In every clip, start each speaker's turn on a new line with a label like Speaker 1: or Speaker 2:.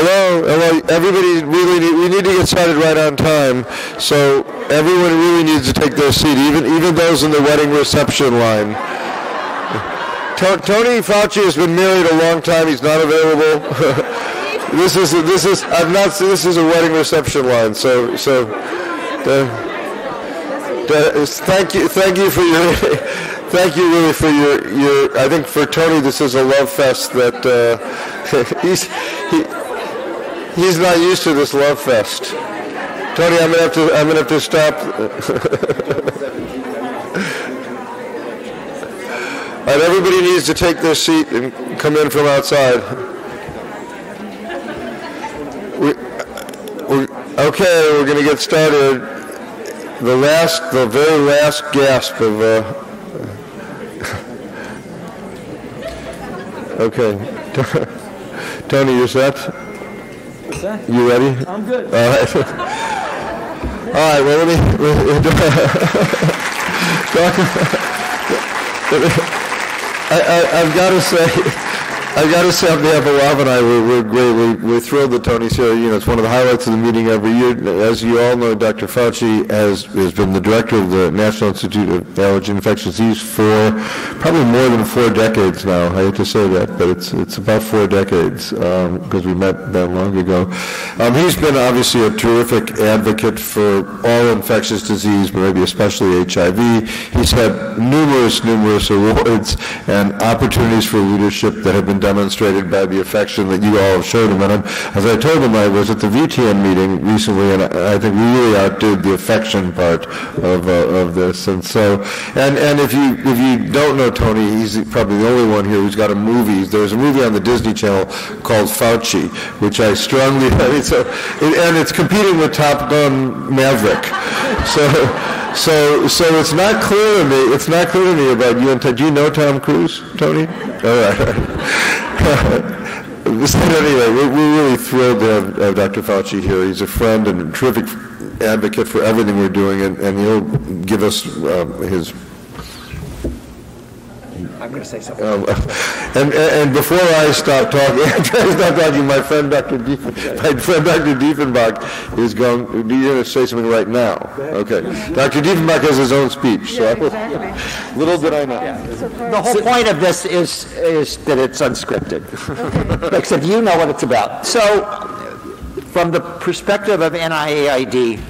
Speaker 1: Hello, hello. Everybody really need, we need to get started right on time. So everyone really needs to take their seat, even even those in the wedding reception line. To- Tony Fauci has been married a long time. He's not available. this is this is I've not this is a wedding reception line. So so. Uh, thank you, thank you for your, thank you really for your, your. I think for Tony, this is a love fest that uh, he's he, he's not used to this love fest. Tony, I'm gonna have to, I'm gonna have to stop. Right, everybody needs to take their seat and come in from outside. We, we, okay, we're gonna get started the last, the very last gasp of. Uh, okay, Tony, you set?
Speaker 2: What's that?
Speaker 1: You ready?
Speaker 2: I'm good.
Speaker 1: All right. All right. Well, let me. I, I, I've got to say. I got to say, on behalf of Rob and I, we're, we're great. We're, we're, thrilled that Tony's here. You know, it's one of the highlights of the meeting every year. As you all know, Dr. Fauci has, has been the director of the National Institute of Allergy and Infectious Disease for probably more than four decades now. I hate to say that, but it's it's about four decades because um, we met that long ago. Um, he's been obviously a terrific advocate for all infectious disease, but maybe especially HIV. He's had numerous, numerous awards and opportunities for leadership that have been demonstrated by the affection that you all have showed him. And I'm, as I told him, I was at the VTN meeting recently, and I, I think we really outdid the affection part of, uh, of this. And so, and, and if you if you don't know Tony, he's probably the only one here who's got a movie. There's a movie on the Disney Channel called Fauci, which I strongly, I mean, so, and it's competing with Top Gun Maverick. So. So, so it's not clear to me. It's not clear to me about you and Ted. Do you know Tom Cruise, Tony? All right. so anyway, we're, we're, really thrilled to have, have, Dr. Fauci here. He's a friend and a terrific advocate for everything we're doing, and, and he'll give us um, his
Speaker 2: I'm going to say something. Um,
Speaker 1: and, and before I stop talking, stop talking, my friend Dr. Dief- my friend Dr. Dieffenbach is going. You're going to say something right now. Okay. Dr. Dieffenbach has his own speech. So I, little did I know.
Speaker 2: The whole point of this is is that it's unscripted, except you know what it's about. So, from the perspective of NIAID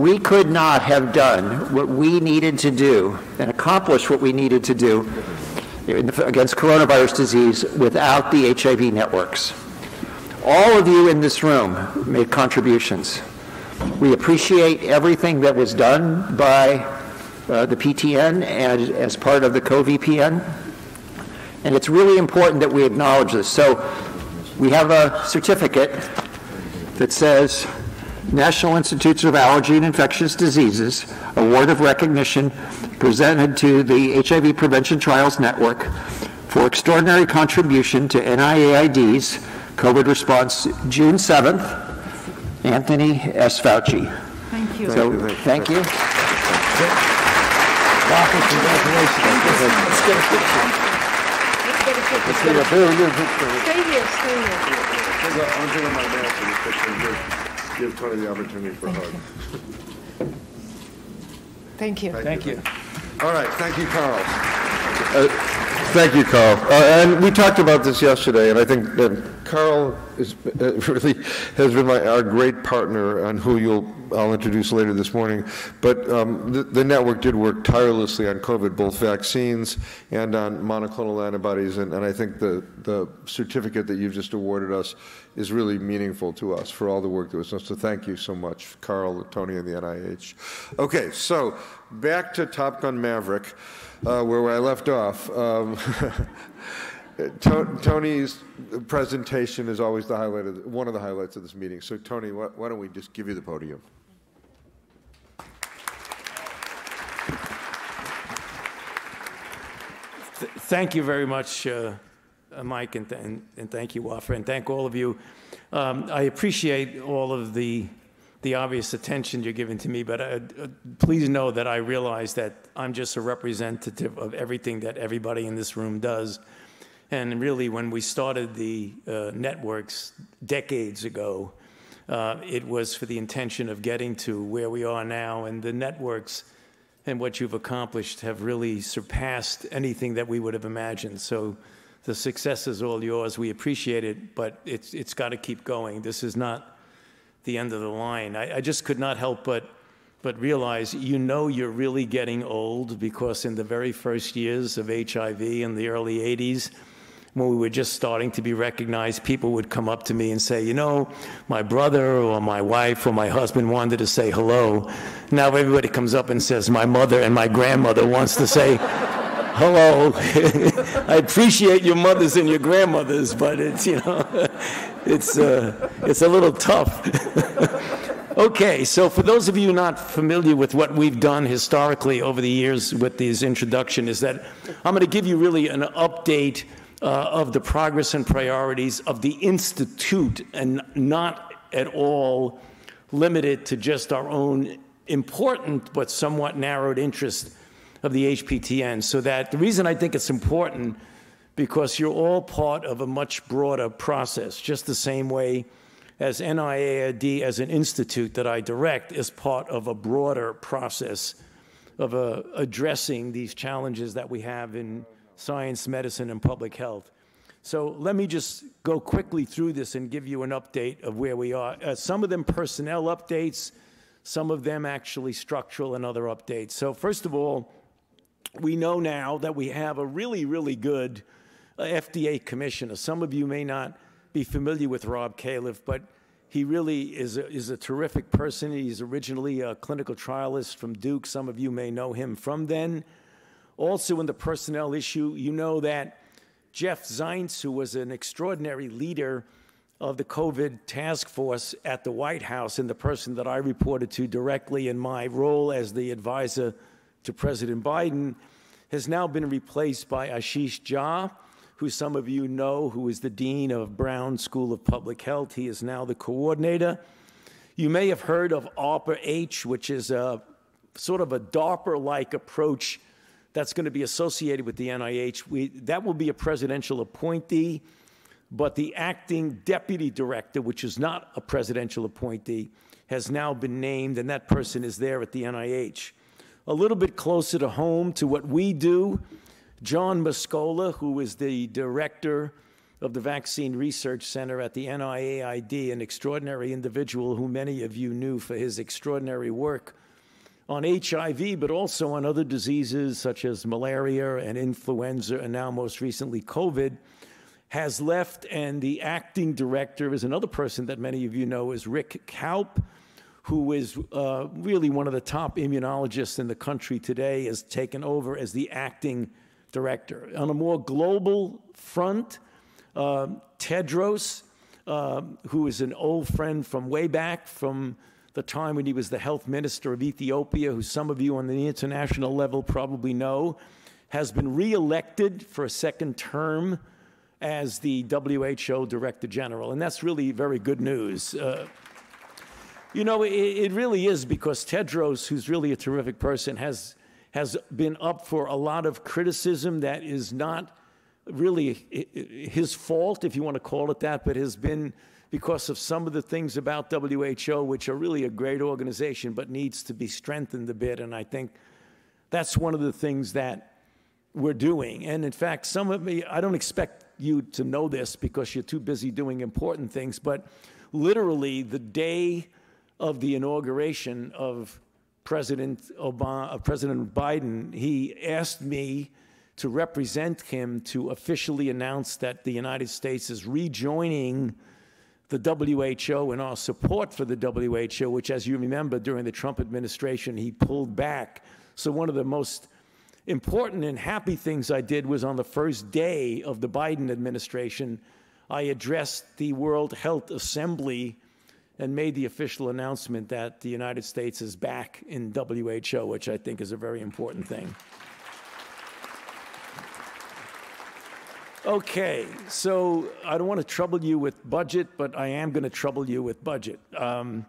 Speaker 2: we could not have done what we needed to do and accomplish what we needed to do against coronavirus disease without the HIV networks. All of you in this room made contributions. We appreciate everything that was done by uh, the PTN and as part of the CoVPN. And it's really important that we acknowledge this. So we have a certificate that says National Institutes of Allergy and Infectious Diseases Award of Recognition presented to the HIV Prevention Trials Network for extraordinary contribution to NIAID's COVID response June 7th, Anthony S. Fauci.
Speaker 3: Thank you.
Speaker 2: So, thank you. Doctor, congratulations. Let's get a picture.
Speaker 3: Let's get a picture. Stay here, stay here.
Speaker 1: I'm doing my mask in this picture give Tony the opportunity for a hug.
Speaker 3: Thank you.
Speaker 2: Thank you.
Speaker 1: All right, thank you, Carl. Uh, thank you, Carl. Uh, and we talked about this yesterday, and I think that Carl is, uh, really has been my, our great partner, and who you'll I'll introduce later this morning. But um, the, the, network did work tirelessly on COVID, both vaccines and on monoclonal antibodies, and, and I think the the certificate that you've just awarded us is really meaningful to us for all the work that was done. So thank you so much, Carl, Tony, and the NIH. Okay, so back to Top Gun Maverick, uh, where I left off. Um, Tony's presentation is always the highlight of the, one of the highlights of this meeting. So Tony, why, don't we just give you the podium?
Speaker 4: thank you very much, uh, uh, Mike, and, th and, thank you, Wafaa, and thank all of you. Um, I appreciate all of the the obvious attention you're giving to me, but uh, uh, please know that I realize that I'm just a representative of everything that everybody in this room does. And really, when we started the uh, networks decades ago, uh, it was for the intention of getting to where we are now. And the networks and what you've accomplished have really surpassed anything that we would have imagined. So the success is all yours. We appreciate it, but it's, it's got to keep going. This is not the end of the line. I, I just could not help but, but realize you know you're really getting old because in the very first years of HIV in the early 80s, when we were just starting to be recognized, people would come up to me and say, you know, my brother or my wife or my husband wanted to say hello. Now everybody comes up and says, my mother and my grandmother wants to say hello. I appreciate your mothers and your grandmothers, but it's, you know, it's, uh, it's a little tough. okay, so for those of you not familiar with what we've done historically over the years with these introduction is that I'm going to give you really an update uh, of the progress and priorities of the Institute and not at all limited to just our own important but somewhat narrowed interest of the HPTN. So that the reason I think it's important because you're all part of a much broader process, just the same way as NIAID as an institute that I direct is part of a broader process of uh, addressing these challenges that we have in science, medicine, and public health. So let me just go quickly through this and give you an update of where we are. Uh, some of them personnel updates, some of them actually structural and other updates. So first of all, we know now that we have a really, really good uh, FDA commissioner. Some of you may not be familiar with Rob Califf, but he really is a, is a terrific person. He's originally a clinical trialist from Duke. Some of you may know him from then. Also, in the personnel issue, you know that Jeff Zients, who was an extraordinary leader of the COVID task force at the White House and the person that I reported to directly in my role as the advisor to President Biden, has now been replaced by Ashish Jha, who some of you know, who is the dean of Brown School of Public Health. He is now the coordinator. You may have heard of ARPA H, which is a sort of a DARPA like approach that's going to be associated with the NIH. We, that will be a presidential appointee, but the acting deputy director, which is not a presidential appointee, has now been named, and that person is there at the NIH. A little bit closer to home to what we do, John Mascola, who is the director of the Vaccine Research Center at the NIAID, an extraordinary individual who many of you knew for his extraordinary work on HIV, but also on other diseases such as malaria and influenza, and now most recently COVID, has left. And the acting director is another person that many of you know is Rick Koup, who is uh, really one of the top immunologists in the country today, has taken over as the acting director. On a more global front, uh, Tedros, uh, who is an old friend from way back from the time when he was the health minister of Ethiopia, who some of you on the international level probably know, has been reelected for a second term as the WHO Director General. And that's really very good news. Uh, you know, it, it, really is because Tedros, who's really a terrific person, has, has been up for a lot of criticism that is not really his fault, if you want to call it that, but has been because of some of the things about WHO, which are really a great organization, but needs to be strengthened a bit. And I think that's one of the things that we're doing. And in fact, some of me, I don't expect you to know this because you're too busy doing important things, but literally the day of the inauguration of President Obama, of President Biden, he asked me to represent him to officially announce that the United States is rejoining the WHO and our support for the WHO, which, as you remember, during the Trump administration, he pulled back. So, one of the most important and happy things I did was on the first day of the Biden administration, I addressed the World Health Assembly and made the official announcement that the United States is back in WHO, which I think is a very important thing. Okay, so I don't want to trouble you with budget, but I am going to trouble you with budget. Um,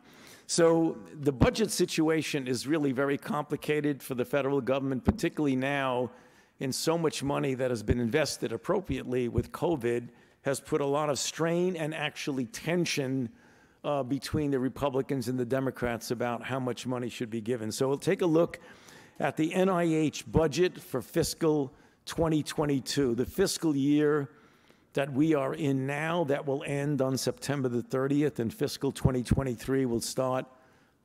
Speaker 4: so the budget situation is really very complicated for the federal government, particularly now in so much money that has been invested appropriately with COVID has put a lot of strain and actually tension uh, between the Republicans and the Democrats about how much money should be given. So we'll take a look at the NIH budget for fiscal 2022, the fiscal year that we are in now that will end on September the 30th, and fiscal 2023 will start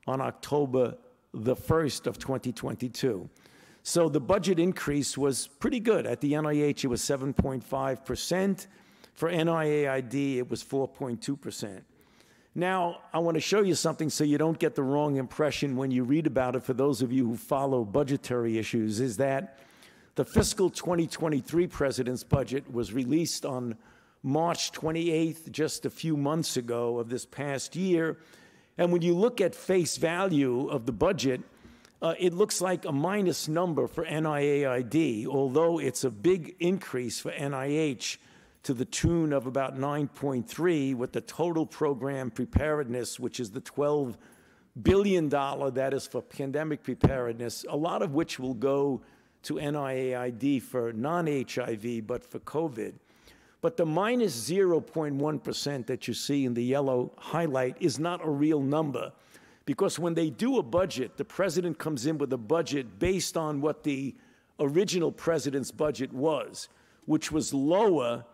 Speaker 4: on October the 1st of 2022. So the budget increase was pretty good. At the NIH, it was 7.5%. For NIAID, it was 4.2%. Now, I want to show you something so you don't get the wrong impression when you read about it for those of you who follow budgetary issues is that the fiscal 2023 president's budget was released on March 28th, just a few months ago of this past year. And when you look at face value of the budget, uh, it looks like a minus number for NIAID, although it's a big increase for NIH to the tune of about 9.3 with the total program preparedness, which is the 12 billion dollar that is for pandemic preparedness, a lot of which will go to NIAID for non HIV, but for COVID. But the minus 0.1 that you see in the yellow highlight is not a real number because when they do a budget, the president comes in with a budget based on what the original president's budget was, which was lower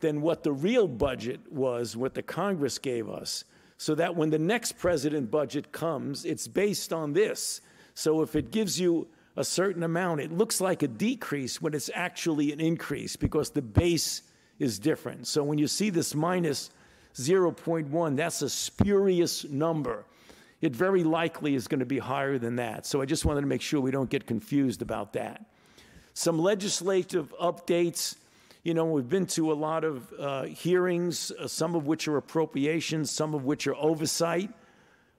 Speaker 4: than what the real budget was, what the Congress gave us. So that when the next president budget comes, it's based on this. So if it gives you a certain amount, it looks like a decrease when it's actually an increase because the base is different. So when you see this minus 0.1, that's a spurious number. It very likely is going to be higher than that. So I just wanted to make sure we don't get confused about that. Some legislative updates. You know, we've been to a lot of uh, hearings, uh, some of which are appropriations, some of which are oversight.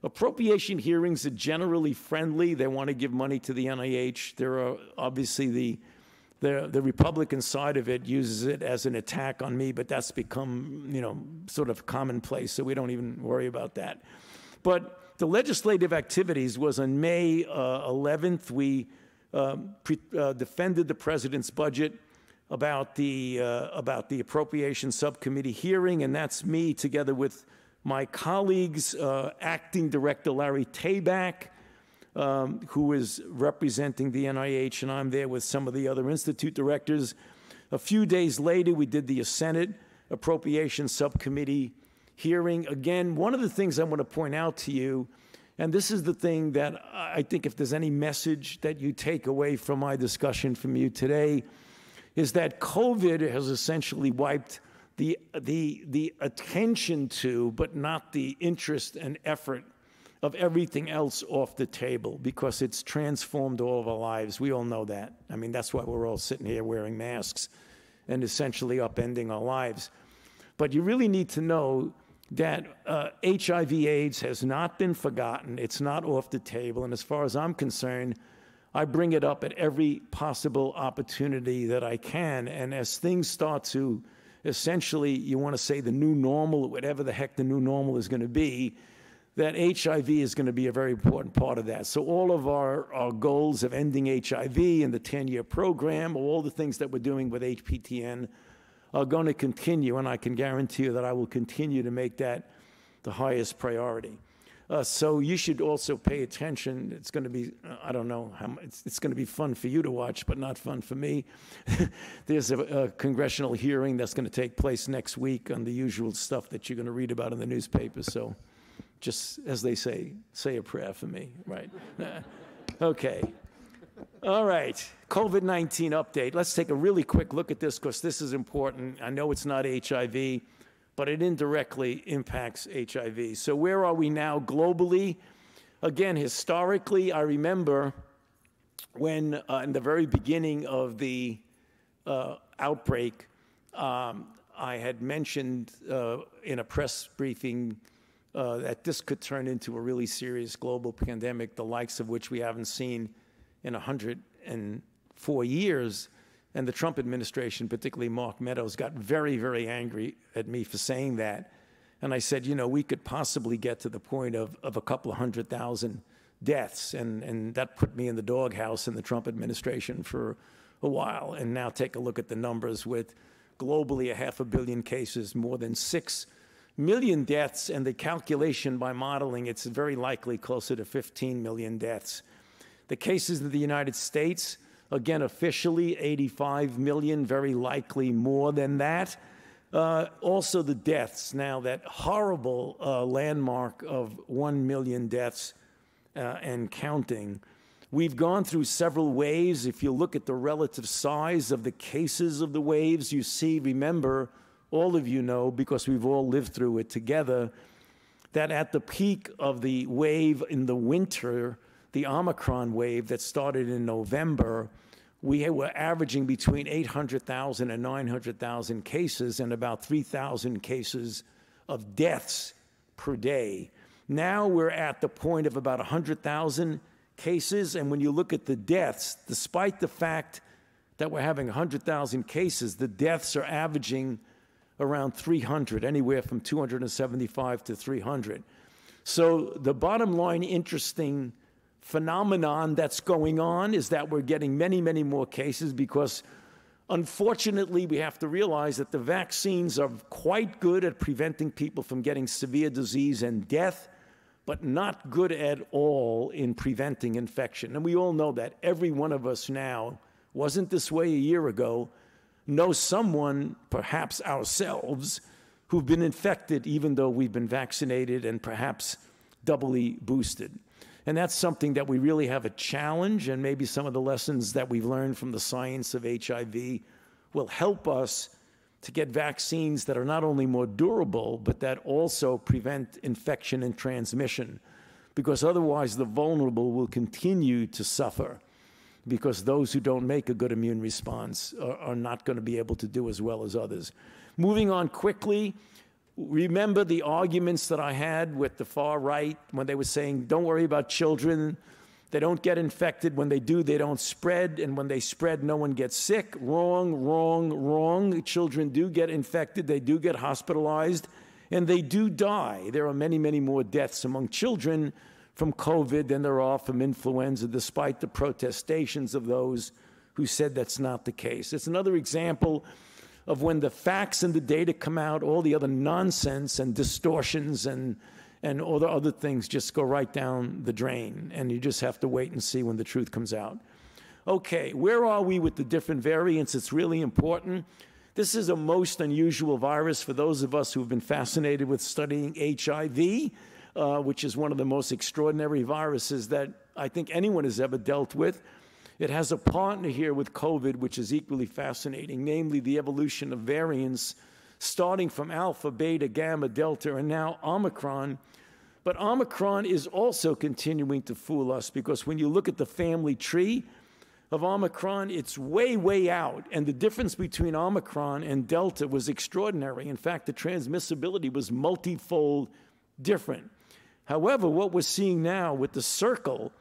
Speaker 4: Appropriation hearings are generally friendly. They want to give money to the NIH. There are obviously the, the, the Republican side of it uses it as an attack on me, but that's become, you know, sort of commonplace, so we don't even worry about that. But the legislative activities was on May uh, 11th. We pre- uh, defended the president's budget about the, uh, about the appropriation subcommittee hearing, and that's me together with my colleagues, uh, Acting Director Larry Tabak, um, who is representing the NIH, and I'm there with some of the other institute directors. A few days later, we did the Senate Appropriations Subcommittee hearing. Again, one of the things I want to point out to you, and this is the thing that I think if there's any message that you take away from my discussion from you today, is that COVID has essentially wiped the, the, the attention to, but not the interest and effort of everything else off the table because it's transformed all of our lives. We all know that. I mean, that's why we're all sitting here wearing masks and essentially upending our lives. But you really need to know that uh, HIV AIDS has not been forgotten. It's not off the table. And as far as I'm concerned, I bring it up at every possible opportunity that I can. And as things start to essentially, you want to say the new normal, whatever the heck the new normal is going to be, that HIV is going to be a very important part of that. So, all of our, our goals of ending HIV and the 10 year program, all the things that we're doing with HPTN are going to continue, and I can guarantee you that I will continue to make that the highest priority. Uh, so you should also pay attention. It's going to be, I don't know, how, it's, it's going to be fun for you to watch, but not fun for me. There's a, a, congressional hearing that's going to take place next week on the usual stuff that you're going to read about in the newspaper. So just as they say, say a prayer for me, right? okay. All right. COVID 19 update. Let's take a really quick look at this because this is important. I know it's not HIV but it indirectly impacts HIV. So, where are we now globally? Again, historically, I remember when, uh, in the very beginning of the uh, outbreak, um, I had mentioned uh, in a press briefing uh, that this could turn into a really serious global pandemic, the likes of which we haven't seen in 104 years. And the Trump administration, particularly Mark Meadows, got very, very angry at me for saying that. And I said, you know, we could possibly get to the point of, of a couple of hundred thousand deaths. And, and that put me in the doghouse in the Trump administration for a while. And now take a look at the numbers with globally a half a billion cases, more than 6 million deaths, and the calculation by modeling, it's very likely closer to 15 million deaths. The cases in the United States, again, officially 85 million, very likely more than that. Uh, also, the deaths now, that horrible uh, landmark of 1 million deaths uh, and counting. We've gone through several waves. If you look at the relative size of the cases of the waves, you see, remember, all of you know, because we've all lived through it together, that at the peak of the wave in the winter, the Omicron wave that started in November, we were averaging between 800,000 and 900,000 cases and about 3,000 cases of deaths per day. Now we're at the point of about 100,000 cases, and when you look at the deaths, despite the fact that we're having 100,000 cases, the deaths are averaging around 300, anywhere from 275 to 300. So the bottom line interesting phenomenon that's going on is that we're getting many, many more cases because unfortunately we have to realize that the vaccines are quite good at preventing people from getting severe disease and death, but not good at all in preventing infection. And we all know that. Every one of us now wasn't this way a year ago, know someone, perhaps ourselves, who've been infected even though we've been vaccinated and perhaps doubly boosted. And that's something that we really have a challenge, and maybe some of the lessons that we've learned from the science of HIV will help us to get vaccines that are not only more durable, but that also prevent infection and transmission. Because otherwise, the vulnerable will continue to suffer because those who don't make a good immune response are, are not going to be able to do as well as others. Moving on quickly, remember the arguments that I had with the far right when they were saying, don't worry about children. They don't get infected. When they do, they don't spread. And when they spread, no one gets sick. Wrong, wrong, wrong. Children do get infected. They do get hospitalized. And they do die. There are many, many more deaths among children from COVID than there are from influenza, despite the protestations of those who said that's not the case. It's another example of when the facts and the data come out, all the other nonsense and distortions and and all the other things just go right down the drain, and you just have to wait and see when the truth comes out. Okay, where are we with the different variants? It's really important. This is a most unusual virus for those of us who have been fascinated with studying HIV, uh, which is one of the most extraordinary viruses that I think anyone has ever dealt with. It has a partner here with COVID, which is equally fascinating, namely the evolution of variants starting from alpha, beta, gamma, delta, and now Omicron. But Omicron is also continuing to fool us because when you look at the family tree of Omicron, it's way, way out. And the difference between Omicron and Delta was extraordinary. In fact, the transmissibility was multifold different. However, what we're seeing now with the circle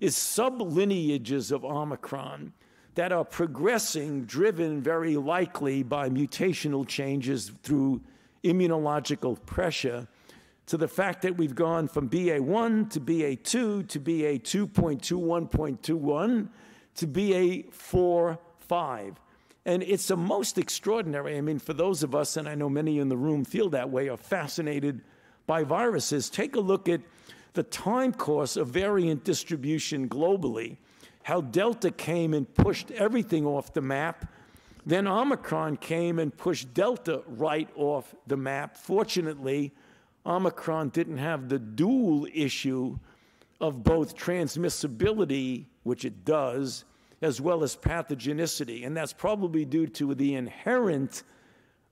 Speaker 4: is sublineages of Omicron that are progressing, driven very likely by mutational changes through immunological pressure, to the fact that we've gone from BA1 to BA2 to BA2.21.21 to BA4.5. And it's a most extraordinary. I mean, for those of us, and I know many in the room feel that way, are fascinated by viruses. Take a look at the time course of variant distribution globally, how Delta came and pushed everything off the map. Then Omicron came and pushed Delta right off the map. Fortunately, Omicron didn't have the dual issue of both transmissibility, which it does, as well as pathogenicity. And that's probably due to the inherent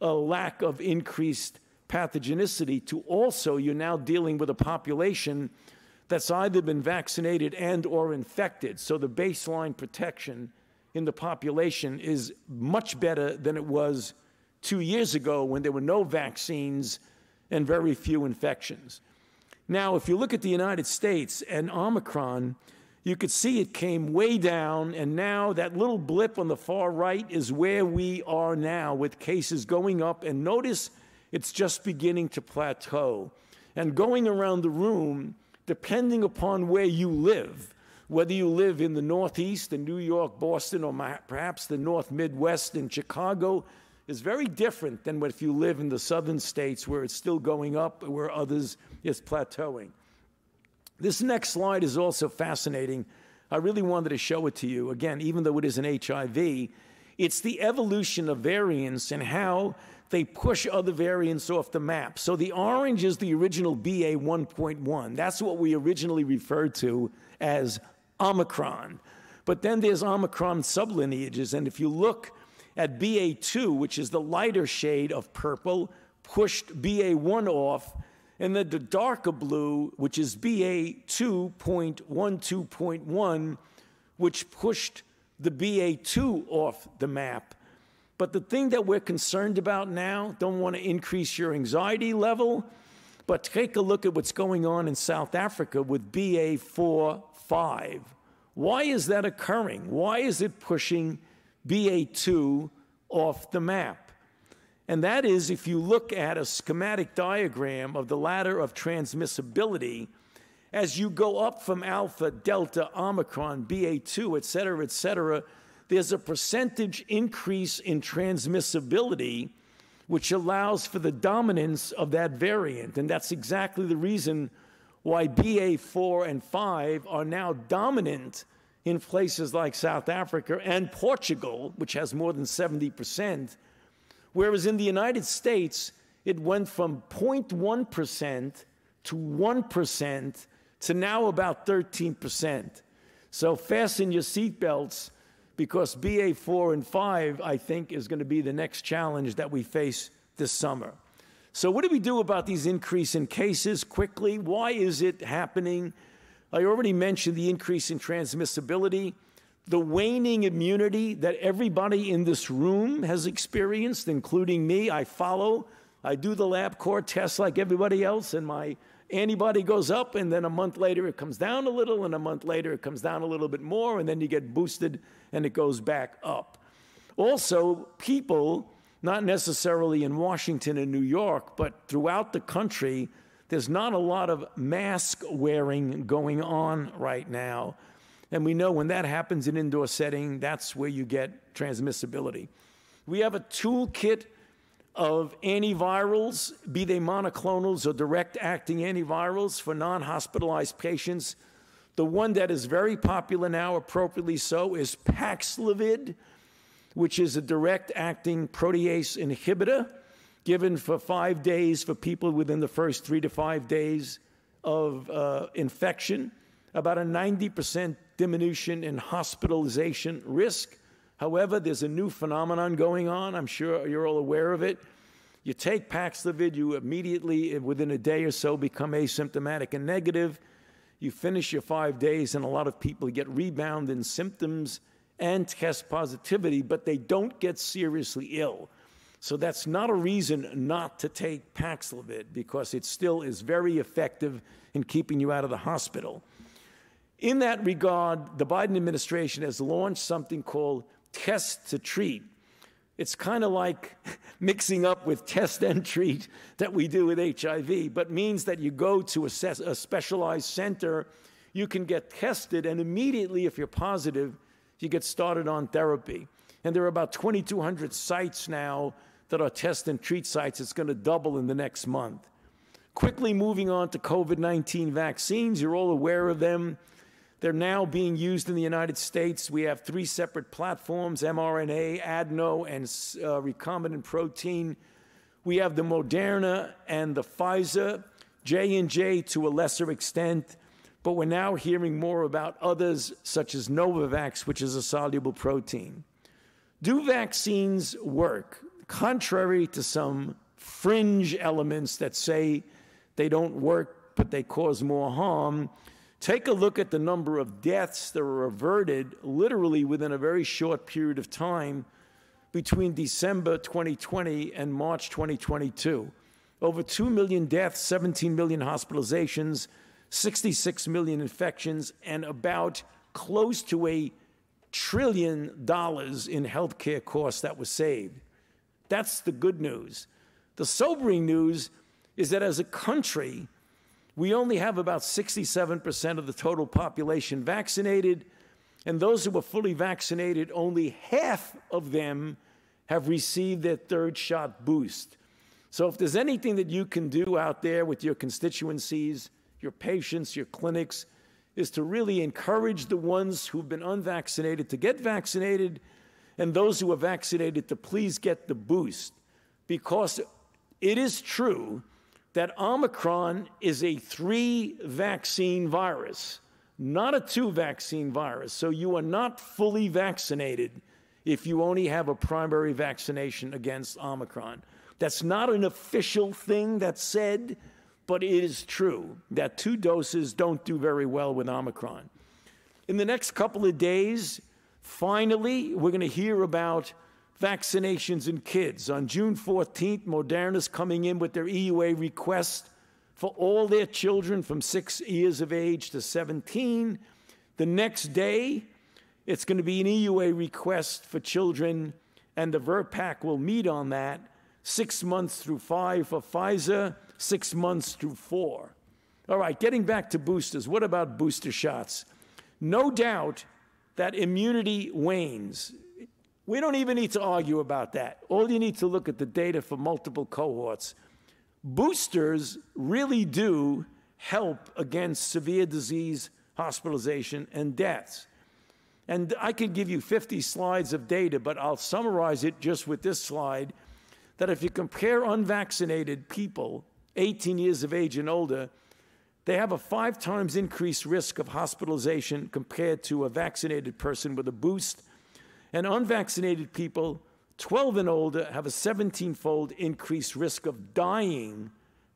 Speaker 4: uh, lack of increased pathogenicity to also you're now dealing with a population that's either been vaccinated and or infected. So the baseline protection in the population is much better than it was two years ago when there were no vaccines and very few infections. Now, if you look at the United States and Omicron, you could see it came way down, and now that little blip on the far right is where we are now with cases going up. And notice it's just beginning to plateau. And going around the room, depending upon where you live, Whether you live in the Northeast, in New York, Boston, or perhaps the North Midwest in Chicago, is very different than what if you live in the southern states where it's still going up, where others is plateauing. This next slide is also fascinating. I really wanted to show it to you. Again, even though it is an HIV, it's the evolution of variants and how they push other variants off the map. So the orange is the original BA 1.1. That's what we originally referred to as Omicron. But then there's Omicron sublineages. And if you look at BA2, which is the lighter shade of purple, pushed BA1 off, and then the darker blue, which is BA2.12.1, which pushed the BA2 off the map. But the thing that we're concerned about now, don't want to increase your anxiety level, but take a look at what's going on in South Africa with BA4 5. Why is that occurring? Why is it pushing BA2 off the map. And that is if you look at a schematic diagram of the ladder of transmissibility, as you go up from alpha, delta, omicron, BA2, et cetera, et cetera, there's a percentage increase in transmissibility, which allows for the dominance of that variant. And that's exactly the reason why BA4 and 5 are now dominant in places like South Africa and Portugal, which has more than 70%, whereas in the United States, it went from 0.1% to 1% to now about 13%. So fasten your seatbelts because BA4 and 5, I think, is going to be the next challenge that we face this summer. So, what do we do about these increase in cases quickly? Why is it happening? I already mentioned the increase in transmissibility, the waning immunity that everybody in this room has experienced, including me. I follow, I do the LabCorp test like everybody else, and my antibody goes up, and then a month later it comes down a little, and a month later it comes down a little bit more, and then you get boosted and it goes back up. Also, people, not necessarily in Washington and New York, but throughout the country, there's not a lot of mask wearing going on right now. And we know when that happens in indoor setting, that's where you get transmissibility. We have a toolkit of antivirals, be they monoclonals or direct acting antivirals for non hospitalized patients. The one that is very popular now, appropriately so, is Paxlovid, which is a direct acting protease inhibitor given for five days for people within the first three to five days of uh, infection, about a 90% diminution in hospitalization risk. However, there's a new phenomenon going on. I'm sure you're all aware of it. You take Paxlovid, you immediately, within a day or so, become asymptomatic and negative. You finish your five days, and a lot of people get rebound in symptoms and test positivity, but they don't get seriously ill. So that's not a reason not to take Paxlovid because it still is very effective in keeping you out of the hospital. In that regard, the Biden administration has launched something called Test to Treat. It's kind of like mixing up with test and treat that we do with HIV, but means that you go to a, a specialized center, you can get tested, and immediately, if you're positive, you get started on therapy. And there are about 2,200 sites now that are test and treat sites. It's going to double in the next month. Quickly moving on to COVID 19 vaccines, you're all aware of them. They're now being used in the United States. We have three separate platforms mRNA, adeno, and uh, recombinant protein. We have the Moderna and the Pfizer, J&J to a lesser extent, but we're now hearing more about others such as Novavax, which is a soluble protein. Do vaccines work? contrary to some fringe elements that say they don't work but they cause more harm, take a look at the number of deaths that were averted literally within a very short period of time between December 2020 and March 2022. Over 2 million deaths, 17 million hospitalizations, 66 million infections, and about close to a trillion dollars in healthcare costs that was saved. That's the good news. The sobering news is that as a country, We only have about 67% of the total population vaccinated, and those who are fully vaccinated, only half of them have received their third shot boost. So, if there's anything that you can do out there with your constituencies, your patients, your clinics, is to really encourage the ones who've been unvaccinated to get vaccinated and those who are vaccinated to please get the boost. Because it is true that Omicron is a three vaccine virus, not a two vaccine virus. So you are not fully vaccinated if you only have a primary vaccination against Omicron. That's not an official thing that's said, but it is true that two doses don't do very well with Omicron. In the next couple of days, finally, we're going to hear about vaccinations in kids. On June 14th, Moderna's coming in with their EUA request for all their children from six years of age to 17. The next day, it's going to be an EUA request for children, and the VRBPAC will meet on that six months through five for Pfizer, six months through four. All right, getting back to boosters, what about booster shots? No doubt that immunity wanes. We don't even need to argue about that. All you need to look at the data for multiple cohorts. Boosters really do help against severe disease, hospitalization, and deaths. And I could give you 50 slides of data, but I'll summarize it just with this slide that if you compare unvaccinated people, 18 years of age and older, they have a five times increased risk of hospitalization compared to a vaccinated person with a boost and unvaccinated people, 12 and older, have a 17 fold increased risk of dying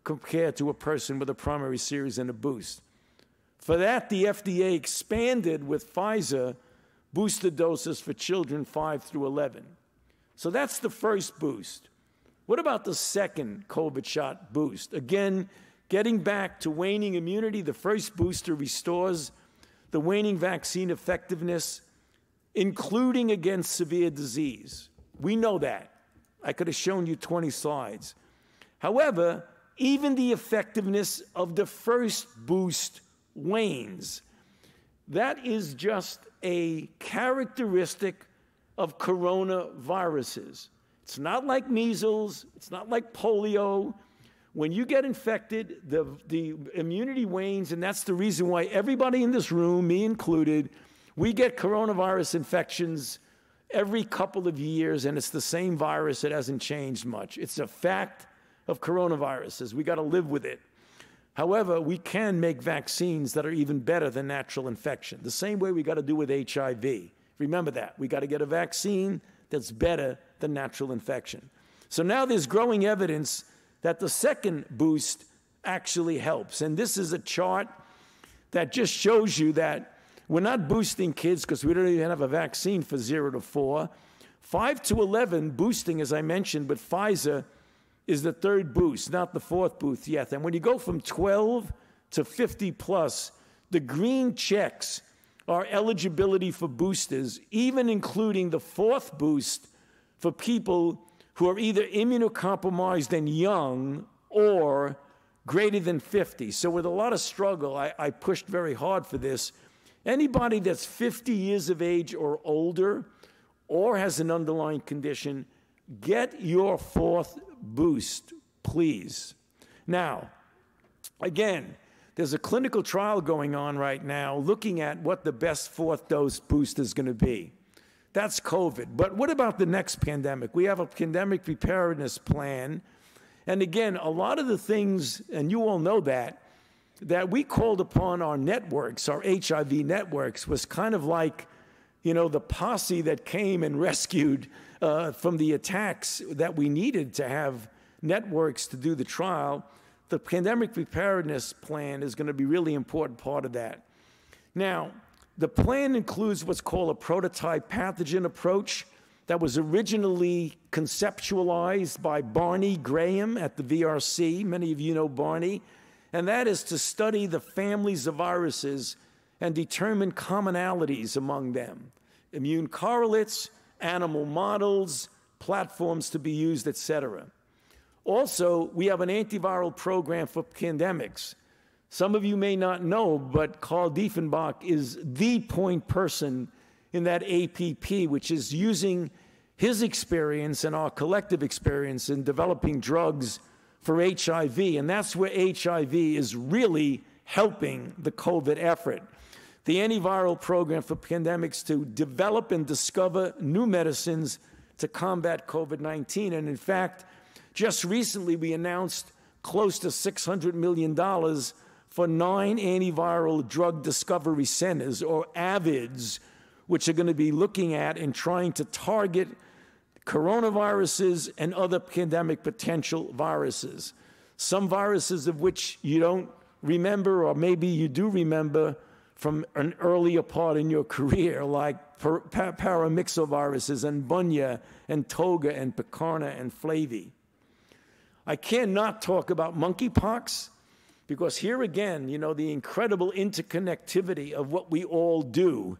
Speaker 4: compared to a person with a primary series and a boost. For that, the FDA expanded with Pfizer booster doses for children 5 through 11. So that's the first boost. What about the second COVID shot boost? Again, getting back to waning immunity, the first booster restores the waning vaccine effectiveness including against severe disease. We know that. I could have shown you 20 slides. However, even the effectiveness of the first boost wanes. That is just a characteristic of coronaviruses. It's not like measles, it's not like polio. When you get infected, the, the immunity wanes, and that's the reason why everybody in this room, me included, we get coronavirus infections every couple of years, and it's the same virus. It hasn't changed much. It's a fact of coronaviruses. We got to live with it. However, we can make vaccines that are even better than natural infection, the same way we got to do with HIV. Remember that. We got to get a vaccine that's better than natural infection. So now there's growing evidence that the second boost actually helps. And this is a chart that just shows you that we're not boosting kids because we don't even have a vaccine for zero to four. Five to 11, boosting, as I mentioned, but Pfizer is the third boost, not the fourth boost yet. And when you go from 12 to 50 plus, the green checks are eligibility for boosters, even including the fourth boost for people who are either immunocompromised and young or greater than 50. So, with a lot of struggle, I, I pushed very hard for this Anybody that's 50 years of age or older or has an underlying condition, get your fourth boost, please. Now, again, there's a clinical trial going on right now looking at what the best fourth dose boost is going to be. That's COVID. But what about the next pandemic? We have a pandemic preparedness plan. And again, a lot of the things, and you all know that, that we called upon our networks, our HIV networks, was kind of like, you know, the posse that came and rescued uh, from the attacks that we needed to have networks to do the trial. The pandemic preparedness plan is going to be a really important part of that. Now, the plan includes what's called a prototype pathogen approach that was originally conceptualized by Barney Graham at the VRC. Many of you know Barney and that is to study the families of viruses and determine commonalities among them immune correlates, animal models, platforms to be used, etc. Also, we have an antiviral program for pandemics. Some of you may not know, but Carl Dieffenbach is the point person in that APP, which is using his experience and our collective experience in developing drugs for HIV. And that's where HIV is really helping the COVID effort. The antiviral program for pandemics to develop and discover new medicines to combat COVID 19. And in fact, just recently we announced close to $600 million for nine antiviral drug discovery centers, or AVIDs, which are going to be looking at and trying to target coronaviruses and other pandemic potential viruses. Some viruses of which you don't remember, or maybe you do remember from an earlier part in your career, like par- paramyxoviruses and Bunya and Toga and Picorna and Flavi. I cannot talk about monkeypox because here again, you know, the incredible interconnectivity of what we all do.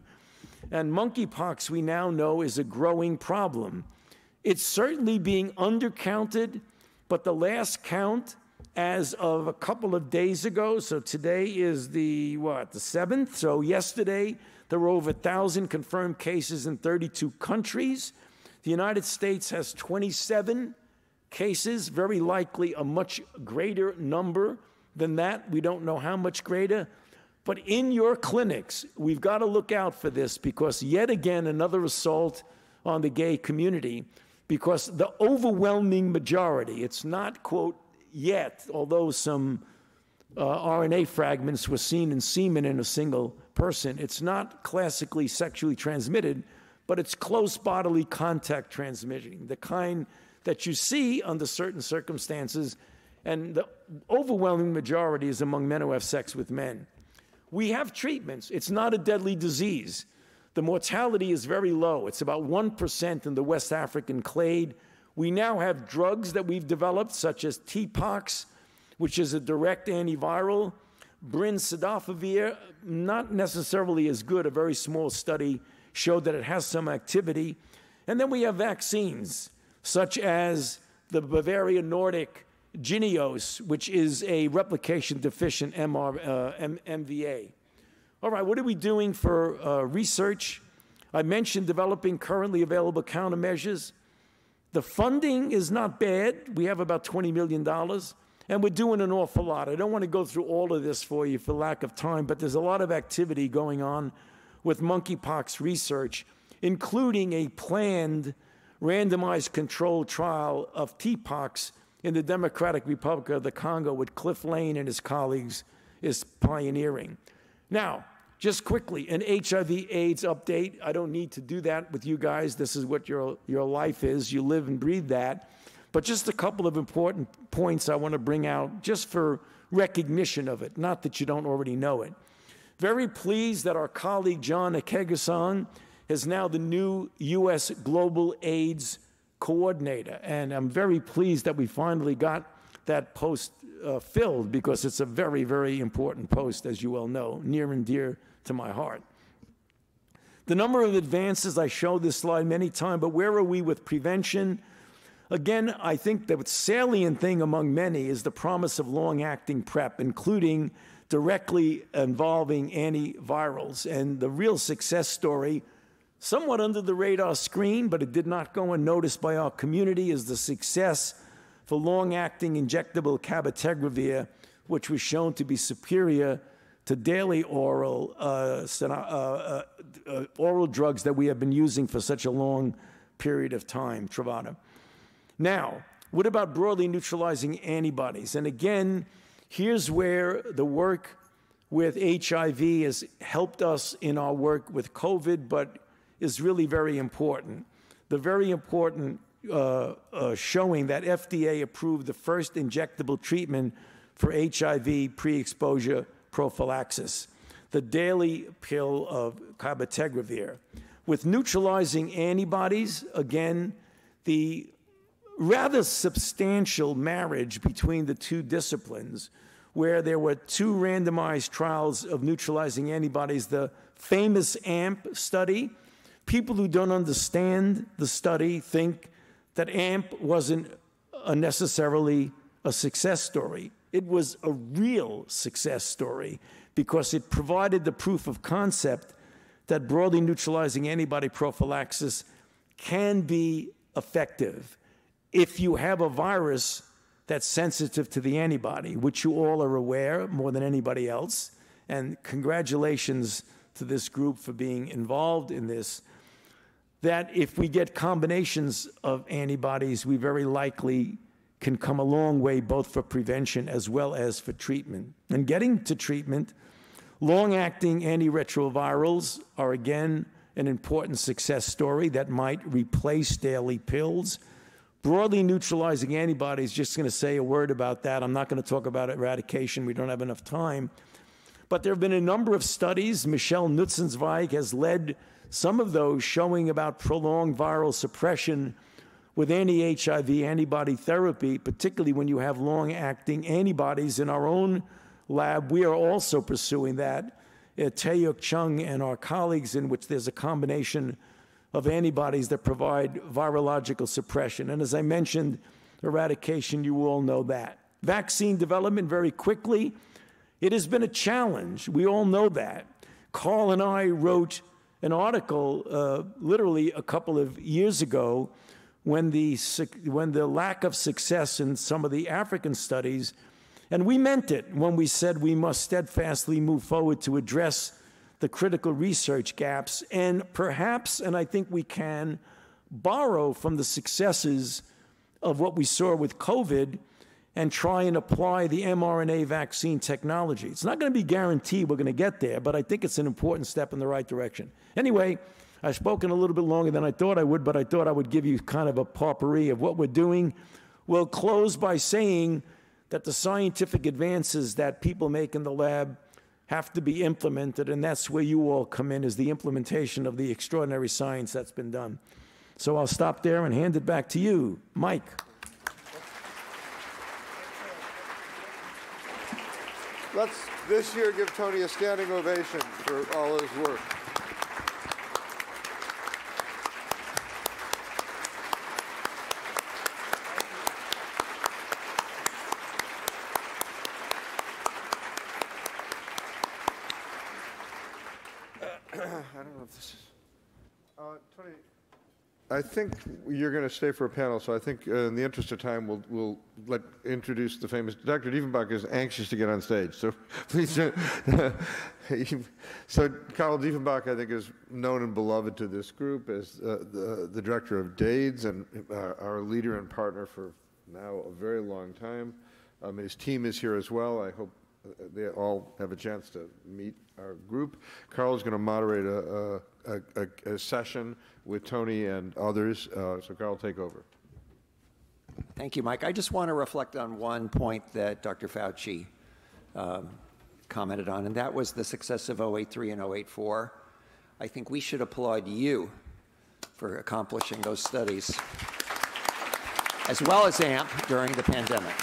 Speaker 4: And monkeypox, we now know, is a growing problem. It's certainly being undercounted, but the last count as of a couple of days ago, so today is the what, the 7th? So yesterday there were over 1,000 confirmed cases in 32 countries. The United States has 27 cases, very likely a much greater number than that. We don't know how much greater. But in your clinics, we've got to look out for this because, yet again, another assault on the gay community. Because the overwhelming majority, it's not, quote, yet, although some uh, RNA fragments were seen in semen in a single person, it's not classically sexually transmitted, but it's close bodily contact transmitting, the kind that you see under certain circumstances, and the overwhelming majority is among men who have sex with men. We have treatments. It's not a deadly disease. The mortality is very low. It's about 1% in the West African clade. We now have drugs that we've developed, such as TPOXX, which is a direct antiviral. Brincidofovir, not necessarily as good. A very small study showed that it has some activity. And then we have vaccines, such as the Bavarian Nordic Jynneos, which is a replication deficient MR, uh, MVA. All right, what are we doing for uh, research? I mentioned developing currently available countermeasures. The funding is not bad. We have about $20 million, and we're doing an awful lot. I don't want to go through all of this for you for lack of time, but there's a lot of activity going on with monkeypox research, including a planned randomized controlled trial of TPOXX in the Democratic Republic of the Congo, which Cliff Lane and his colleagues is pioneering. Now, just quickly, an HIV AIDS update. I don't need to do that with you guys. This is what your, your life is. You live and breathe that. But just a couple of important points I want to bring out just for recognition of it, not that you don't already know it. Very pleased that our colleague John Nkengasong is now the new U.S. Global AIDS Coordinator. And I'm very pleased that we finally got that post uh, filled because it's a very, very important post, as you well know, near and dear to my heart. The number of advances, I showed this slide many times, but where are we with prevention? Again, I think the salient thing among many is the promise of long acting PrEP, including directly involving antivirals. And the real success story, somewhat under the radar screen, but it did not go unnoticed by our community, is the success for long acting injectable cabotegravir, which was shown to be superior to daily oral, uh, uh, uh, uh, oral drugs that we have been using for such a long period of time, Truvada. Now, what about broadly neutralizing antibodies? And again, here's where the work with HIV has helped us in our work with COVID, but is really very important. The very important uh, uh, showing that FDA approved the first injectable treatment for HIV pre exposure prophylaxis, the daily pill of cabotegravir. With neutralizing antibodies, again, the rather substantial marriage between the two disciplines, where there were two randomized trials of neutralizing antibodies, the famous AMP study. People who don't understand the study think that AMP wasn't a necessarily a success story. it was a real success story because it provided the proof of concept that broadly neutralizing antibody prophylaxis can be effective if you have a virus that's sensitive to the antibody, which you all are aware more than anybody else. And congratulations to this group for being involved in this. That if we get combinations of antibodies, we very likely can come a long way both for prevention as well as for treatment. And getting to treatment, long acting antiretrovirals are again an important success story that might replace daily pills. Broadly neutralizing antibodies, just going to say a word about that. I'm not going to talk about eradication, we don't have enough time. But there have been a number of studies. Michel Nussenzweig has led some of those showing about prolonged viral suppression with anti HIV antibody therapy, particularly when you have long acting antibodies. In our own lab, we are also pursuing that. Uh, At Tae-Wook Chun and our colleagues, in which there's a combination of antibodies that provide virological suppression. And as I mentioned, eradication, you all know that. Vaccine development very quickly. It has been a challenge. We all know that. Carl and I wrote an article uh, literally a couple of years ago when the, when the lack of success in some of the African studies, and we meant it when we said we must steadfastly move forward to address the critical research gaps and perhaps, and I think we can, borrow from the successes of what we saw with COVID and try and apply the mRNA vaccine technology. It's not going to be guaranteed we're going to get there, but I think it's an important step in the right direction. Anyway, I've spoken a little bit longer than I thought I would, but I thought I would give you kind of a potpourri of what we're doing. We'll close by saying that the scientific advances that people make in the lab have to be implemented, and that's where you all come in, is the implementation of the extraordinary science that's been done. So I'll stop there and hand it back to you, Mike.
Speaker 1: Let's this year give Tony a standing ovation for all his work. I don't know if this is. Uh, Tony, I think you're going to stay for a panel, so I think uh, in the interest of time, we'll, we'll let introduce the famous Dr. Dieffenbach is anxious to get on stage, so please. Uh, so Carl Dieffenbach, I think, is known and beloved to this group as uh, the, the director of DAIDS and uh, our leader and partner for now a very long time. Um, his team is here as well. I hope uh, they all have a chance to meet our group. Karl is going to moderate a, a, a, a, session with Tony and others. Uh, so Carl, take over.
Speaker 5: Thank you, Mike. I just want to reflect on one point that Dr. Fauci um, commented on, and that was the success of 083 and 084. I think we should applaud you for accomplishing those studies, as well as AMP during the pandemic.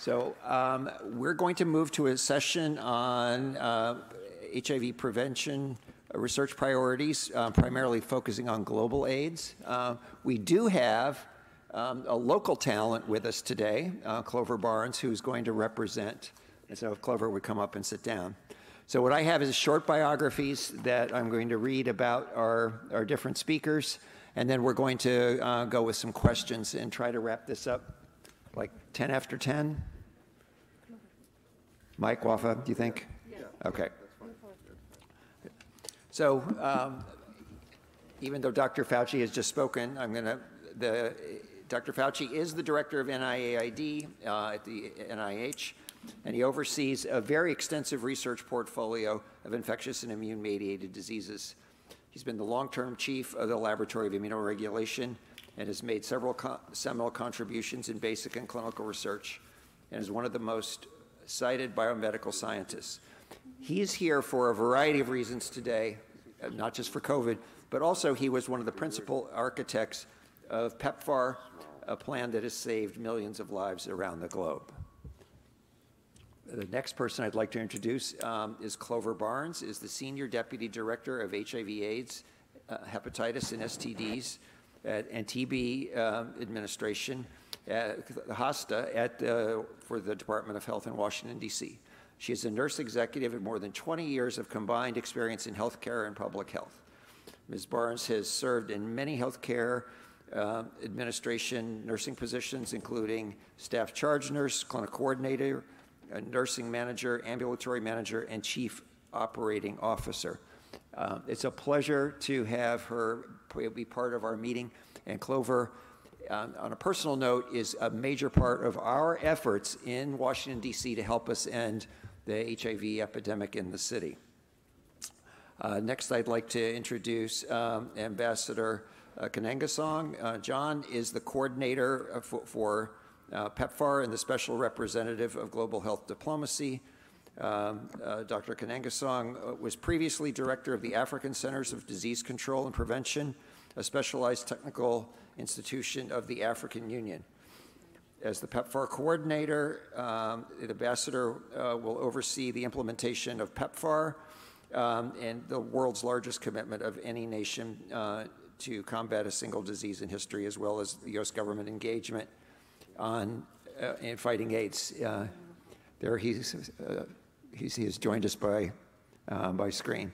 Speaker 5: So um, we're going to move to a session on uh, HIV prevention uh, research priorities, uh, primarily focusing on global AIDS. Uh, we do have um, a local talent with us today, uh, Clover Barnes, who's going to represent. And so if Clover would come up and sit down. So what I have is short biographies that I'm going to read about our, our different speakers, and then we're going to uh, go with some questions and try to wrap this up like 10 after 10? Mike Wafaa, do you think? Yeah. Okay. So um, even though Dr. Fauci has just spoken, I'm going to, the, Dr. Fauci is the director of NIAID uh, at the NIH, and he oversees a very extensive research portfolio of infectious and immune-mediated diseases. He's been the long-term chief of the Laboratory of Immunoregulation and has made several co seminal contributions in basic and clinical research and is one of the most cited biomedical scientists. He's here for a variety of reasons today, uh, not just for COVID, but also he was one of the principal architects of PEPFAR, a plan that has saved millions of lives around the globe. The next person I'd like to introduce um, is Clover Barnes, is the Senior Deputy Director of HIV AIDS, uh, Hepatitis and STDs and TB uh, Administration. at HAHSTA at, uh, for the Department of Health in Washington, D.C. She is a nurse executive with more than 20 years of combined experience in healthcare and public health. Ms. Barnes has served in many healthcare uh, administration nursing positions, including staff charge nurse, clinic coordinator, nursing manager, ambulatory manager, and chief operating officer. Uh, it's a pleasure to have her be part of our meeting. And Clover, um, on a personal note, is a major part of our efforts in Washington, D.C. to help us end the HIV epidemic in the city. Uh, next, I'd like to introduce um, Ambassador uh, Nkengasong. Uh, John is the coordinator uh, for, for uh, PEPFAR and the special representative of global health diplomacy. Um, uh, Dr. Nkengasong uh, was previously director of the African Centers of Disease Control and Prevention, a specialized technical institution of the African Union. As the PEPFAR coordinator, um, the ambassador uh, will oversee the implementation of PEPFAR um, and the world's largest commitment of any nation uh, to combat a single disease in history, as well as the U.S. government engagement on uh, in fighting AIDS. Uh, there he's he's, he has joined us by, uh, by screen.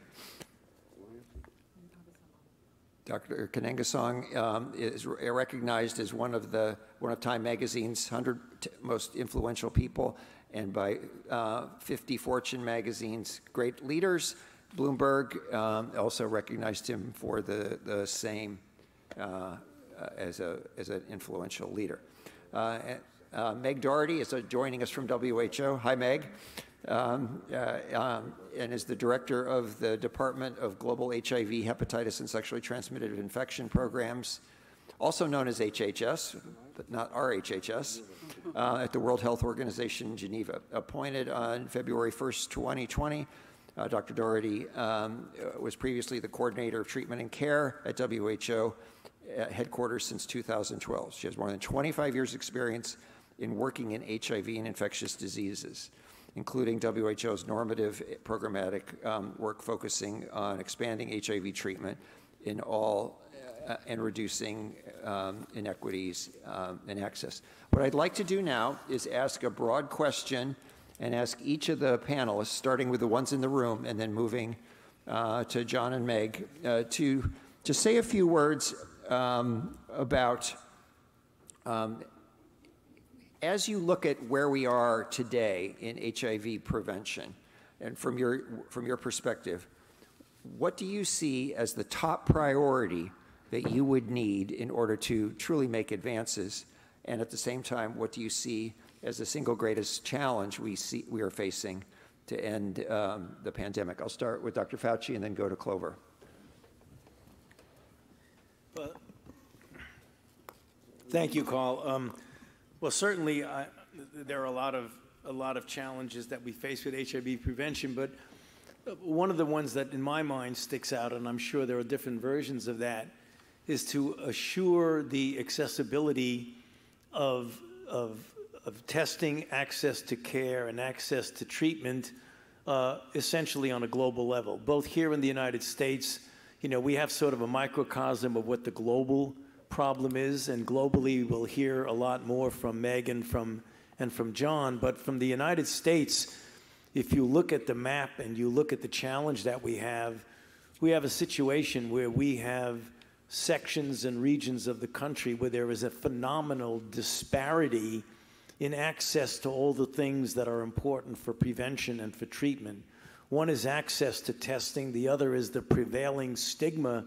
Speaker 5: Dr. Nkengasong um, is recognized as one of the one of Time Magazine's 100 most influential people, and by uh, 50 Fortune Magazine's great leaders. Bloomberg um, also recognized him for the the same uh, as a as an influential leader. Uh, uh, Meg Doherty is uh, joining us from WHO. Hi, Meg um, uh, um, and is the director of the Department of Global HIV, Hepatitis, and Sexually Transmitted Infection Programs, also known as HHS, but not RHHS, uh, at the World Health Organization in Geneva. Appointed on February 1st, 2020, uh, Dr. Doherty um, was previously the coordinator of treatment and care at WHO uh, headquarters since 2012. She has more than 25 years' experience in working in HIV and infectious diseases including WHO's normative programmatic um, work focusing on expanding HIV treatment in all uh, and reducing um, inequities um, in access. What I'd like to do now is ask a broad question and ask each of the panelists, starting with the ones in the room and then moving uh, to John and Meg, uh, to, to say a few words um, about um, as you look at where we are today in HIV prevention, and from your, from your perspective, what do you see as the top priority that you would need in order to truly make advances? And at the same time, what do you see as the single greatest challenge we, see, we are facing to end um, the pandemic? I'll start with Dr. Fauci and then go to Clover.
Speaker 4: Well, thank you, Carl. Um, well, certainly, uh, there are a lot of a lot of challenges that we face with HIV prevention, but one of the ones that, in my mind, sticks out, and I'm sure there are different versions of that, is to assure the accessibility of of, of testing, access to care, and access to treatment, uh, essentially on a global level. Both here in the United States, you know, we have sort of a microcosm of what the global problem is, and globally we'll hear a lot more from Megan from, and from John, but from the United States, if you look at the map and you look at the challenge that we have, we have a situation where we have sections and regions of the country where there is a phenomenal disparity in access to all the things that are important for prevention and for treatment. One is access to testing, the other is the prevailing stigma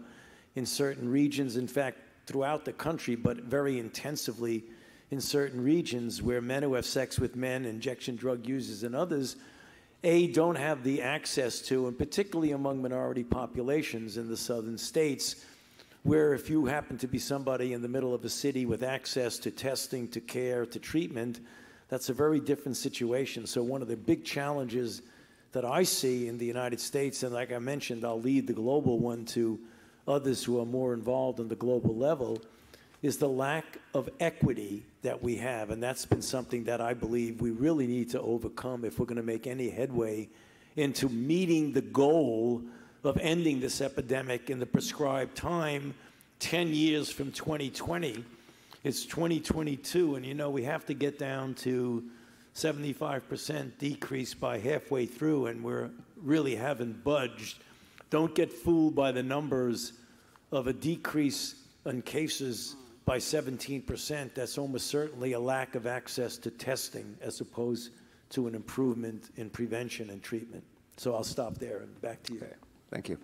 Speaker 4: in certain regions. In fact, throughout the country, but very intensively in certain regions where men who have sex with men, injection drug users, and others, A, don't have the access to, and particularly among minority populations in the southern states, where if you happen to be somebody in the middle of a city with access to testing, to care, to treatment, that's a very different situation. So, one of the big challenges that I see in the United States, and like I mentioned, I'll lead the global one to others who are more involved on the global level, is the lack of equity that we have. And that's been something that I believe we really need to overcome if we're going to make any headway into meeting the goal of ending this epidemic in the prescribed time, 10 years from 2020. It's 2022, and you know, we have to get down to 75% decrease by halfway through, and we're really haven't budged. Don't get fooled by the numbers of a decrease in cases by 17%. That's almost certainly a lack of access to testing as opposed to an improvement in prevention and treatment. So I'll stop there and back to you. Okay.
Speaker 5: Thank you.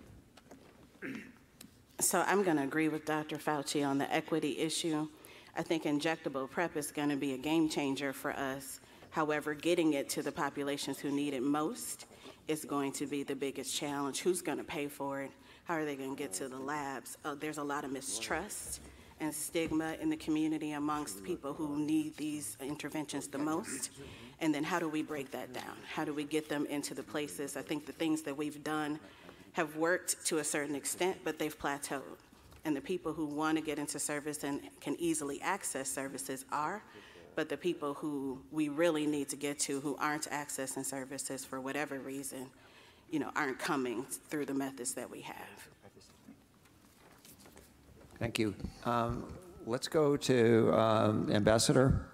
Speaker 6: So I'm going to agree with Dr. Fauci on the equity issue. I think injectable PrEP is going to be a game changer for us. However, getting it to the populations who need it most is going to be the biggest challenge. Who's going to pay for it? How are they going to get to the labs? Uh, there's a lot of mistrust and stigma in the community amongst people who need these interventions the most. And then how do we break that down? How do we get them into the places? I think the things that we've done have worked to a certain extent, but they've plateaued. And the people who want to get into service and can easily access services are, but the people who we really need to get to who aren't accessing services for whatever reason, you know, aren't coming through the methods that we have.
Speaker 5: Thank you. Um, let's go to um, Ambassador.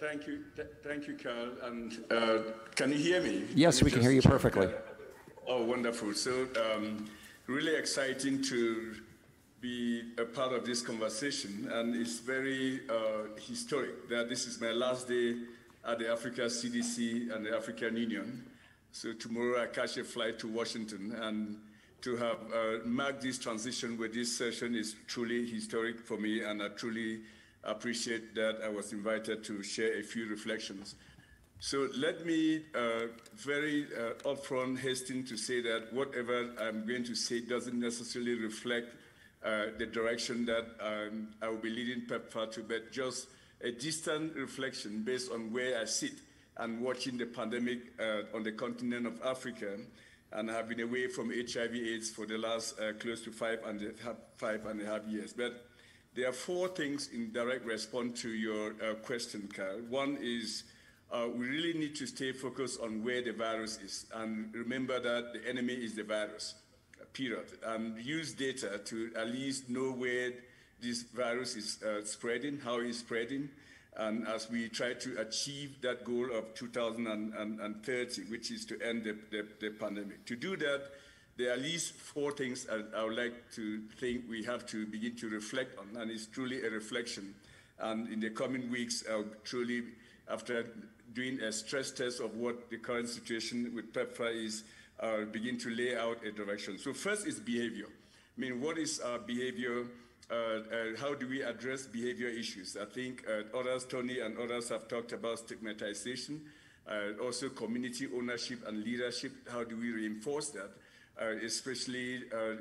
Speaker 7: Thank you, Th- thank you, Carl. And uh, can you hear me?
Speaker 5: Yes, we can hear you
Speaker 7: just check
Speaker 5: perfectly.
Speaker 7: that? Oh, wonderful. So, um, really exciting to be a part of this conversation, and it's very uh, historic that this is my last day at the Africa CDC and the African Union. So tomorrow I catch a flight to Washington, and to have uh, marked this transition with this session is truly historic for me, and I truly appreciate that I was invited to share a few reflections. So let me uh, very uh, upfront hasten to say that whatever I'm going to say doesn't necessarily reflect uh, the direction that um, I will be leading PEPFAR to, but just a distant reflection based on where I sit and watching the pandemic uh, on the continent of Africa. And I have been away from HIV/AIDS for the last uh, close to five and a half, five and a half years. But there are four things in direct response to your uh, question, Carl. One is uh, we really need to stay focused on where the virus is and remember that the enemy is the virus, period. And use data to at least know where this virus is uh, spreading, how it's spreading, and as we try to achieve that goal of 2030, which is to end the, the, the pandemic. To do that, there are at least four things I, I, would like to think we have to begin to reflect on, and it's truly a reflection. And in the coming weeks, I'll truly, after doing a stress test of what the current situation with PEPFAR is, uh, begin to lay out a direction. So first is behavior. I mean, what is our behavior? Uh, uh, how do we address behavior issues? I think uh, others, Tony and others have talked about stigmatization, uh, also community ownership and leadership. How do we reinforce that? Uh, especially uh,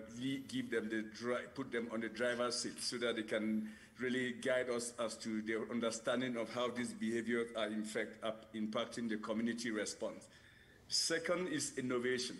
Speaker 7: give them the dri- put them on the driver's seat so that they can really guide us as to their understanding of how these behaviors are in fact impacting the community response. Second is innovation.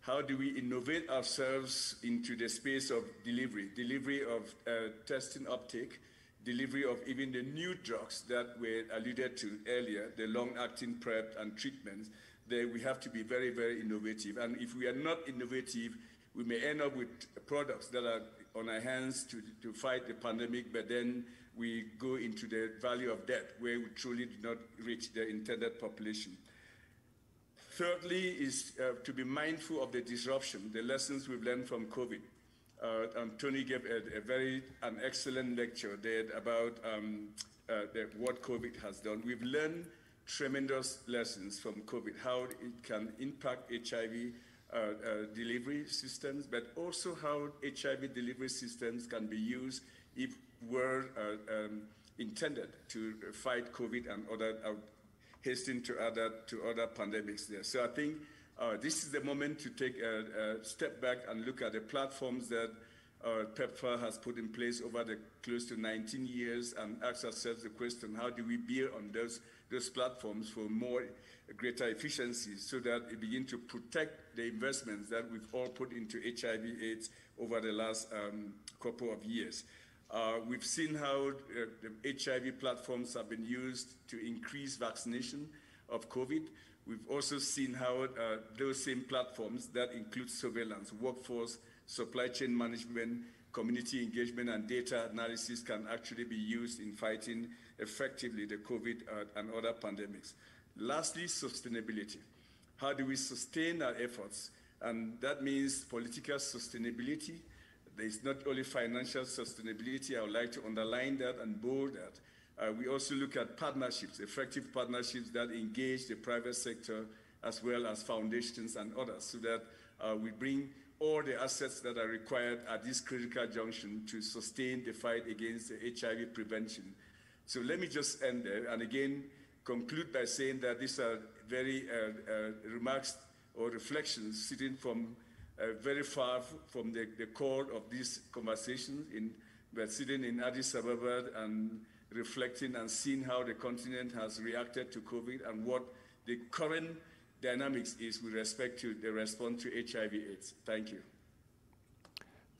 Speaker 7: How do we innovate ourselves into the space of delivery, delivery of uh, testing uptake, delivery of even the new drugs that were alluded to earlier, the long-acting PrEP and treatments, there we have to be very, very innovative. And if we are not innovative, we may end up with products that are on our hands to, to fight the pandemic, but then we go into the valley of death where we truly do not reach the intended population. Thirdly, is uh, to be mindful of the disruption, the lessons we've learned from COVID. Uh, and Tony gave a, a, very an excellent lecture there about um, uh, the, what COVID has done. We've learned tremendous lessons from COVID, how it can impact HIV uh, uh, delivery systems, but also how HIV delivery systems can be used if were uh, um, intended to fight COVID and other hasten to other to other pandemics there. So I think uh, this is the moment to take a, a, step back and look at the platforms that uh, PEPFAR has put in place over the close to 19 years and ask ourselves the question, how do we build on those, those platforms for more greater efficiency so that it begin to protect the investments that we've all put into HIV AIDS over the last um, couple of years. Uh, we've seen how uh, the HIV platforms have been used to increase vaccination of COVID. We've also seen how uh, those same platforms that include surveillance, workforce supply chain management, community engagement, and data analysis can actually be used in fighting effectively the COVID uh, and other pandemics. Lastly, sustainability. How do we sustain our efforts? And that means political sustainability. There is not only financial sustainability, I would like to underline that and bold that. Uh, we also look at partnerships, effective partnerships that engage the private sector as well as foundations and others, so that uh, we bring all the assets that are required at this critical junction to sustain the fight against the HIV prevention. So let me just end there and again conclude by saying that these are very uh, uh, remarks or reflections sitting from Uh, very far from the, the core of this conversation. In, we're sitting in Addis Ababa and reflecting and seeing how the continent has reacted to COVID and what the current dynamics is with respect to the response to HIV AIDS. Thank you.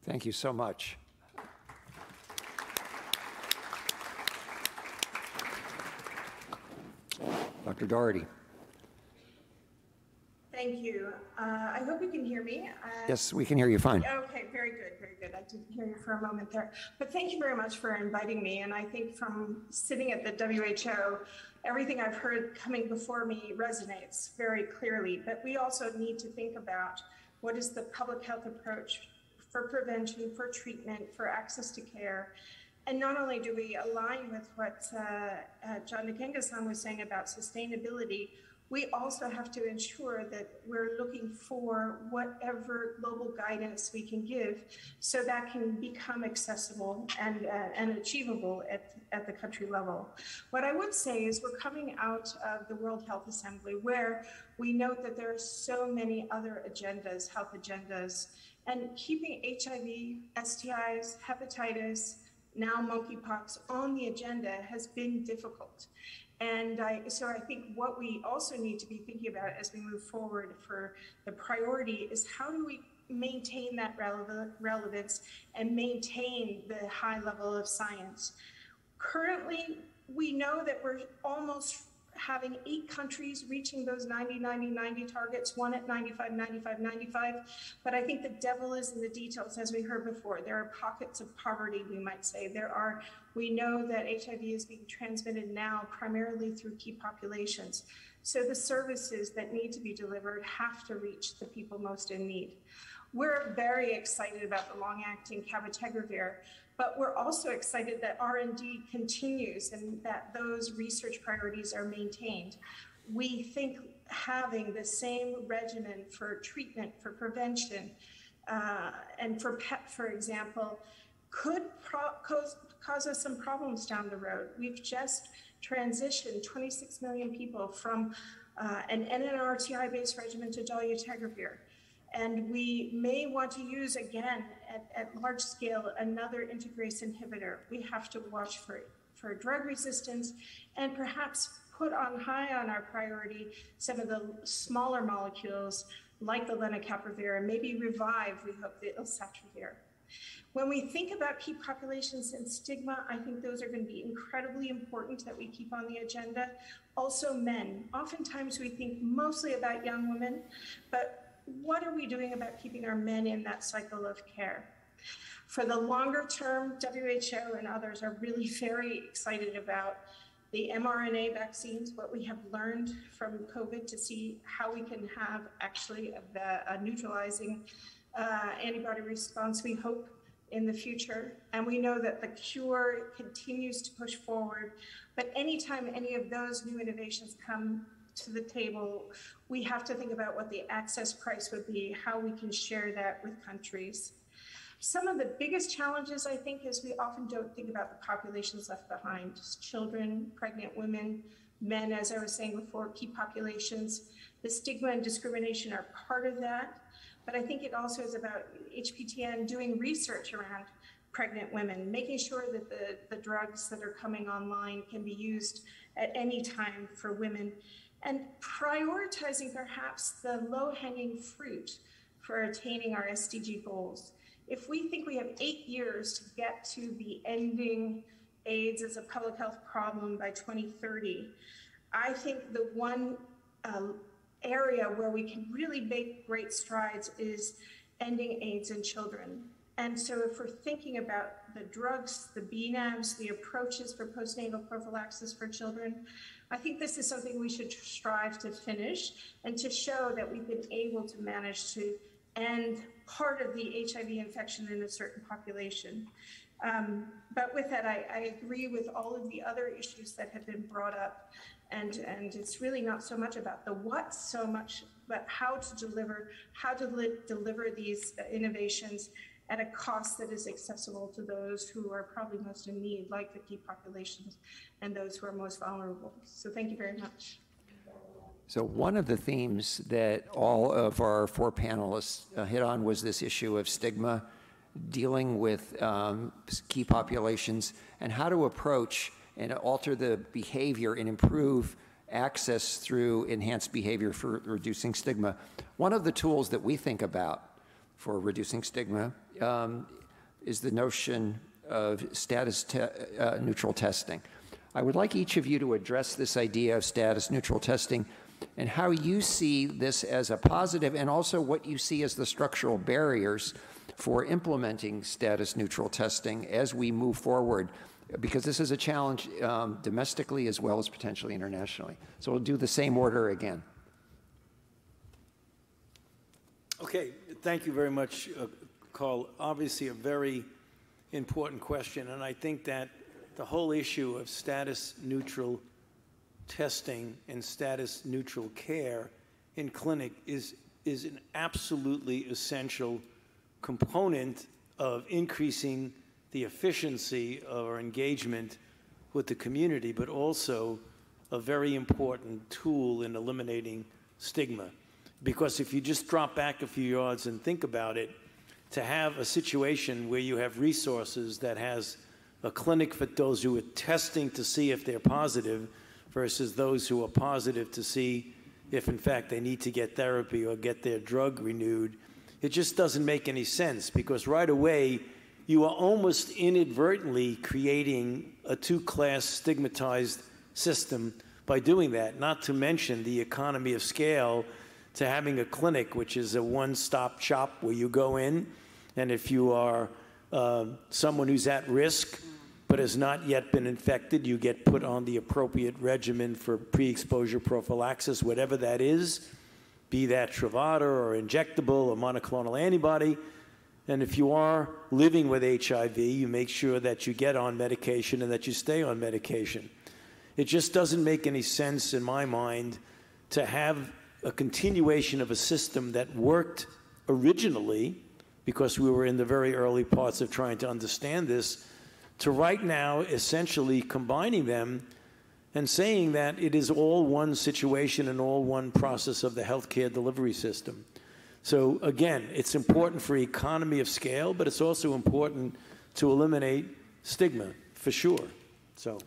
Speaker 5: Thank you so much. Dr. Doherty.
Speaker 8: Thank you. Uh, I hope you can hear me. Uh,
Speaker 5: Yes, we can hear you fine.
Speaker 8: Okay, very good, very good. I didn't hear you for a moment there. But thank you very much for inviting me. And I think from sitting at the WHO, everything I've heard coming before me resonates very clearly. But we also need to think about what is the public health approach for prevention, for treatment, for access to care. And not only do we align with what uh, uh, John Nkengasong was saying about sustainability, we also have to ensure that we're looking for whatever global guidance we can give so that can become accessible and, uh, and achievable at, at the country level. What I would say is we're coming out of the World Health Assembly where we note that there are so many other agendas, health agendas, and keeping HIV, STIs, hepatitis, now monkeypox on the agenda has been difficult. And I, so I think what we also need to be thinking about as we move forward for the priority is how do we maintain that relevance and maintain the high level of science. Currently, we know that we're almost having eight countries reaching those 90, 90, 90 targets, one at 95, 95, 95. But I think the devil is in the details, as we heard before. There are pockets of poverty, we might say. There are, we know that HIV is being transmitted now primarily through key populations. So the services that need to be delivered have to reach the people most in need. We're very excited about the long-acting cabotegravir, but we're also excited that R&D continues and that those research priorities are maintained. We think having the same regimen for treatment, for prevention, uh, and for PEP, for example, could cause, cause us some problems down the road. We've just transitioned 26 million people from uh, an NNRTI-based regimen to dolutegravir. And we may want to use again at, at large scale another integrase inhibitor. We have to watch for, for drug resistance and perhaps put on high on our priority some of the smaller molecules like the lenacapavir and maybe revive, we hope, the islatravir. When we think about key populations and stigma, I think those are going to be incredibly important that we keep on the agenda. Also, men. Oftentimes we think mostly about young women, but what are we doing about keeping our men in that cycle of care? For the longer term, WHO and others are really very excited about the mRNA vaccines, what we have learned from COVID to see how we can have actually a, a neutralizing uh, antibody response, we hope, in the future. And we know that the cure continues to push forward. But anytime any of those new innovations come to the table, we have to think about what the access price would be, how we can share that with countries. Some of the biggest challenges, I think, is we often don't think about the populations left behind children, pregnant women, men, as I was saying before, key populations. The stigma and discrimination are part of that. But I think it also is about HPTN doing research around pregnant women, making sure that the, the drugs that are coming online can be used at any time for women and prioritizing perhaps the low hanging fruit for attaining our SDG goals. If we think we have eight years to get to the ending AIDS as a public health problem by 2030, I think the one um, area where we can really make great strides is ending AIDS in children. And so if we're thinking about the drugs, the BNABs, the approaches for postnatal prophylaxis for children, I think this is something we should strive to finish and to show that we've been able to manage to end part of the HIV infection in a certain population. Um, but with that, I, I, agree with all of the other issues that have been brought up. And, and it's really not so much about the what so much, but how to deliver, how to li- deliver these innovations at a cost that is accessible to those who are probably most in need, like the key populations and those who are most vulnerable. So thank you very much.
Speaker 5: So one of the themes that all of our four panelists uh, hit on was this issue of stigma, dealing with um, key populations, and how to approach and alter the behavior and improve access through enhanced behavior for reducing stigma. One of the tools that we think about for reducing stigma um, is the notion of status te uh, neutral testing. I would like each of you to address this idea of status neutral testing and how you see this as a positive and also what you see as the structural barriers for implementing status neutral testing as we move forward because this is a challenge um, domestically as well as potentially internationally. So we'll do the same order again.
Speaker 4: Okay, thank you very much, uh, Carl. Obviously, a very important question, and I think that the whole issue of status neutral testing and status neutral care in clinic is, is an absolutely essential component of increasing the efficiency of our engagement with the community, but also a very important tool in eliminating stigma. Because if you just drop back a few yards and think about it, to have a situation where you have resources that has a clinic for those who are testing to see if they're positive versus those who are positive to see if in fact they need to get therapy or get their drug renewed, it just doesn't make any sense because right away you are almost inadvertently creating a two class stigmatized system by doing that, not to mention the economy of scale to having a clinic, which is a one stop shop where you go in, and if you are uh, someone who's at risk but has not yet been infected, you get put on the appropriate regimen for pre exposure prophylaxis, whatever that is, be that Truvada or injectable or monoclonal antibody. And if you are living with HIV, you make sure that you get on medication and that you stay on medication. It just doesn't make any sense in my mind to have a continuation of a system that worked originally, because we were in the very early parts of trying to understand this, to right now essentially combining them and saying that it is all one situation and all one process of the healthcare delivery system. So again, it's important for economy of scale, but it's also important to eliminate stigma for sure. So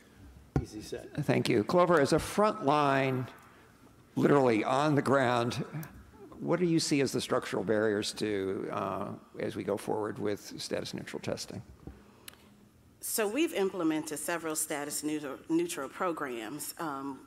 Speaker 4: easy said.
Speaker 5: Thank you. Clover, as a frontline, literally on the ground, what do you see as the structural barriers to uh, as we go forward with status neutral testing?
Speaker 6: So we've implemented several status neutral, programs um,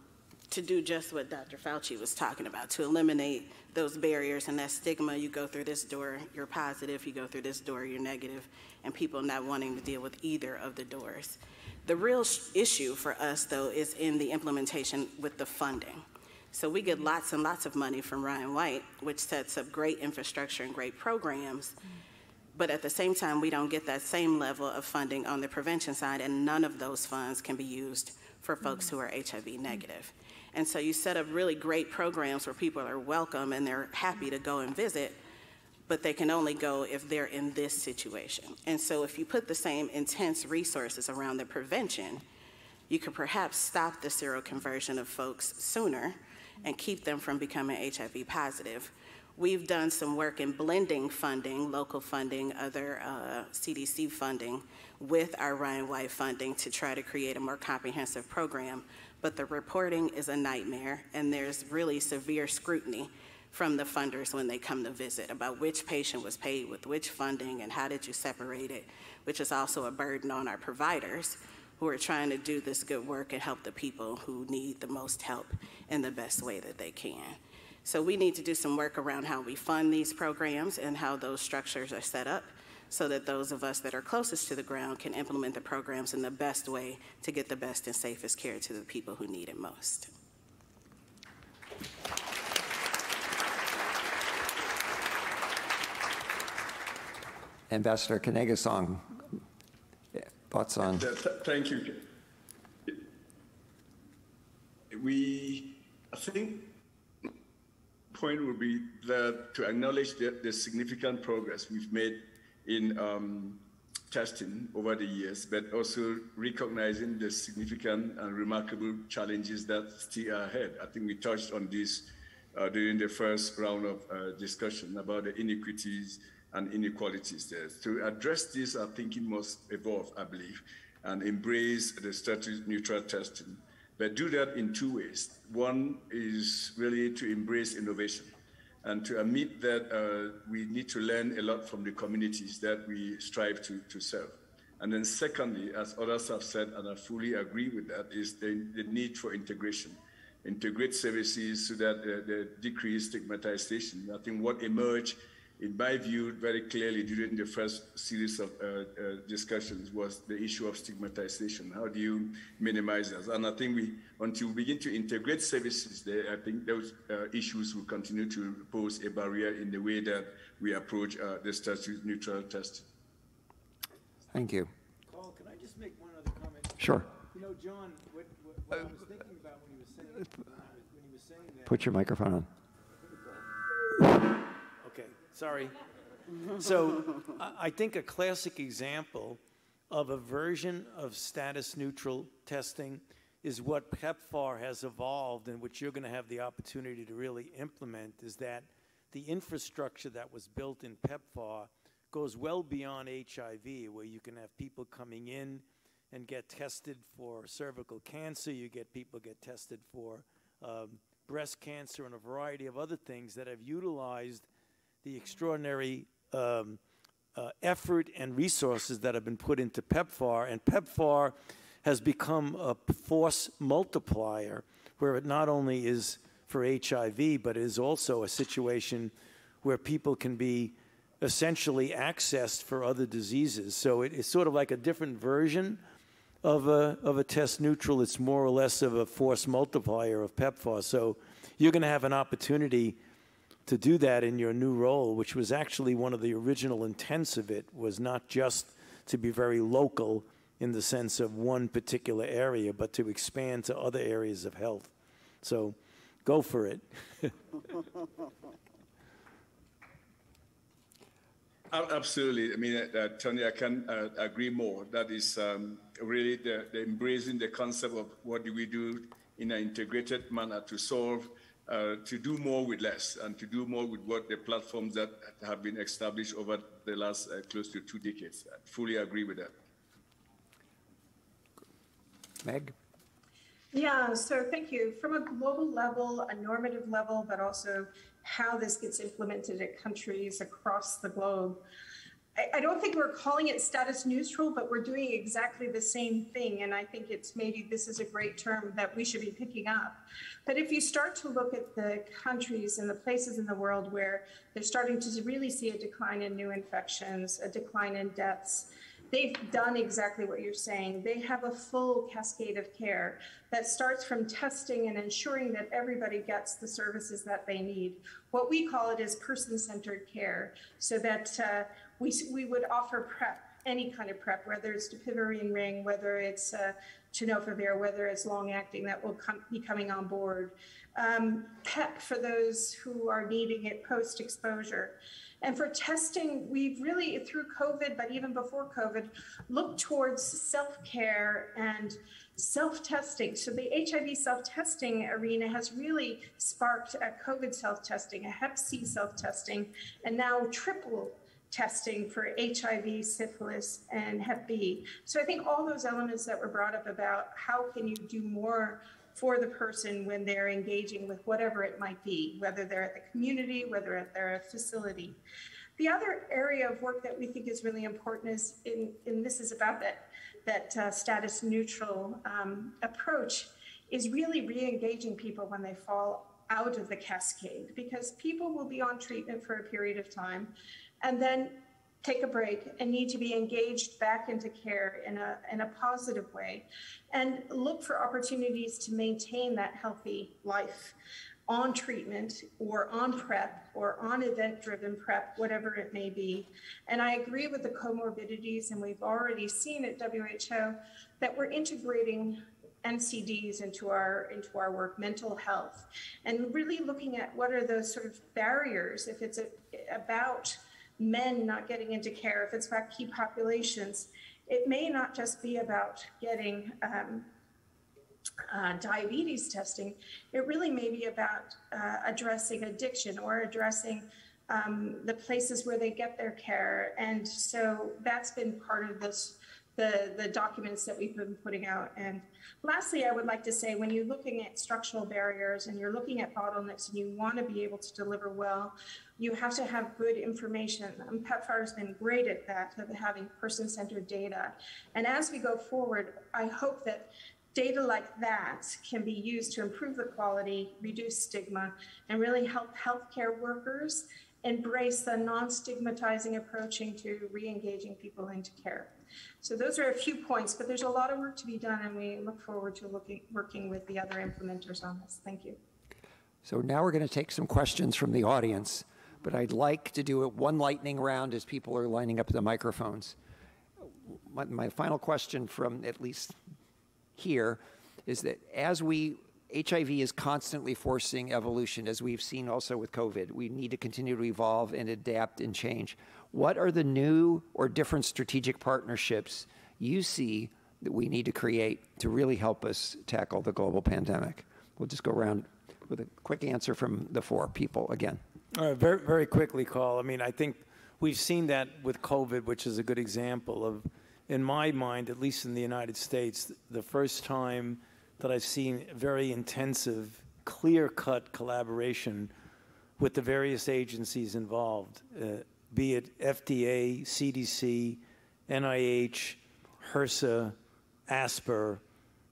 Speaker 6: to do just what Dr. Fauci was talking about, to eliminate those barriers and that stigma. You go through this door, you're positive. You go through this door, you're negative, and people not wanting to deal with either of the doors. The real issue for us, though, is in the implementation with the funding. So we get lots and lots of money from Ryan White, which sets up great infrastructure and great programs. But at the same time, we don't get that same level of funding on the prevention side, and none of those funds can be used for folks who are HIV mm-hmm. negative. And so you set up really great programs where people are welcome and they're happy to go and visit, but they can only go if they're in this situation. And so if you put the same intense resources around the prevention, you could perhaps stop the seroconversion of folks sooner and keep them from becoming HIV positive. We've done some work in blending funding, local funding, other uh, CDC funding, with our Ryan White funding to try to create a more comprehensive program. But the reporting is a nightmare, and there's really severe scrutiny from the funders when they come to visit about which patient was paid with which funding and how did you separate it, which is also a burden on our providers who are trying to do this good work and help the people who need the most help in the best way that they can. So we need to do some work around how we fund these programs and how those structures are set up so that those of us that are closest to the ground can implement the programs in the best way to get the best and safest care to the people who need it most.
Speaker 5: Ambassador Nkengasong, thoughts on?
Speaker 7: Th- th- Thank you. We, I think, point would be that to acknowledge the, the significant progress we've made in um, testing over the years, but also recognizing the significant and remarkable challenges that still are ahead. I think we touched on this uh, during the first round of uh, discussion about the inequities and inequalities there. To address this, I think it must evolve, I believe, and embrace the status neutral testing. But do that in two ways. One is really to embrace innovation and to admit that uh, we need to learn a lot from the communities that we strive to, to serve. And then secondly, as others have said, and I fully agree with that, is the, the need for integration. Integrate services so that uh, the decrease stigmatization. I think what emerged in my view, very clearly during the first series of uh, uh, discussions was the issue of stigmatization. How do you minimize that? And I think we, until we begin to integrate services there, I think those uh, issues will continue to pose a barrier in the way that we approach uh, the status neutral testing.
Speaker 5: Thank you.
Speaker 4: Carl, can I just make one other comment?
Speaker 5: Sure.
Speaker 4: You know, John, what, what, what I was thinking about when he was saying, when he was saying that.
Speaker 5: Put your microphone on.
Speaker 4: Sorry. So I, I think a classic example of a version of status neutral testing is what PEPFAR has evolved and which you're going to have the opportunity to really implement is that the infrastructure that was built in PEPFAR goes well beyond HIV, where you can have people coming in and get tested for cervical cancer, you get people get tested for um, breast cancer and a variety of other things that have utilized the extraordinary um, uh, effort and resources that have been put into PEPFAR. And PEPFAR has become a force multiplier where it not only is for HIV, but it is also a situation where people can be essentially accessed for other diseases. So it is sort of like a different version of a, of a test neutral. It's more or less of a force multiplier of PEPFAR. So you're going to have an opportunity to do that in your new role, which was actually one of the original intents of it, was not just to be very local in the sense of one particular area, but to expand to other areas of health. So go for it.
Speaker 7: Absolutely. I mean, uh, uh, Tony, I can uh, agree more. That is um, really the, the, embracing the concept of what do we do in an integrated manner to solve, uh, to do more with less, and to do more with what the platforms that have been established over the last uh, close to two decades. I fully agree with that.
Speaker 5: Meg?
Speaker 8: Yeah, so thank you. From a global level, a normative level, but also how this gets implemented at countries across the globe. I, don't think we're calling it status neutral, but we're doing exactly the same thing. And I think it's maybe this is a great term that we should be picking up. But if you start to look at the countries and the places in the world where they're starting to really see a decline in new infections, a decline in deaths, they've done exactly what you're saying. They have a full cascade of care that starts from testing and ensuring that everybody gets the services that they need. What we call it is person-centered care, so that uh, we, we would offer PrEP, any kind of PrEP, whether it's dapivirine ring, whether it's uh, tenofovir, whether it's long-acting that will come, be coming on board. Um, PEP for those who are needing it post-exposure. And for testing, we've really, through COVID, but even before COVID, looked towards self care and self testing. So the HIV self testing arena has really sparked a COVID self testing, a Hep C self testing, and now triple testing for HIV, syphilis, and Hep B. So I think all those elements that were brought up about how can you do more for the person when they're engaging with whatever it might be, whether they're at the community, whether they're at a facility. The other area of work that we think is really important is, in, and this is about that, that uh, status neutral um, approach, is really re-engaging people when they fall out of the cascade because people will be on treatment for a period of time and then take a break and need to be engaged back into care in a, in a positive way and look for opportunities to maintain that healthy life on treatment or on PrEP or on event driven PrEP, whatever it may be. And I agree with the comorbidities, and we've already seen at WHO that we're integrating NCDs into our into our work, mental health, and really looking at what are those sort of barriers. If it's a, about men not getting into care, if it's about key populations, it may not just be about getting um, uh, diabetes testing, it really may be about uh, addressing addiction or addressing um, the places where they get their care. And so that's been part of this, the, the documents that we've been putting out. And lastly, I would like to say when you're looking at structural barriers and you're looking at bottlenecks and you want to be able to deliver well, you have to have good information. And PEPFAR has been great at that, of having person centered data. And as we go forward, I hope that data like that can be used to improve the quality, reduce stigma, and really help healthcare workers embrace the non-stigmatizing approaching to re-engaging people into care. So those are a few points, but there's a lot of work to be done, and we look forward to looking, working with the other implementers on this. Thank you.
Speaker 5: So now we're going to take some questions from the audience, but I'd like to do it one lightning round as people are lining up the microphones. My, my final question from at least here is that as we HIV is constantly forcing evolution, as we've seen also with COVID. We need to continue to evolve and adapt and change. What are the new or different strategic partnerships you see that we need to create to really help us tackle the global pandemic? We'll just go around with a quick answer from the four people again.
Speaker 4: Right, very, very quickly, Carl. I mean, I think we've seen that with COVID, which is a good example of in my mind, at least in the United States, the first time that I've seen very intensive, clear cut collaboration with the various agencies involved, uh, be it FDA, CDC, NIH, HRSA, ASPR,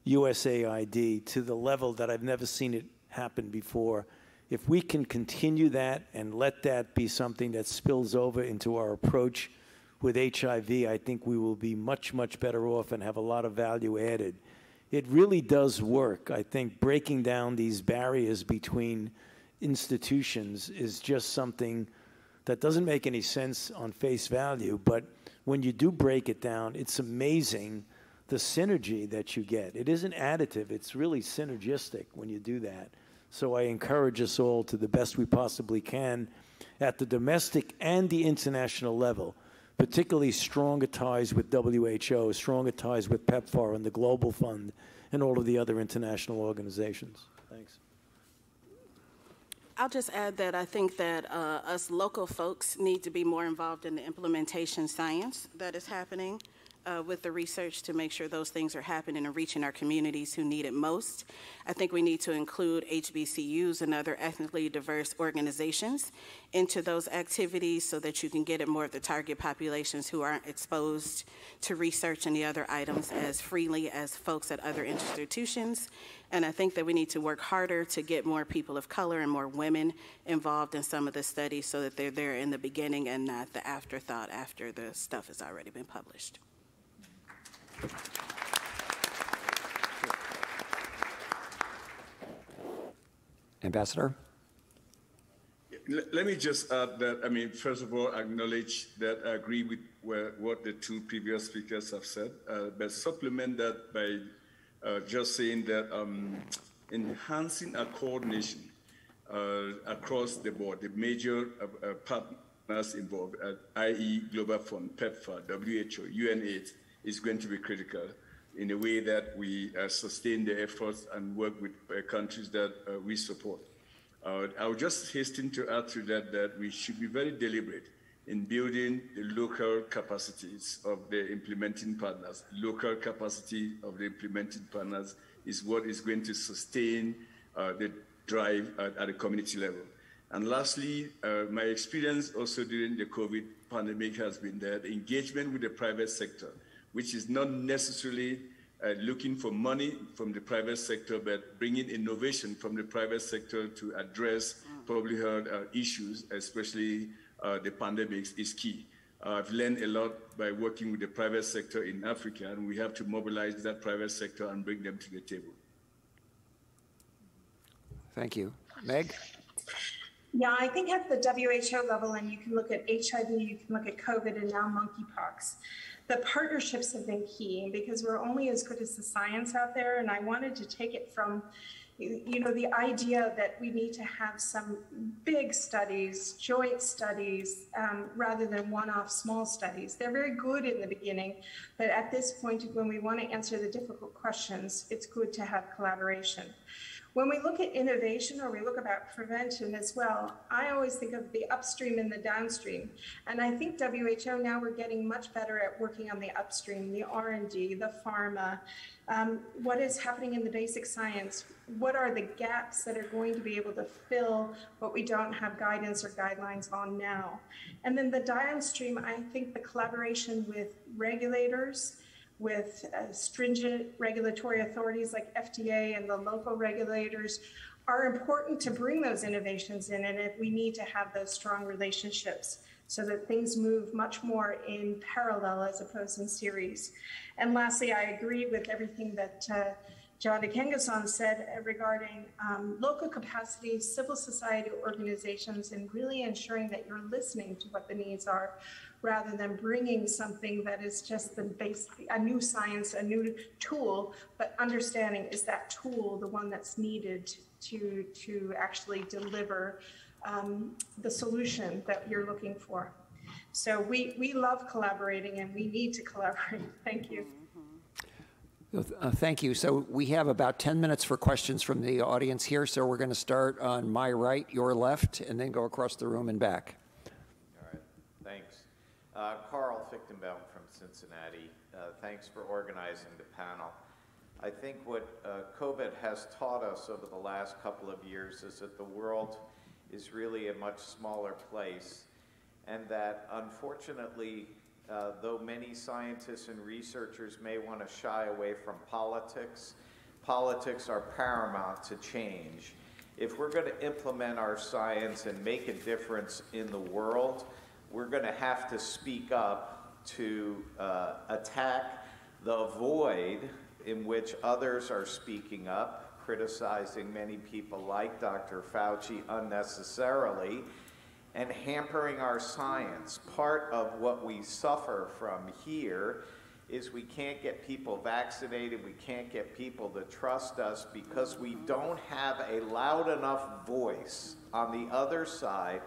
Speaker 4: USAID, to the level that I've never seen it happen before. If we can continue that and let that be something that spills over into our approach with HIV, I think we will be much, much better off and have a lot of value added. It really does work. I think breaking down these barriers between institutions is just something that doesn't make any sense on face value, but when you do break it down, it's amazing the synergy that you get. It isn't additive, it's really synergistic when you do that. So I encourage us all to the best we possibly can at the domestic and the international level particularly stronger ties with WHO, stronger ties with PEPFAR and the Global Fund and all of the other international organizations. Thanks.
Speaker 6: I'll just add that I think that uh, us local folks need to be more involved in the implementation science that is happening uh, with the research to make sure those things are happening and reaching our communities who need it most. I think we need to include HBCUs and other ethnically diverse organizations into those activities so that you can get at more of the target populations who aren't exposed to research and the other items as freely as folks at other institutions. And I think that we need to work harder to get more people of color and more women involved in some of the studies so that they're there in the beginning and not the afterthought after the stuff has already been published.
Speaker 5: Ambassador?
Speaker 7: Let me just add that, I mean, first of all, acknowledge that I agree with what the two previous speakers have said, uh, but supplement that by uh, just saying that um, enhancing our coordination uh, across the board, the major uh, uh, partners involved, uh, i.e. Global Fund, PEPFAR, WHO, UNAIDS, is going to be critical in a way that we uh, sustain the efforts and work with uh, countries that uh, we support. I would just hasten to add to that that we should be very deliberate in building the local capacities of the implementing partners. Local capacity of the implementing partners is what is going to sustain uh, the drive at, at, the community level. And lastly, uh, my experience also during the COVID pandemic has been that engagement with the private sector which is not necessarily uh, looking for money from the private sector, but bringing innovation from the private sector to address public health uh, issues, especially uh, the pandemics, is key. Uh, I've learned a lot by working with the private sector in Africa, and we have to mobilize that private sector and bring them to the table.
Speaker 5: Thank you. Meg?
Speaker 8: Yeah, I think at the WHO level, and you can look at HIV, you can look at COVID, and now monkeypox. The partnerships have been key because we're only as good as the science out there. And I wanted to take it from, you know, the idea that we need to have some big studies, joint studies, um, rather than one off small studies. They're very good in the beginning, but at this point, when we want to answer the difficult questions, it's good to have collaboration. When we look at innovation or we look about prevention as well, I always think of the upstream and the downstream. And I think WHO now we're getting much better at working on the upstream, the R&D, the pharma, um, what is happening in the basic science, what are the gaps that are going to be able to fill what we don't have guidance or guidelines on now. And then the downstream, I think the collaboration with regulators, with uh, stringent regulatory authorities like FDA and the local regulators are important to bring those innovations in. And we need to have those strong relationships so that things move much more in parallel as opposed in series. And lastly, I agree with everything that uh, John Nkengasong said regarding um, local capacity, civil society organizations, and really ensuring that you're listening to what the needs are rather than bringing something that is just the base, a new science, a new tool, but understanding is that tool the one that's needed to, to actually deliver um, the solution that you're looking for. So we, we love collaborating and we need to collaborate. Thank you.
Speaker 5: Uh, thank you. So we have about 10 minutes for questions from the audience here. So we're going to start on my right, your left, and then go across the room and back.
Speaker 9: Uh, Carl Fichtenbaum from Cincinnati. Uh, thanks for organizing the panel. I think what uh, COVID has taught us over the last couple of years is that the world is really a much smaller place and that unfortunately, uh, though many scientists and researchers may want to shy away from politics, politics are paramount to change. If we're going to implement our science and make a difference in the world, we're going to have to speak up to uh, attack the void in which others are speaking up, criticizing many people like Dr. Fauci unnecessarily, and hampering our science. Part of what we suffer from here is we can't get people vaccinated, we can't get people to trust us because we don't have a loud enough voice on the other side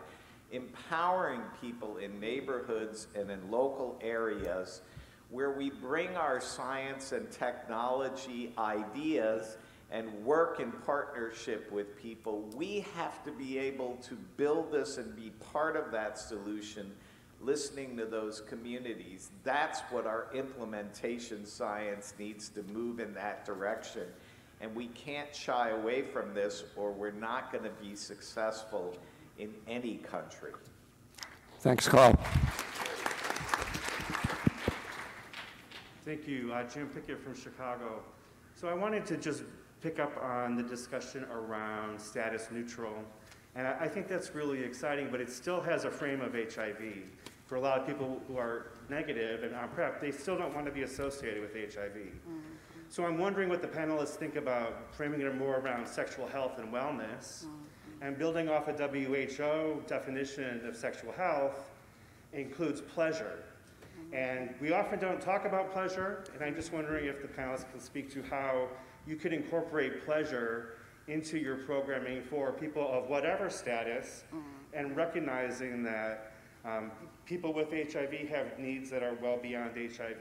Speaker 9: empowering people in neighborhoods and in local areas where we bring our science and technology ideas and work in partnership with people, we have to be able to build this and be part of that solution, listening to those communities. That's what our implementation science needs to move in that direction. And we can't shy away from this or we're not going to be successful in any country.
Speaker 5: Thanks, Carl.
Speaker 10: Thank you. Uh, Jim Pickett from Chicago. So I wanted to just pick up on the discussion around status neutral. And I, I think that's really exciting, but it still has a frame of HIV. For a lot of people who are negative and on PrEP, they still don't want to be associated with HIV. Mm-hmm. So I'm wondering what the panelists think about framing it more around sexual health and wellness. Mm-hmm and building off a WHO definition of sexual health includes pleasure. And we often don't talk about pleasure, and I'm just wondering if the panelists can speak to how you could incorporate pleasure into your programming for people of whatever status, mm-hmm. and recognizing that um, people with HIV have needs that are well beyond HIV,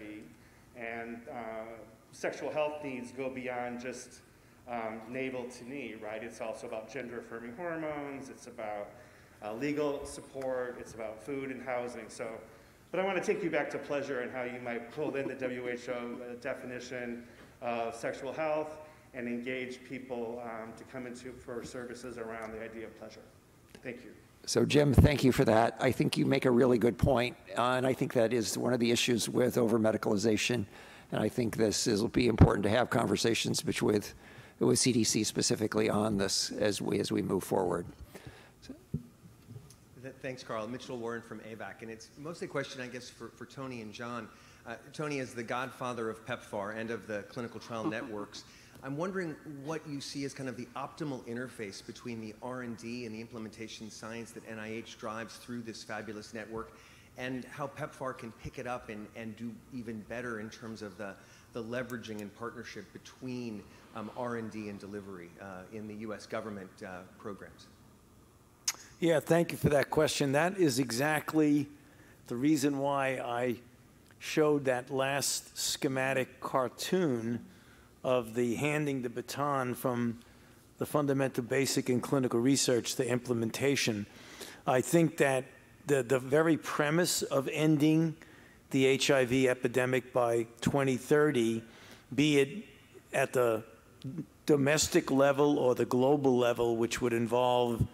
Speaker 10: and uh, sexual health needs go beyond just um, navel to knee, right? It's also about gender affirming hormones, it's about uh, legal support, it's about food and housing. So, but I want to take you back to pleasure and how you might pull in the WHO uh, definition of sexual health and engage people um, to come into for services around the idea of pleasure. Thank you.
Speaker 5: So, Jim, thank you for that. I think you make a really good point, uh, and I think that is one of the issues with over medicalization And I think this is, will be important to have conversations with, with CDC specifically on this as we, as we move forward.
Speaker 11: Th- Thanks, Carl. Mitchell Warren from AVAC. And it's mostly a question, I guess, for, for Tony and John. Uh, Tony, as the godfather of PEPFAR and of the clinical trial networks, I'm wondering what you see as kind of the optimal interface between the R&D and the implementation science that NIH drives through this fabulous network and how PEPFAR can pick it up and, and do even better in terms of the, the leveraging and partnership between um, R&D and delivery uh, in the U.S. government uh, programs.
Speaker 4: Yeah, thank you for that question. That is exactly the reason why I showed that last schematic cartoon of the handing the baton from the fundamental basic and clinical research to implementation. I think that the, the very premise of ending the HIV epidemic by 2030, be it at the domestic level or the global level, which would involve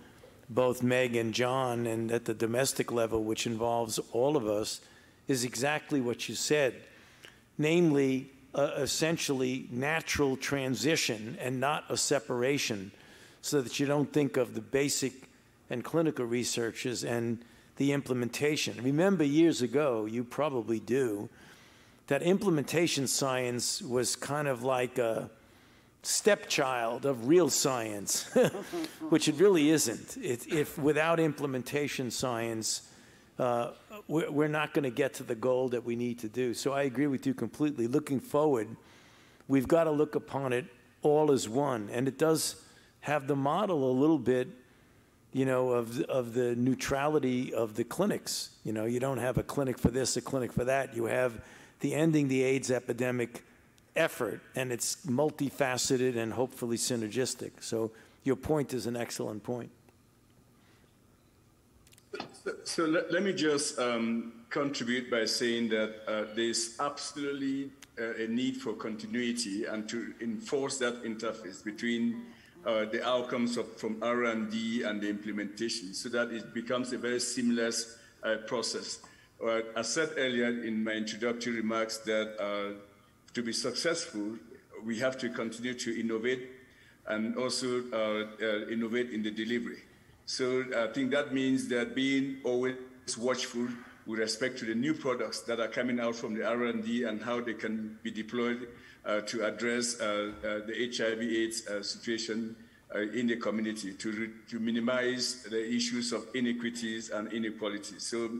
Speaker 4: both Meg and John, and at the domestic level, which involves all of us, is exactly what you said. Namely, uh, essentially natural transition and not a separation, so that you don't think of the basic and clinical researches and the implementation. Remember years ago, you probably do, that implementation science was kind of like a stepchild of real science, which it really isn't. It, if without implementation science, uh, we're, we're not going to get to the goal that we need to do. So I agree with you completely. Looking forward, we've got to look upon it all as one, and it does have the model a little bit you know, of, of the neutrality of the clinics. You know, you don't have a clinic for this, a clinic for that. You have the ending the AIDS epidemic effort, and it's multifaceted and hopefully synergistic. So your point is an excellent point.
Speaker 7: So, so let, let, me just um, contribute by saying that uh, there's absolutely uh, a need for continuity and to enforce that interface between uh, the outcomes of, from R&D and the implementation so that it becomes a very seamless uh, process. Uh, I said earlier in my introductory remarks that uh, to be successful, we have to continue to innovate and also uh, uh, innovate in the delivery. So I think that means that being always watchful with respect to the new products that are coming out from the R&D and how they can be deployed uh, to address uh, uh, the HIV/AIDS situation in the community, to, to minimize the issues of inequities and inequalities. So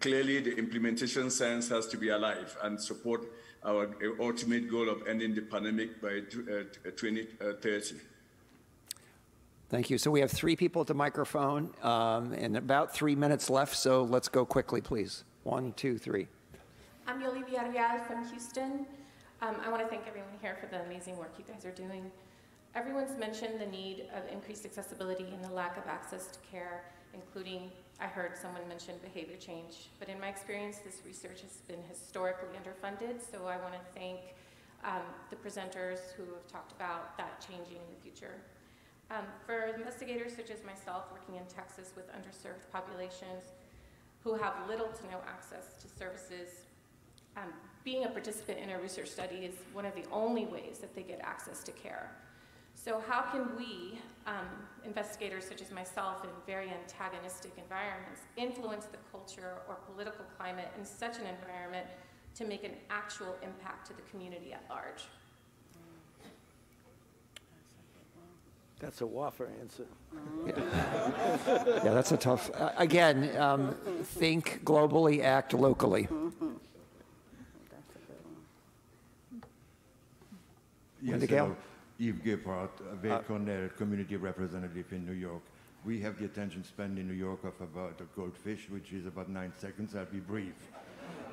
Speaker 7: clearly, the implementation science has to be alive and support our ultimate goal of ending the pandemic by 2030.
Speaker 5: Thank you. So we have three people at the microphone um, and about three minutes left, so let's go quickly, please. One, two, three.
Speaker 12: I'm Yoli Villarreal from Houston. Um, I want to thank everyone here for the amazing work you guys are doing. Everyone's mentioned the need of increased accessibility and the lack of access to care, including, I heard someone mention behavior change. But in my experience, this research has been historically underfunded, so I want to thank um, the presenters who have talked about that changing in the future. Um, for investigators such as myself working in Texas with underserved populations who have little to no access to services, um, being a participant in a research study is one of the only ways that they get access to care. So how can we, um, investigators such as myself in very antagonistic environments, influence the culture or political climate in such an environment to make an actual impact to the community at large?
Speaker 4: That's a wafer answer.
Speaker 5: Yeah, yeah that's a tough. Uh, again, um, think globally, act locally.
Speaker 13: Yes, hello. Yves Gephardt, a uh, Cornell community representative in New York. We have the attention span in New York of about a goldfish, which is about nine seconds. I'll be brief.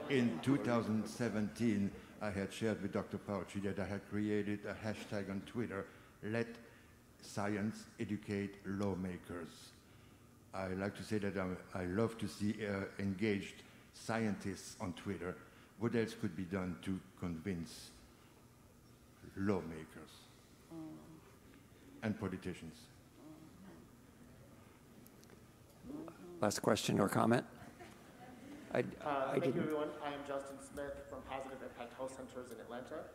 Speaker 13: In 2017, I had shared with Dr. Fauci that I had created a hashtag on Twitter, let science educate lawmakers. I like to say that I, I love to see uh, engaged scientists on Twitter. What else could be done to convince lawmakers and politicians.
Speaker 5: Last question or comment?
Speaker 14: I, uh, I thank you, everyone. I am Justin Smith from Positive Impact Health centers in Atlanta.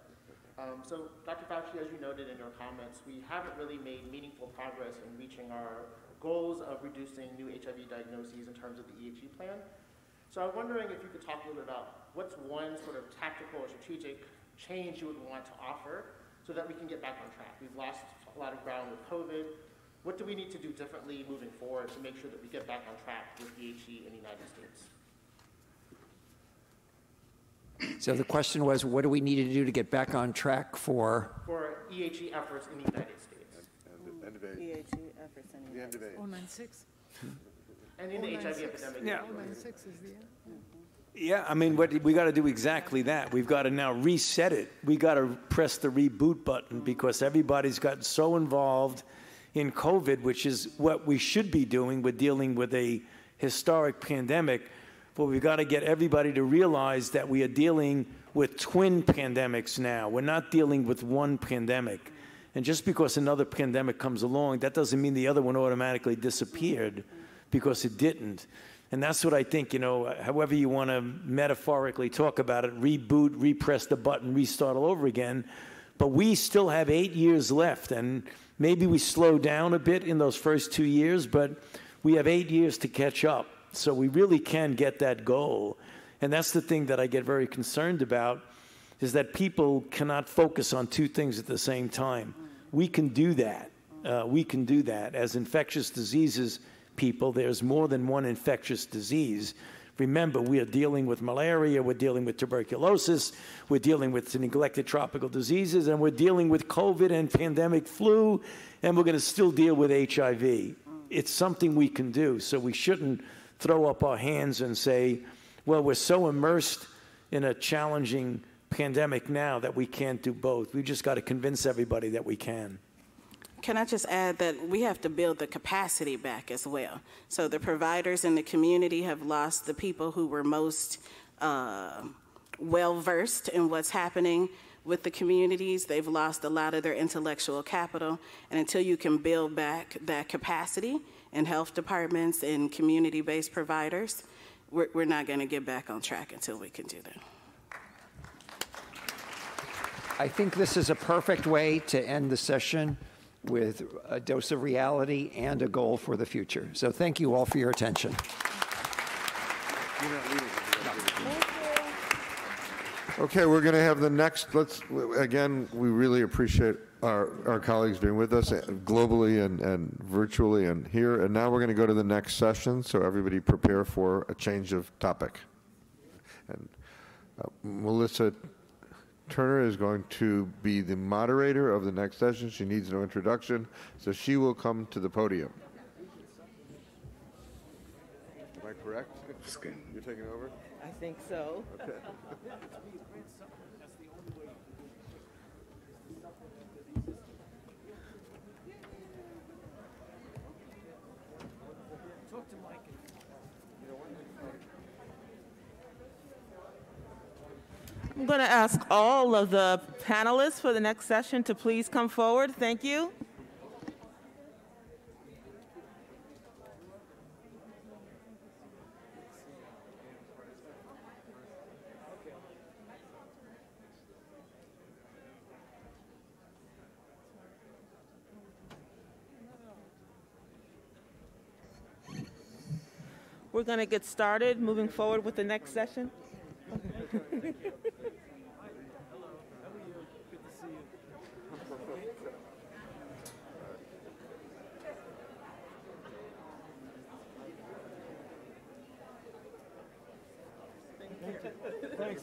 Speaker 14: Um, so, Dr. Fauci, as you noted in your comments, we haven't really made meaningful progress in reaching our goals of reducing new HIV diagnoses in terms of the EHE plan. So I'm wondering if you could talk a little bit about what's one sort of tactical or strategic change you would want to offer so that we can get back on track. We've lost a lot of ground with COVID. What do we need to do differently moving forward to make sure that we get back on track with EHE in the United States?
Speaker 5: So the question was, what do we need to do to get back on track for?
Speaker 14: For EHE efforts in the United States.
Speaker 1: End of AIDS.
Speaker 6: EHE efforts in
Speaker 1: The end of AIDS.
Speaker 15: 096.
Speaker 14: And in the HIV epidemic.
Speaker 4: Yeah.
Speaker 15: 096 is the end.
Speaker 4: Yeah, I mean, what we got to do exactly that. We've got to now reset it. We got to press the reboot button because everybody's gotten so involved in COVID, which is what we should be doing. We're dealing with a historic pandemic, but we've got to get everybody to realize that we are dealing with twin pandemics now. We're not dealing with one pandemic. And just because another pandemic comes along, that doesn't mean the other one automatically disappeared because it didn't. And that's what I think, you know, however you want to metaphorically talk about it, reboot, repress the button, restart all over again. But we still have eight years left. And maybe we slow down a bit in those first two years, but we have eight years to catch up. So we really can get that goal. And that's the thing that I get very concerned about is that people cannot focus on two things at the same time. We can do that. Uh, we can do that. As infectious diseases people, there's more than one infectious disease. Remember, we are dealing with malaria, we're dealing with tuberculosis, we're dealing with neglected tropical diseases, and we're dealing with COVID and pandemic flu, and we're going to still deal with HIV. It's something we can do, so we shouldn't throw up our hands and say, well, we're so immersed in a challenging pandemic now that we can't do both. We've just got to convince everybody that we can.
Speaker 6: Can I just add that we have to build the capacity back as well? So the providers in the community have lost the people who were most uh, well versed in what's happening with the communities. They've lost a lot of their intellectual capital. And until you can build back that capacity in health departments and community based providers, we're, we're not going to get back on track until we can do that.
Speaker 5: I think this is a perfect way to end the session with a dose of reality and a goal for the future. So thank you all for your attention.
Speaker 1: Okay, we're going to have the next, let's, again, we really appreciate our, our colleagues being with us uh, globally and, and virtually and here. And now we're going to go to the next session, so everybody prepare for a change of topic. And uh, Melissa Turner is going to be the moderator of the next session. She needs no introduction, so she will come to the podium. Am I correct? You're taking over?
Speaker 16: I think so.
Speaker 1: Okay.
Speaker 16: I'm going to ask all of the panelists for the next session to please come forward. Thank you. We're going to get started moving forward with the next session.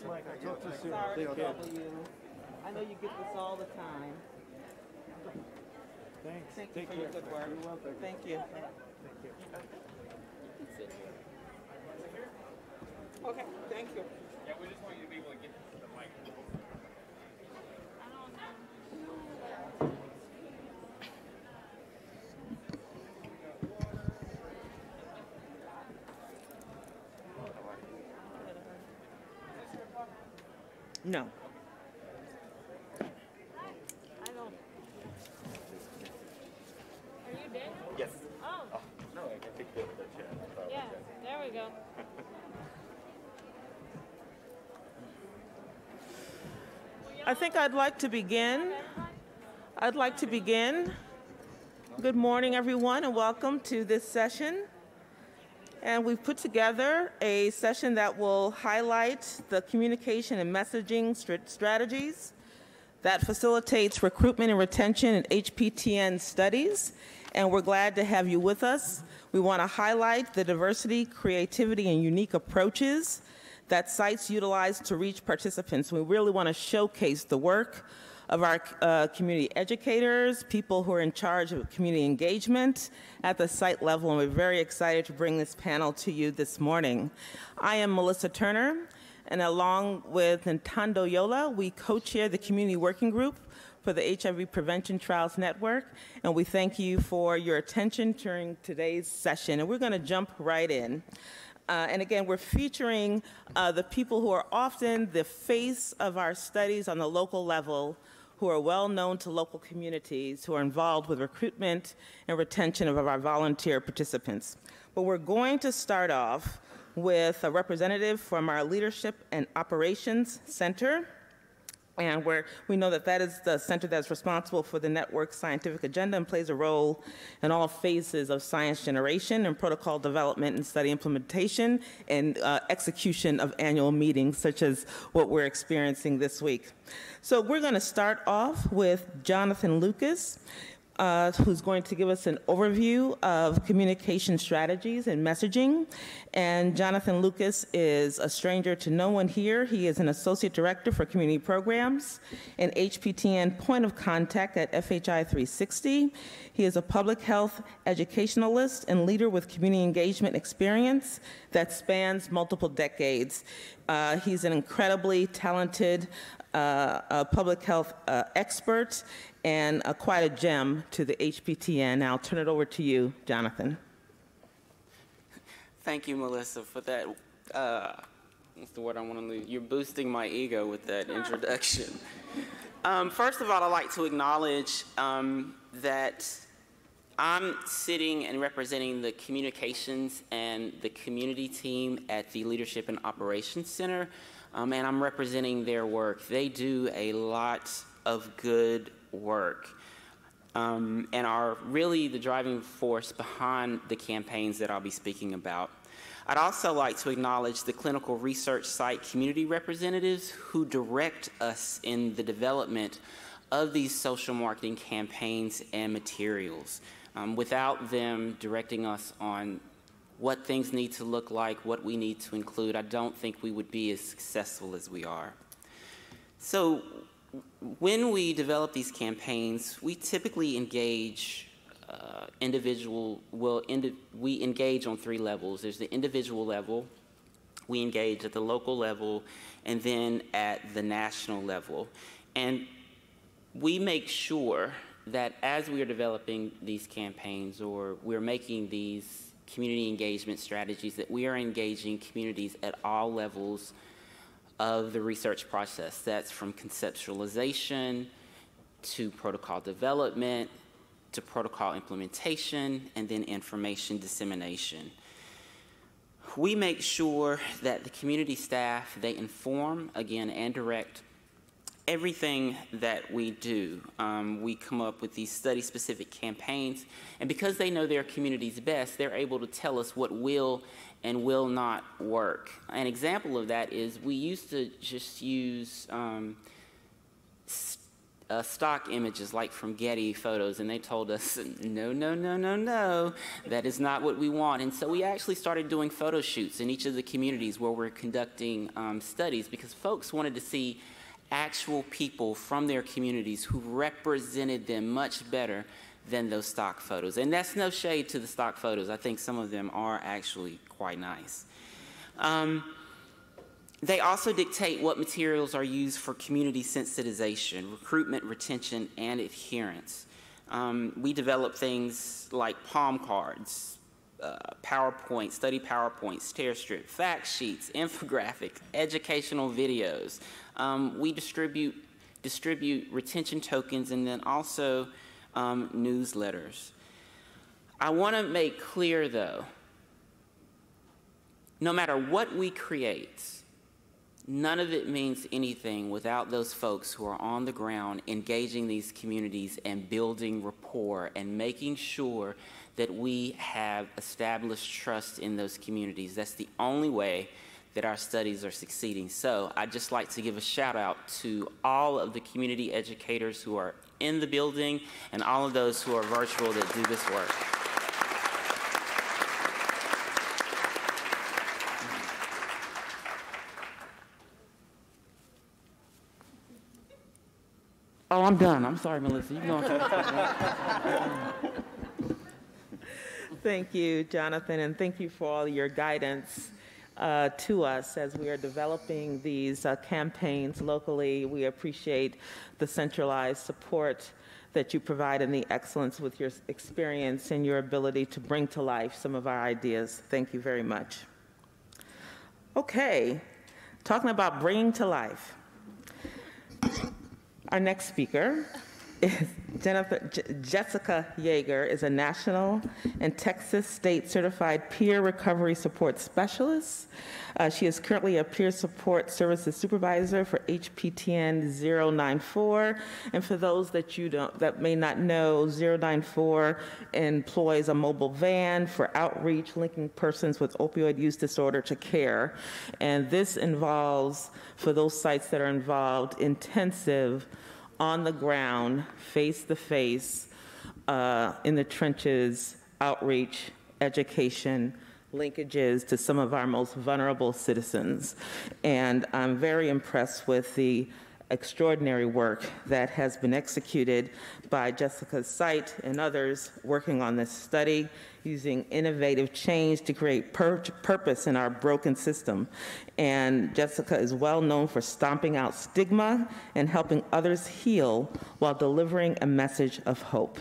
Speaker 4: Mike. I'll talk to you soon.
Speaker 16: Sorry to
Speaker 4: care.
Speaker 16: trouble you. I know you get this all the time.
Speaker 4: Thanks.
Speaker 16: Thank you
Speaker 4: Take
Speaker 16: for your good work.
Speaker 4: You're welcome.
Speaker 16: Thank you. Okay, thank you.
Speaker 17: Yeah, we just want you to be able to get
Speaker 16: No.
Speaker 12: I don't. Are you dead?
Speaker 17: Yes.
Speaker 12: Oh.
Speaker 17: No, I can take the, the chair.
Speaker 12: Yeah, there we go.
Speaker 16: I think I'd like to begin. I'd like to begin. Good morning, everyone, and welcome to this session. And we've put together a session that will highlight the communication and messaging strategies that facilitates recruitment and retention in HPTN studies. And we're glad to have you with us. We want to highlight the diversity, creativity, and unique approaches that sites utilize to reach participants. We really want to showcase the work of our uh, community educators, people who are in charge of community engagement at the site level, and we're very excited to bring this panel to you this morning. I am Melissa Turner, and along with Ntando Yola, we co-chair the Community Working Group for the HIV Prevention Trials Network, and we thank you for your attention during today's session. And we're going to jump right in. Uh, and again, we're featuring uh, the people who are often the face of our studies on the local level, who are well known to local communities, who are involved with recruitment and retention of our volunteer participants. But we're going to start off with a representative from our Leadership and Operations Center and where we know that that is the center that's responsible for the network's scientific agenda and plays a role in all phases of science generation and protocol development and study implementation and uh, execution of annual meetings such as what we're experiencing this week. So we're going to start off with Jonathan Lucas uh, who's going to give us an overview of communication strategies and messaging. And Jonathan Lucas is a stranger to no one here. He is an associate director for community programs and HPTN point of contact at FHI 360. He is a public health educationalist and leader with community engagement experience that spans multiple decades. Uh, he's an incredibly talented uh, public health uh, expert and uh, quite a gem to the HPTN. Now I'll turn it over to you, Jonathan.
Speaker 15: Thank you, Melissa, for that. Uh, what's the word I want to use? You're boosting my ego with that introduction. um, first of all, I'd like to acknowledge um, that I'm sitting and representing the communications and the community team at the Leadership and Operations Center, um, and I'm representing their work. They do a lot of good work um, and are really the driving force behind the campaigns that I'll be speaking about. I'd also like to acknowledge the clinical research site community representatives who direct us in the development of these social marketing campaigns and materials. Um, without them directing us on what things need to look like, what we need to include, I don't think we would be as successful as we are. So when we develop these campaigns, we typically engage uh, individual, well, indi we engage on three levels. There's the individual level, we engage at the local level, and then at the national level. And we make sure that as we are developing these campaigns or we're making these community engagement strategies, that we are engaging communities at all levels of the research process. That's from conceptualization to protocol development to protocol implementation and then information dissemination. We make sure that the community staff, they inform, again, and direct everything that we do. Um, we come up with these study-specific campaigns, and because they know their communities best, they're able to tell us what will and will not work. An example of that is we used to just use um, uh, stock images like from Getty Photos, and they told us, no, no, no, no, no, that is not what we want. And so we actually started doing photo shoots in each of the communities where we're conducting um, studies because folks wanted to see actual people from their communities who represented them much better than those stock photos. And that's no shade to the stock photos. I think some of them are actually quite nice. Um, they also dictate what materials are used for community sensitization, recruitment, retention, and adherence. Um, we develop things like palm cards, uh, PowerPoint, study PowerPoints, tear strip, fact sheets, infographics, educational videos. Um, we distribute, distribute retention tokens and then also um, newsletters. I want to make clear, though, no matter what we create, None of it means anything without those folks who are on the ground engaging these communities and building rapport and making sure that we have established trust in those communities. That's the only way that our studies are succeeding. So I'd just like to give a shout out to all of the community educators who are in the building and all of those who are virtual that do this work. Oh, I'm done. I'm sorry, Melissa. You know
Speaker 16: Thank you, Jonathan, and thank you for all your guidance uh, to us as we are developing these uh, campaigns locally. We appreciate the centralized support that you provide and the excellence with your experience and your ability to bring to life some of our ideas. Thank you very much. Okay, talking about bringing to life. Our next speaker is Jennifer, J- Jessica Yeager is a national and Texas state certified peer recovery support specialist. Uh, she is currently a peer support services supervisor for HPTN 094. And for those that you don't that may not know, 094 employs a mobile van for outreach linking persons with opioid use disorder to care. And this involves, for those sites that are involved, intensive on the ground, face to face, uh, in the trenches, outreach, education, linkages to some of our most vulnerable citizens. And I'm very impressed with the extraordinary work that has been executed by Jessica's site and others working on this study using innovative change to create pur- purpose in our broken system. And Jessica is well known for stomping out stigma and helping others heal while delivering a message of hope.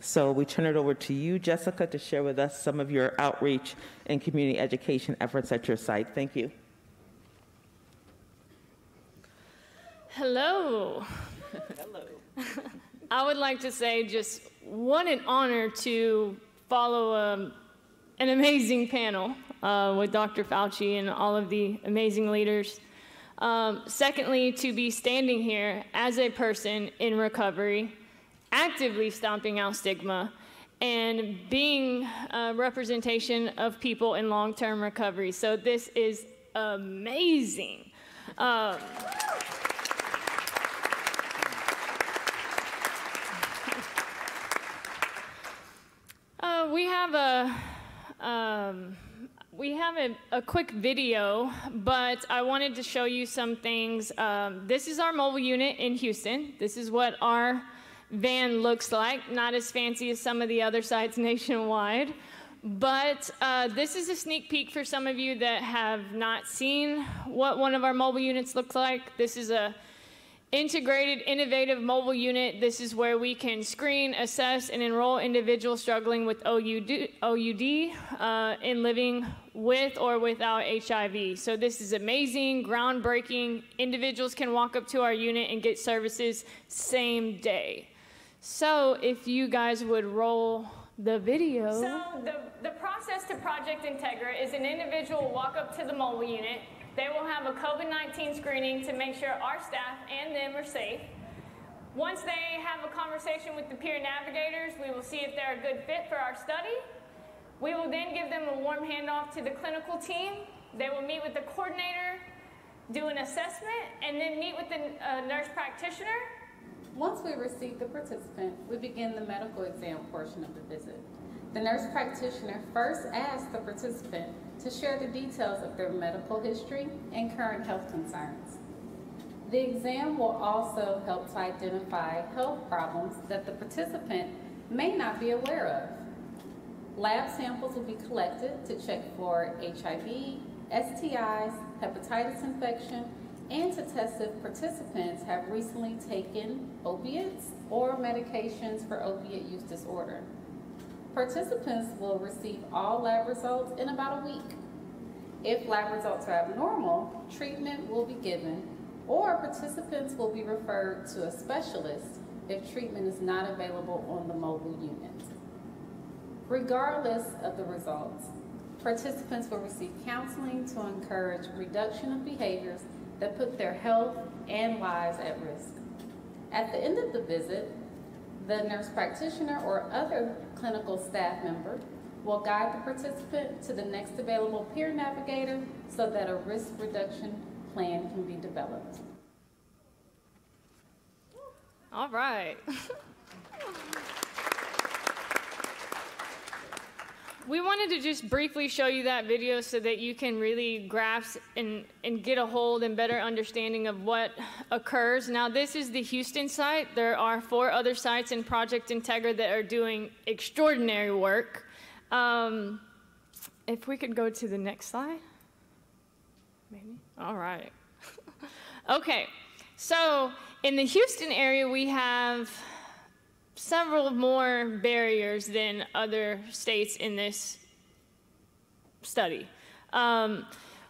Speaker 16: So we turn it over to you, Jessica, to share with us some of your outreach and community education efforts at your site. Thank you.
Speaker 18: Hello.
Speaker 16: Hello.
Speaker 18: I would like to say just what an honor to follow um, an amazing panel uh, with Dr. Fauci and all of the amazing leaders. Um, secondly, to be standing here as a person in recovery, actively stomping out stigma, and being a representation of people in long term recovery. So, this is amazing. Um, We have a um, we have a, a, quick video, but I wanted to show you some things. Um, this is our mobile unit in Houston. This is what our van looks like. Not as fancy as some of the other sites nationwide, but uh, this is a sneak peek for some of you that have not seen what one of our mobile units looks like. This is a Integrated Innovative Mobile Unit. This is where we can screen, assess, and enroll individuals struggling with OUD, OUD uh, in living with or without HIV. So, this is amazing, groundbreaking. Individuals can walk up to our unit and get services same day. So, if you guys would roll the video. So, the, the process to Project Integra is an individual walk up to the mobile unit they will have a COVID 19 screening to make sure our staff and them are safe. Once they have a conversation with the peer navigators, we will see if they're a good fit for our study. We will then give them a warm handoff to the clinical team. They will meet with the coordinator, do an assessment, and then meet with the uh, nurse practitioner.
Speaker 19: Once we receive the participant, we begin the medical exam portion of the visit. The nurse practitioner first asks the participant to share the details of their medical history and current health concerns. The exam will also help to identify health problems that the participant may not be aware of. Lab samples will be collected to check for HIV, STIs, hepatitis infection, and to test if participants have recently taken opiates or medications for opiate use disorder. Participants will receive all lab results in about a week. If lab results are abnormal, treatment will be given, or participants will be referred to a specialist if treatment is not available on the mobile unit. Regardless of the results, participants will receive counseling to encourage reduction of behaviors that put their health and lives at risk. At the end of the visit, the nurse practitioner or other clinical staff member will guide the participant to the next available peer navigator so that a risk reduction plan can be developed.
Speaker 18: All right. we wanted to just briefly show you that video so that you can really grasp and, and get a hold and better understanding of what occurs. Now, this is the Houston site. There are four other sites in Project Integra that are doing extraordinary work. Um, if we could go to the next slide. Maybe. All right. okay. So, in the Houston area, we have several more barriers than other states in this study. Um,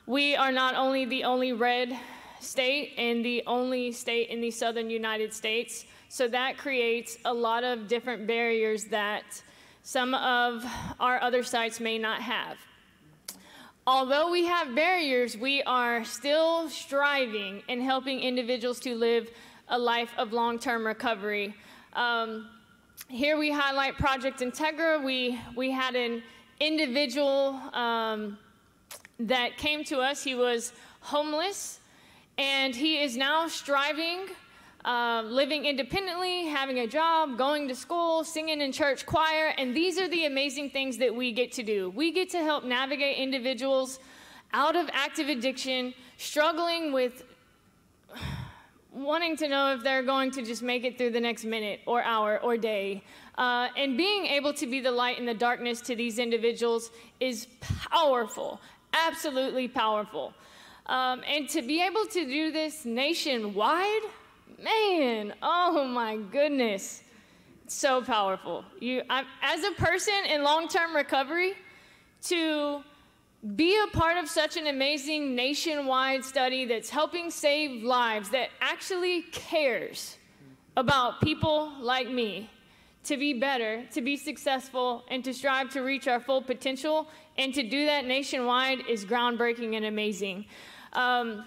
Speaker 18: we are not only the only red state and the only state in the southern United States, so that creates a lot of different barriers that some of our other sites may not have. Although we have barriers, we are still striving and helping individuals to live a life of long-term recovery. Um, here we highlight Project Integra. We, we had an individual um, that came to us. He was homeless, and he is now striving, uh, living independently, having a job, going to school, singing in church choir, and these are the amazing things that we get to do. We get to help navigate individuals out of active addiction, struggling with wanting to know if they're going to just make it through the next minute or hour or day. Uh, and being able to be the light in the darkness to these individuals is powerful, absolutely powerful. Um, and to be able to do this nationwide, man, oh my goodness, so powerful. You, I'm, as a person in long-term recovery, to be a part of such an amazing nationwide study that's helping save lives, that actually cares about people like me to be better, to be successful, and to strive to reach our full potential. And to do that nationwide is groundbreaking and amazing. Um,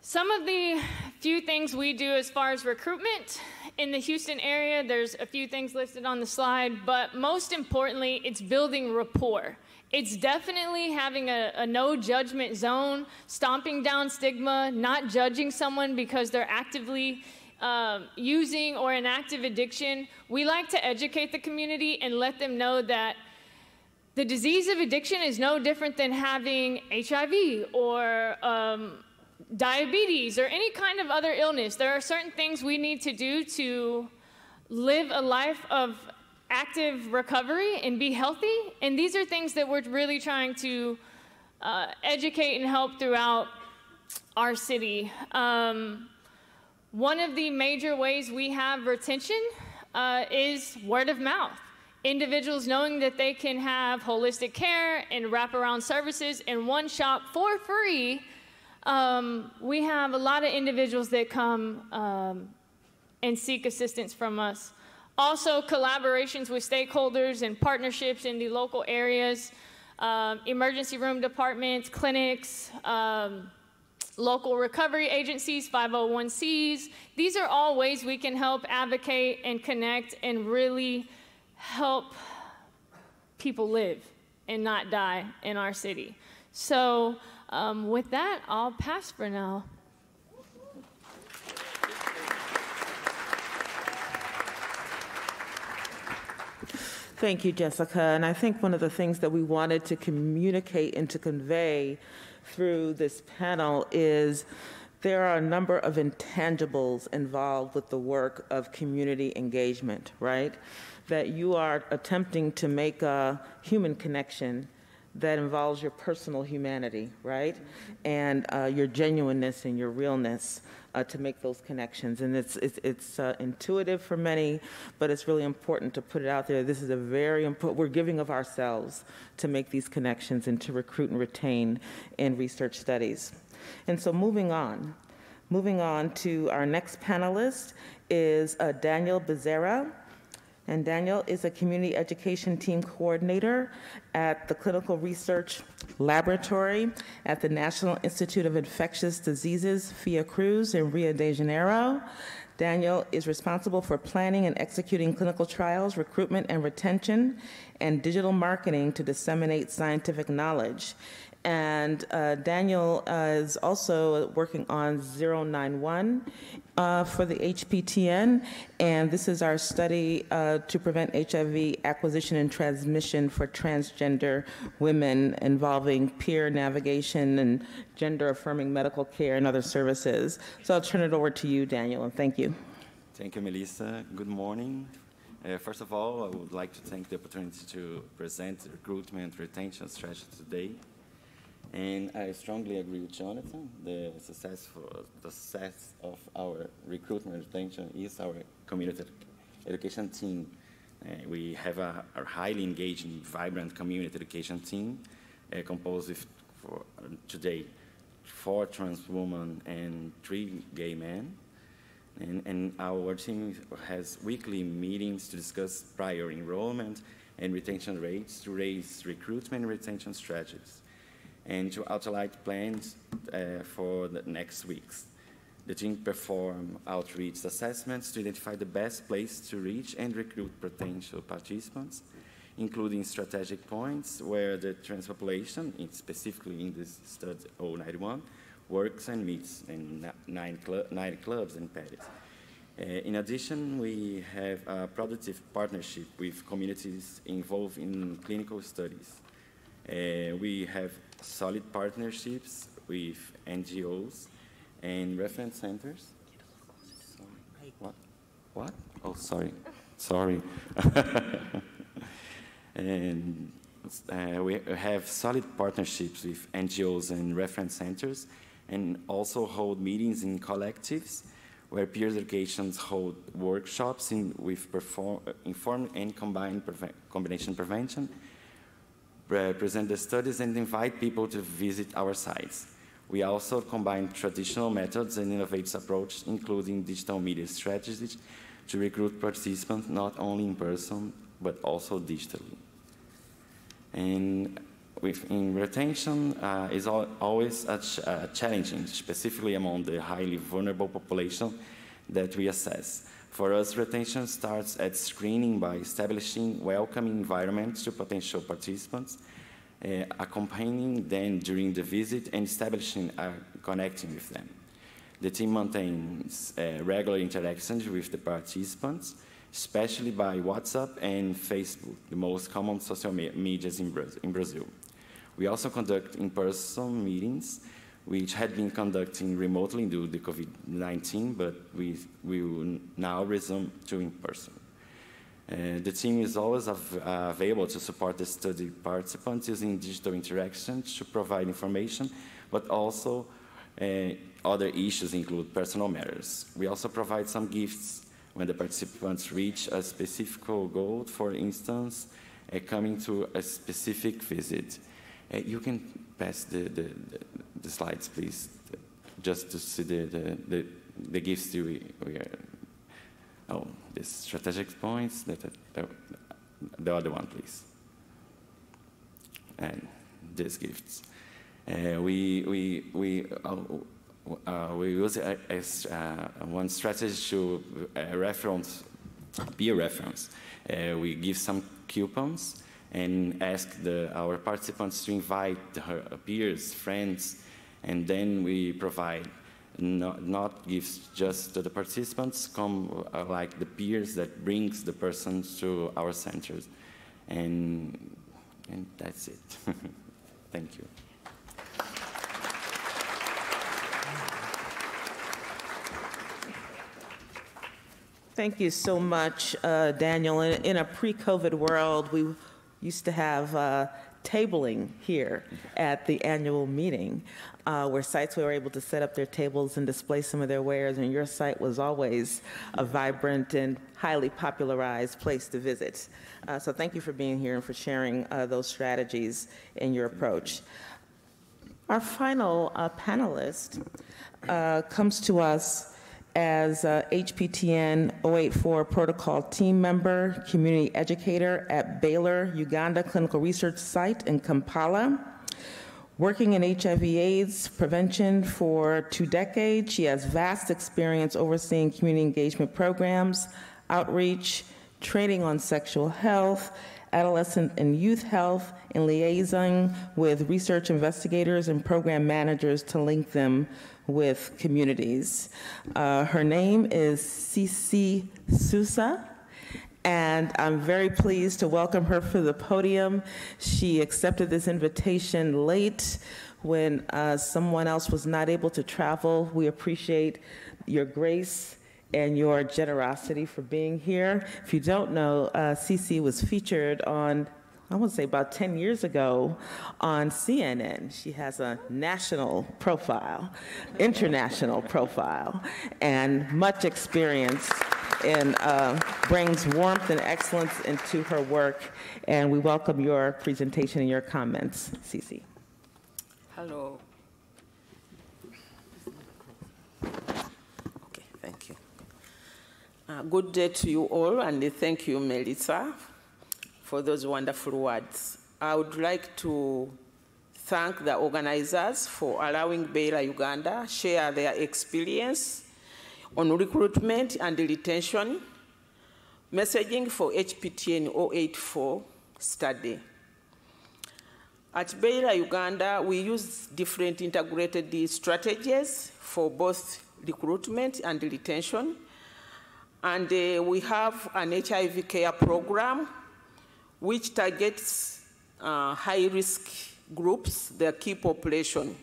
Speaker 18: some of the few things we do as far as recruitment in the Houston area, there's a few things listed on the slide, but most importantly, it's building rapport. It's definitely having a, a, no judgment zone, stomping down stigma, not judging someone because they're actively um, using or an active addiction. We like to educate the community and let them know that the disease of addiction is no different than having HIV or um, diabetes or any kind of other illness, there are certain things we need to do to live a life of active recovery and be healthy. And these are things that we're really trying to uh, educate and help throughout our city. Um, one of the major ways we have retention uh, is word of mouth. Individuals knowing that they can have holistic care and wraparound services in one shop for free um, we have a lot of individuals that come um, and seek assistance from us. Also, collaborations with stakeholders and partnerships in the local areas, um, emergency room departments, clinics, um, local recovery agencies, 501cs. These are all ways we can help advocate and connect and really help people live and not die in our city. So, um, with that, I'll pass for now.
Speaker 16: Thank you, Jessica. And I think one of the things that we wanted to communicate and to convey through this panel is there are a number of intangibles involved with the work of community engagement, right? That you are attempting to make a human connection that involves your personal humanity, right? And uh, your genuineness and your realness uh, to make those connections. And it's, it's, it's uh, intuitive for many, but it's really important to put it out there. This is a very important, we're giving of ourselves to make these connections and to recruit and retain in research studies. And so moving on, moving on to our next panelist is uh, Daniel Becerra And Daniel is a community education team coordinator at the Clinical Research Laboratory at the National Institute of Infectious Diseases, Fiocruz, in Rio de Janeiro. Daniel is responsible for planning and executing clinical trials, recruitment and retention, and digital marketing to disseminate scientific knowledge. And uh, Daniel uh, is also working on 091 uh, for the HPTN, and this is our study uh, to prevent HIV acquisition and transmission for transgender women involving peer navigation and gender affirming medical care and other services. So I'll turn it over to you, Daniel, and thank you.
Speaker 20: Thank you, Melissa. Good morning. Uh, first of all, I would like to take the opportunity to present recruitment retention strategy today. And I strongly agree with Jonathan. The successful the success of our recruitment retention is our community education team. Uh, we have a, a, highly engaged and vibrant community education team uh, composed of for, today four trans women and three gay men. And, and, our team has weekly meetings to discuss prior enrollment and retention rates to raise recruitment and retention strategies and to outline plans uh, for the next weeks. The team perform outreach assessments to identify the best place to reach and recruit potential participants, including strategic points where the trans population, specifically in this study 091, works and meets in nine, cl nine clubs in Paris. Uh, in addition, we have a productive partnership with communities involved in clinical studies. Uh, we have solid partnerships with NGOs and reference centers. What? What? Oh, sorry. Sorry. and uh, we have solid partnerships with NGOs and reference centers and also hold meetings in collectives where peer educations hold workshops in, with perform, informed and combined combination prevention present the studies and invite people to visit our sites. We also combine traditional methods and innovative approaches, including digital media strategies, to recruit participants not only in person, but also digitally. And retention uh, is al always ch uh, challenging, specifically among the highly vulnerable population that we assess. For us, retention starts at screening by establishing welcoming environments to potential participants, uh, accompanying them during the visit and establishing a connecting with them. The team maintains uh, regular interactions with the participants, especially by WhatsApp and Facebook, the most common social me medias in, Bra in Brazil. We also conduct in-person meetings which had been conducting remotely due to COVID-19, but we, we will now resume to in-person. Uh, the team is always av available to support the study participants using digital interactions to provide information, but also uh, other issues include personal matters. We also provide some gifts when the participants reach a specific goal, for instance, uh, coming to a specific visit. Uh, you can pass the, the, the, the, slides, please, just to see the, the, the, the gifts we, we are. Oh, this strategic points. The, the, the other one, please. And these gifts. Uh, we we we. Uh, uh, we use as uh, one strategy to uh, reference, peer reference. Uh, we give some coupons and ask the, our participants to invite her peers, friends, and then we provide not, not gifts just to the participants, come uh, like the peers that brings the persons to our centers. And, and that's it. Thank you.
Speaker 16: Thank you so much, uh, Daniel. In, in a pre-COVID world, we used to have uh, tabling here at the annual meeting uh, where sites were able to set up their tables and display some of their wares, and your site was always a vibrant and highly popularized place to visit. Uh, so thank you for being here and for sharing uh, those strategies in your approach. Our final uh, panelist uh, comes to us as HPTN 084 protocol team member, community educator at Baylor Uganda Clinical Research Site in Kampala. Working in HIV AIDS prevention for two decades, she has vast experience overseeing community engagement programs, outreach, training on sexual health, adolescent and youth health, and liaising with research investigators and program managers to link them with communities. Uh, her name is Cici Sousa. And I'm very pleased to welcome her for the podium. She accepted this invitation late when uh, someone else was not able to travel. We appreciate your grace and your generosity for being here. If you don't know, uh, Cici was featured on I want to say about 10 years ago on CNN. She has a national profile, international profile, and much experience and uh, brings warmth and excellence into her work. And we welcome your presentation and your comments, Cici.
Speaker 21: Hello. Okay, thank you. Uh, good day to you all, and thank you, Melissa, for those wonderful words. I would like to thank the organizers for allowing Baylor Uganda share their experience on recruitment and retention, messaging for HPTN 084 study. At Baylor Uganda, we use different integrated strategies for both recruitment and retention. And uh, we have an HIV care program which targets uh, high risk groups, their key population.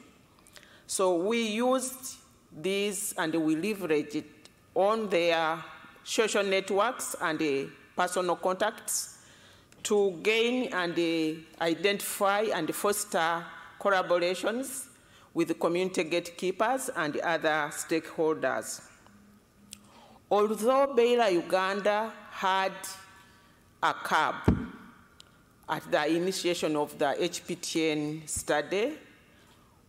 Speaker 21: So we used these and we leveraged on their social networks and uh, personal contacts to gain and uh, identify and foster collaborations with community gatekeepers and other stakeholders. Although Baylor Uganda had a CAB at the initiation of the HPTN study,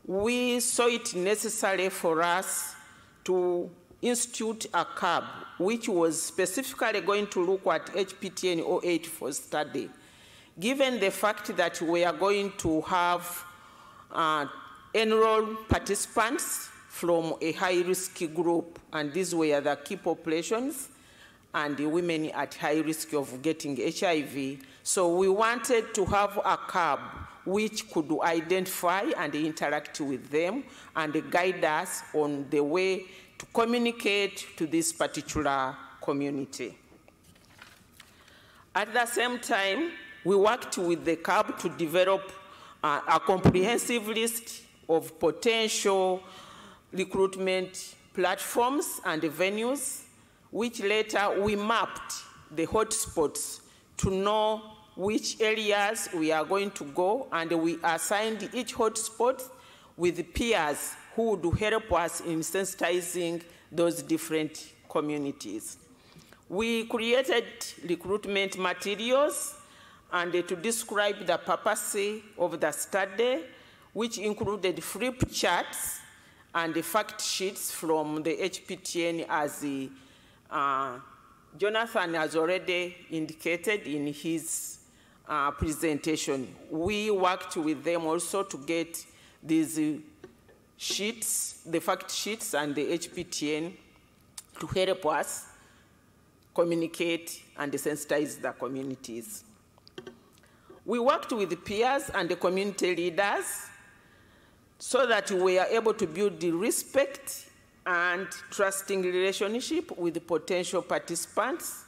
Speaker 21: we saw it necessary for us to institute a CAB, which was specifically going to look at HPTN 084 study. Given the fact that we are going to have uh, enrolled participants from a high-risk group, and these were the key populations, and the women at high risk of getting HIV. So we wanted to have a CAB which could identify and interact with them and guide us on the way to communicate to this particular community. At the same time, we worked with the CAB to develop uh, a comprehensive list of potential recruitment platforms and venues, which later we mapped the hotspots to know which areas we are going to go, and we assigned each hotspot with peers who would help us in sensitizing those different communities. We created recruitment materials and to describe the purpose of the study, which included flip charts and the fact sheets from the HPTN as uh, Jonathan has already indicated in his uh, presentation. We worked with them also to get these uh, sheets, the fact sheets and the HPTN to help us communicate and sensitize the communities. We worked with peers and the community leaders so that we are able to build the respect and trusting relationship with the potential participants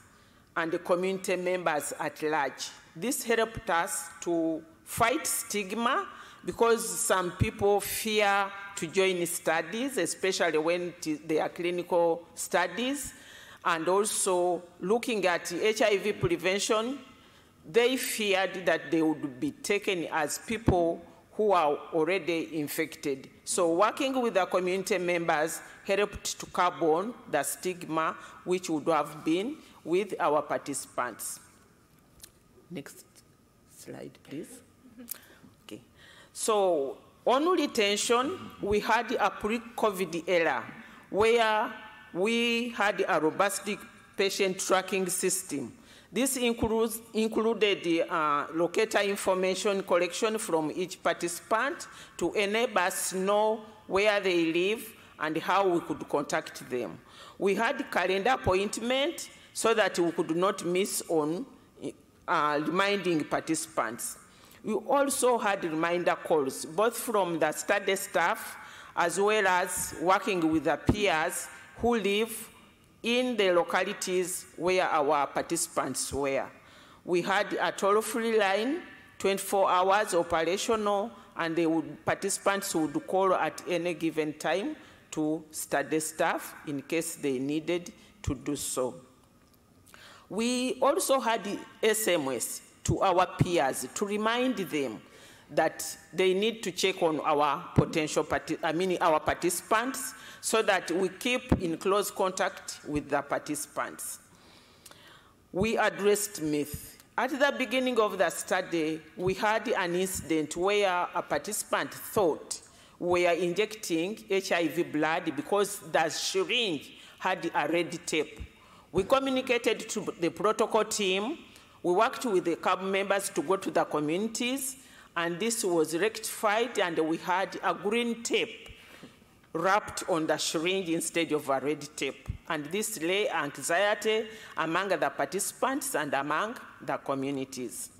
Speaker 21: and the community members at large. This helped us to fight stigma because some people fear to join studies, especially when they are clinical studies, and also looking at HIV prevention, they feared that they would be taken as people who are already infected. So working with the community members helped to curb on the stigma which would have been with our participants. Next slide, please. Okay. So on retention, we had a pre-COVID era where we had a robust patient tracking system. This includes, included the uh, locator information collection from each participant to enable us know where they live and how we could contact them. We had calendar appointment so that we could not miss on uh, reminding participants. We also had reminder calls, both from the study staff as well as working with the peers who live in the localities where our participants were. We had a toll-free line, 24 hours operational, and the participants would call at any given time to study staff in case they needed to do so. We also had SMS to our peers to remind them that they need to check on our potential, I mean our participants, so that we keep in close contact with the participants. We addressed myth. At the beginning of the study, we had an incident where a participant thought we were injecting HIV blood because the syringe had a red tape. We communicated to the protocol team. We worked with the CAB members to go to the communities, and this was rectified, and we had a green tape wrapped on the syringe instead of a red tape. And this lay anxiety among the participants and among the communities.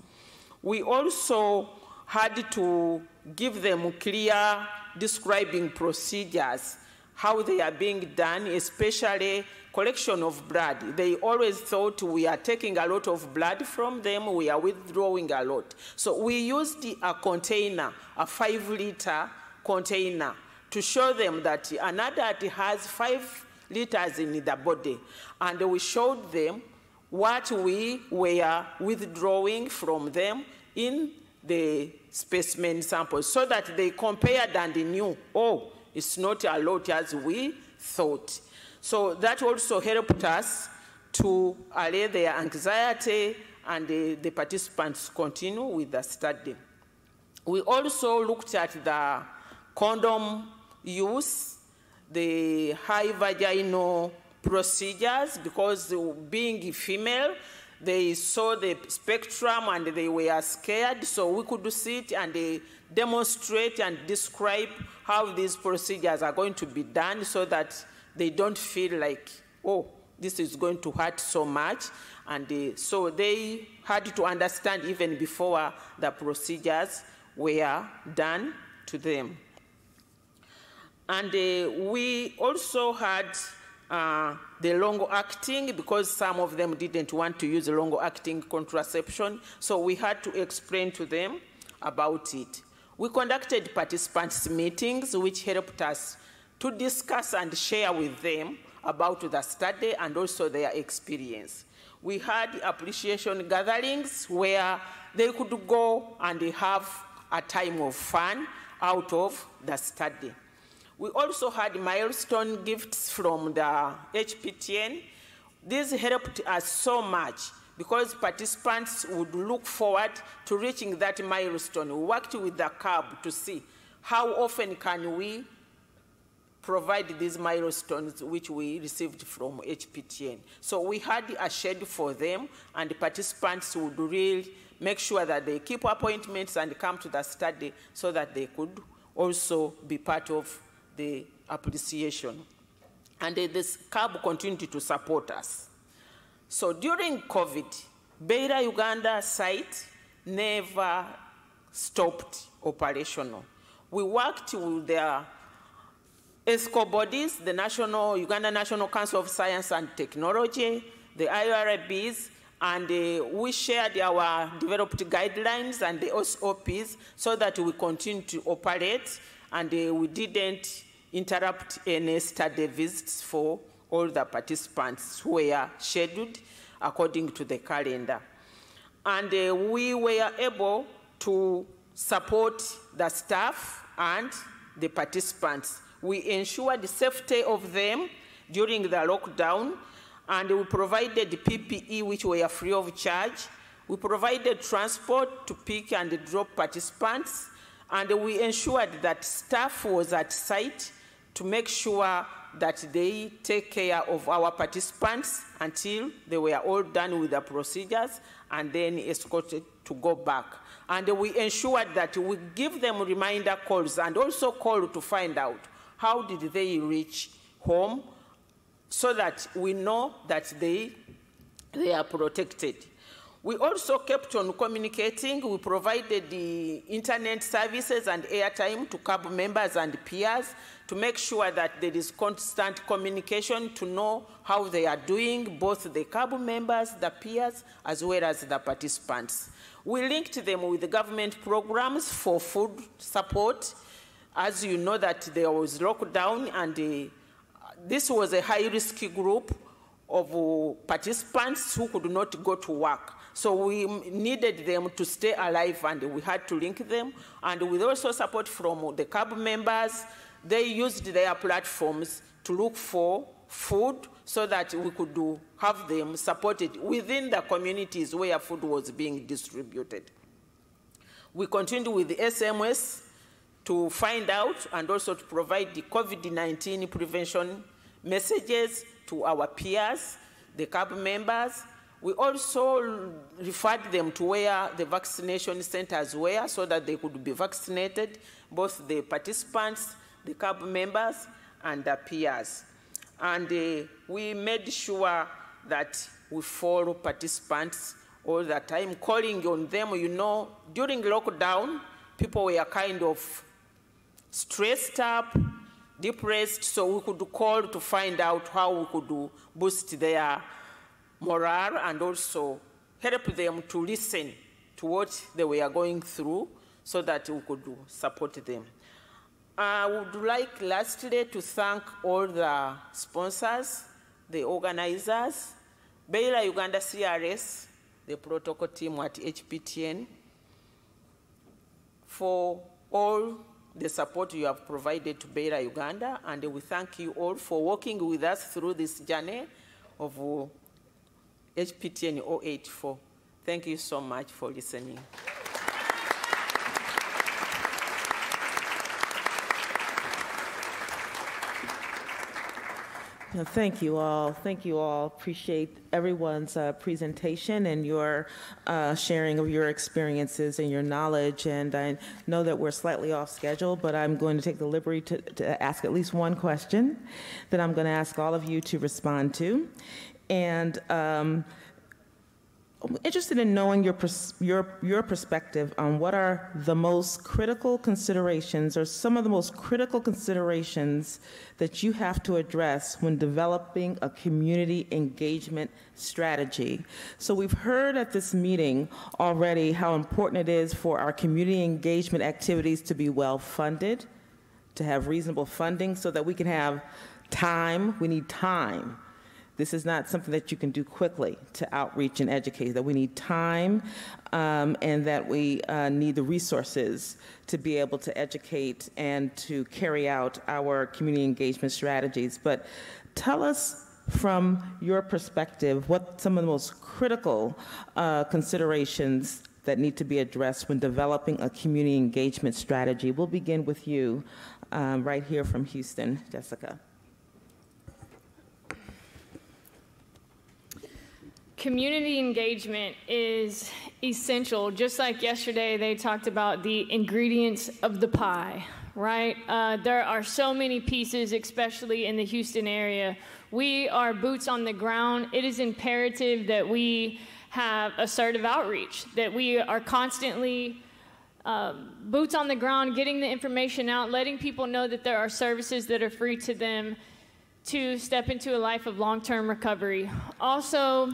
Speaker 21: We also had to give them clear describing procedures, how they are being done, especially collection of blood. They always thought we are taking a lot of blood from them, we are withdrawing a lot. So we used a container, a five liter container, to show them that an adult has five liters in the body. And we showed them what we were withdrawing from them in the specimen samples so that they compared and knew, oh, it's not a lot as we thought. So that also helped us to allay their anxiety and the, the participants continue with the study. We also looked at the condom use, the high vaginal procedures, because being female, they saw the spectrum and they were scared, so we could see it and they demonstrate and describe how these procedures are going to be done so that they don't feel like, oh, this is going to hurt so much. And uh, so they had to understand even before the procedures were done to them. And uh, we also had uh, the long-acting because some of them didn't want to use long-acting contraception. So we had to explain to them about it. We conducted participants meetings which helped us to discuss and share with them about the study and also their experience. We had appreciation gatherings where they could go and have a time of fun out of the study. We also had milestone gifts from the HPTN. This helped us so much because participants would look forward to reaching that milestone. We worked with the CAB to see how often can we provide these milestones which we received from HPTN. So we had a schedule for them and the participants would really make sure that they keep appointments and come to the study so that they could also be part of the appreciation. And this CAB continued to support us. So during COVID, Baylor Uganda site never stopped operational. We worked with their ESCO bodies, the National Uganda National Council of Science and Technology, the IRBs, and uh, we shared our developed guidelines and the SOPs so that we continue to operate and uh, we didn't interrupt any study visits for all the participants were scheduled according to the calendar. And uh, we were able to support the staff and the participants. We ensured the safety of them during the lockdown, and we provided the PPE which were free of charge. We provided transport to pick and drop participants, and we ensured that staff was at site to make sure that they take care of our participants until they were all done with the procedures and then escorted to go back. And we ensured that we give them reminder calls and also call to find out how did they reach home so that we know that they, they are protected. We also kept on communicating. We provided the internet services and airtime to CAB members and peers to make sure that there is constant communication to know how they are doing, both the CAB members, the peers, as well as the participants. We linked them with the government programs for food support. As you know that there was lockdown and uh, this was a high-risk group of uh, participants who could not go to work. So we needed them to stay alive and we had to link them. And with also support from the CAB members, they used their platforms to look for food so that we could do, have them supported within the communities where food was being distributed. We continued with the SMS to find out and also to provide the COVID-19 prevention messages to our peers, the CAB members, we also referred them to where the vaccination centers were so that they could be vaccinated, both the participants, the CAB members, and the peers. And uh, we made sure that we follow participants all the time, calling on them. You know, during lockdown, people were kind of stressed up, depressed, so we could call to find out how we could boost their morale and also help them to listen to what they were going through so that we could support them. I would like lastly to thank all the sponsors, the organizers, Baylor Uganda CRS, the protocol team at HPTN, for all the support you have provided to Baylor Uganda, and we thank you all for working with us through this journey of HPTN 084. Thank you so much for listening.
Speaker 16: Thank you all. Thank you all. Appreciate everyone's uh, presentation and your uh, sharing of your experiences and your knowledge. And I know that we're slightly off schedule, but I'm going to take the liberty to, to ask at least one question that I'm going to ask all of you to respond to. And um, I'm interested in knowing your, your, your perspective on what are the most critical considerations or some of the most critical considerations that you have to address when developing a community engagement strategy. So, we've heard at this meeting already how important it is for our community engagement activities to be well funded, to have reasonable funding so that we can have time. We need time this is not something that you can do quickly to outreach and educate, that we need time um, and that we uh, need the resources to be able to educate and to carry out our community engagement strategies. But tell us from your perspective what some of the most critical uh, considerations that need to be addressed when developing a community engagement strategy. We'll begin with you um, right here from Houston, Jessica.
Speaker 18: Community engagement is essential. Just like yesterday, they talked about the ingredients of the pie, right? Uh, there are so many pieces, especially in the Houston area. We are boots on the ground. It is imperative that we have assertive outreach, that we are constantly uh, boots on the ground, getting the information out, letting people know that there are services that are free to them to step into a life of long term recovery. Also,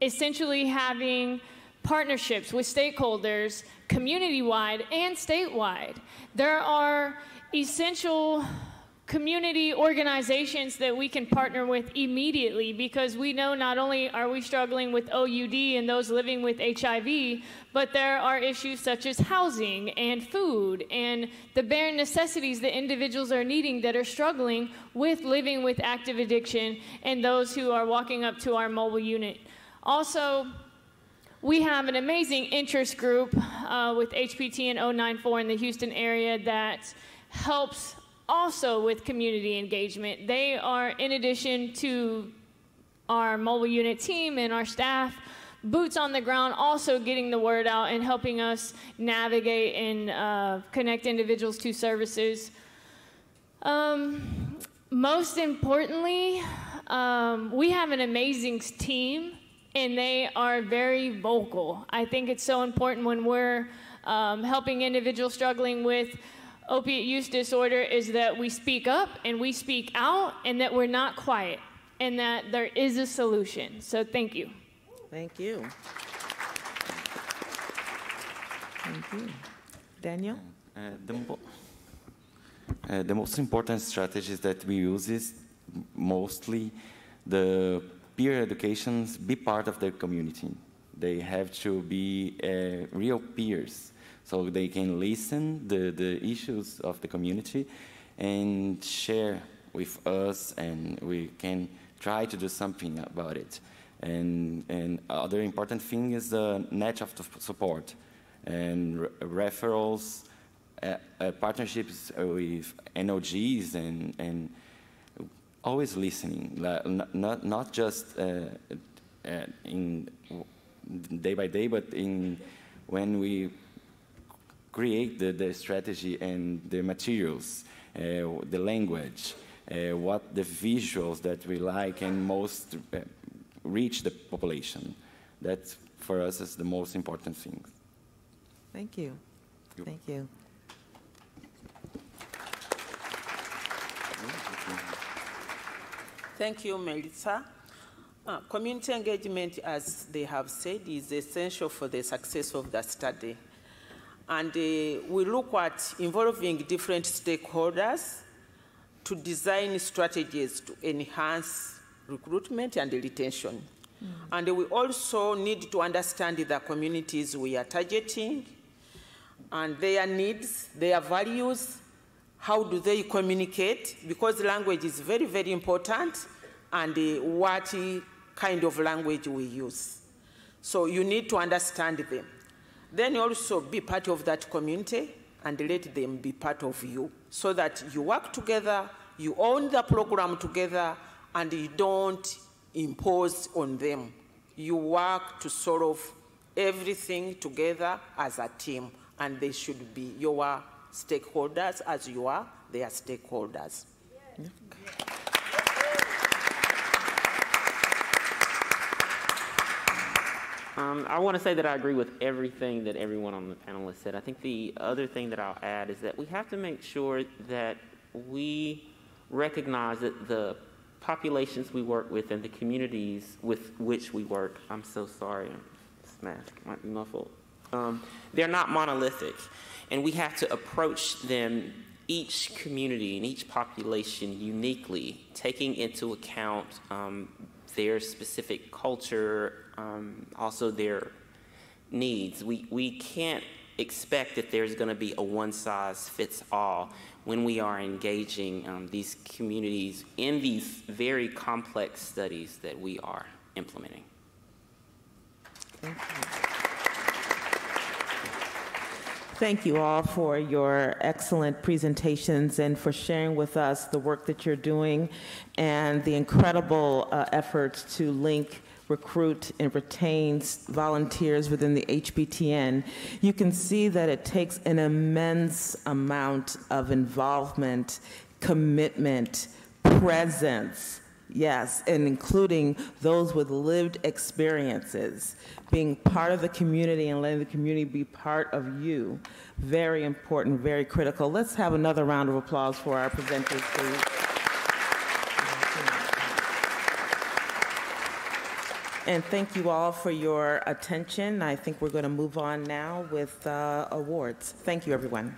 Speaker 18: essentially having partnerships with stakeholders community wide and statewide. There are essential community organizations that we can partner with immediately because we know not only are we struggling with OUD and those living with HIV, but there are issues such as housing and food and the bare necessities that individuals are needing that are struggling with living with active addiction and those who are walking up to our mobile unit. Also, we have an amazing interest group uh, with HPTN 094 in the Houston area that helps also with community engagement. They are, in addition to our mobile unit team and our staff, boots on the ground, also getting the word out and helping us navigate and uh, connect individuals to services. Um, most importantly, um, we have an amazing team and they are very vocal. I think it's so important when we're um, helping individuals struggling with opiate use disorder is that we speak up and we speak out and that we're not quiet and that there is a solution. So thank you.
Speaker 16: Thank you. Thank you. Daniel?
Speaker 20: Uh, the, mo- uh, the most important strategies that we use is mostly the peer educations be part of the community. They have to be uh, real peers so they can listen the, the issues of the community and share with us and we can try to do something about it. And, and other important thing is the net of support and re referrals, uh, uh, partnerships with NOGs and, and always listening, not, not just uh, uh, in day by day, but in when we create the, the strategy and the materials, uh, the language, uh, what the visuals that we like and most uh, reach the population. That for us is the most important thing.
Speaker 16: Thank you. Thank you.
Speaker 21: Thank you, Melissa. Uh, community engagement, as they have said, is essential for the success of the study. And uh, we look at involving different stakeholders to design strategies to enhance recruitment and retention. Mm. And we also need to understand the communities we are targeting and their needs, their values, how do they communicate? Because language is very, very important, and uh, what kind of language we use. So you need to understand them. Then also be part of that community and let them be part of you so that you work together, you own the program together, and you don't impose on them. You work to solve everything together as a team, and they should be your stakeholders as you are they are stakeholders.
Speaker 15: Um, I want to say that I agree with everything that everyone on the panel has said. I think the other thing that I'll add is that we have to make sure that we recognize that the populations we work with and the communities with which we work, I'm so sorry, mask might be muffled, um, they're not monolithic. And we have to approach them, each community and each population uniquely, taking into account um, their specific culture, um, also their needs. We, we can't expect that there's going to be a one size fits all when we are engaging um, these communities in these very complex studies that we are implementing.
Speaker 16: Thank you. All for your excellent presentations and for sharing with us the work that you're doing and the incredible uh, efforts to link recruit and retain volunteers within the HBTN, you can see that it takes an immense amount of involvement, commitment, presence, yes, and including those with lived experiences being part of the community and letting the community be part of you. Very important, very critical. Let's have another round of applause for our presenters, please. And thank you all for your attention. I think we're going to move on now with uh, awards. Thank you, everyone.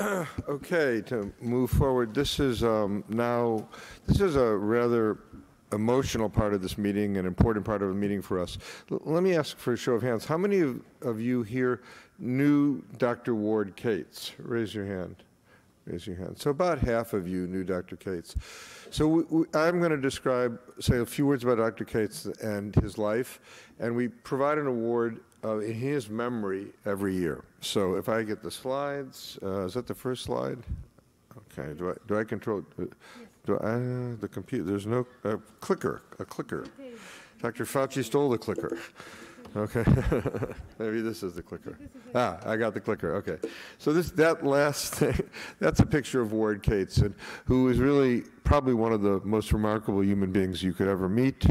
Speaker 1: okay, to move forward, this is um, now, this is a rather emotional part of this meeting, an important part of the meeting for us. L- let me ask for a show of hands. How many of, of you here knew Dr. Ward Cates? Raise your hand. Raise your hand. So about half of you knew Dr. Cates. So we, we, I'm going to describe, say a few words about Dr. Cates and his life, and we provide an award uh, in his memory every year. So if I get the slides, uh, is that the first slide? Okay. Do I do I control? Do I the computer? There's no uh, clicker. A clicker. Dr. Fauci stole the clicker. Okay. Maybe this is the clicker. Ah, I got the clicker. Okay. So this that last thing, that's a picture of Ward Cates, who is really probably one of the most remarkable human beings you could ever meet.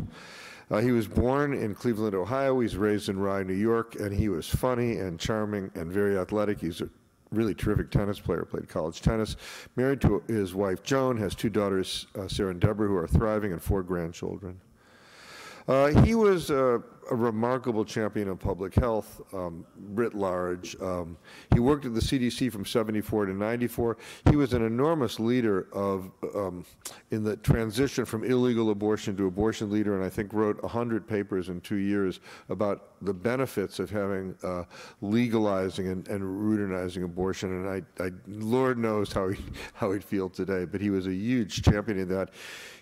Speaker 1: Uh, he was born in Cleveland, Ohio. He's raised in Rye, New York, and he was funny and charming and very athletic. He's a really terrific tennis player, played college tennis. Married to his wife, Joan, has two daughters, uh, Sarah and Deborah, who are thriving, and four grandchildren. Uh, he was uh, a remarkable champion of public health um, writ large. Um, he worked at the CDC from 74 to 94. He was an enormous leader of um, in the transition from illegal abortion to abortion leader, and I think wrote 100 papers in two years about the benefits of having uh, legalizing and, and routinizing abortion. And I, I, Lord knows how he how he'd feel today, but he was a huge champion of that.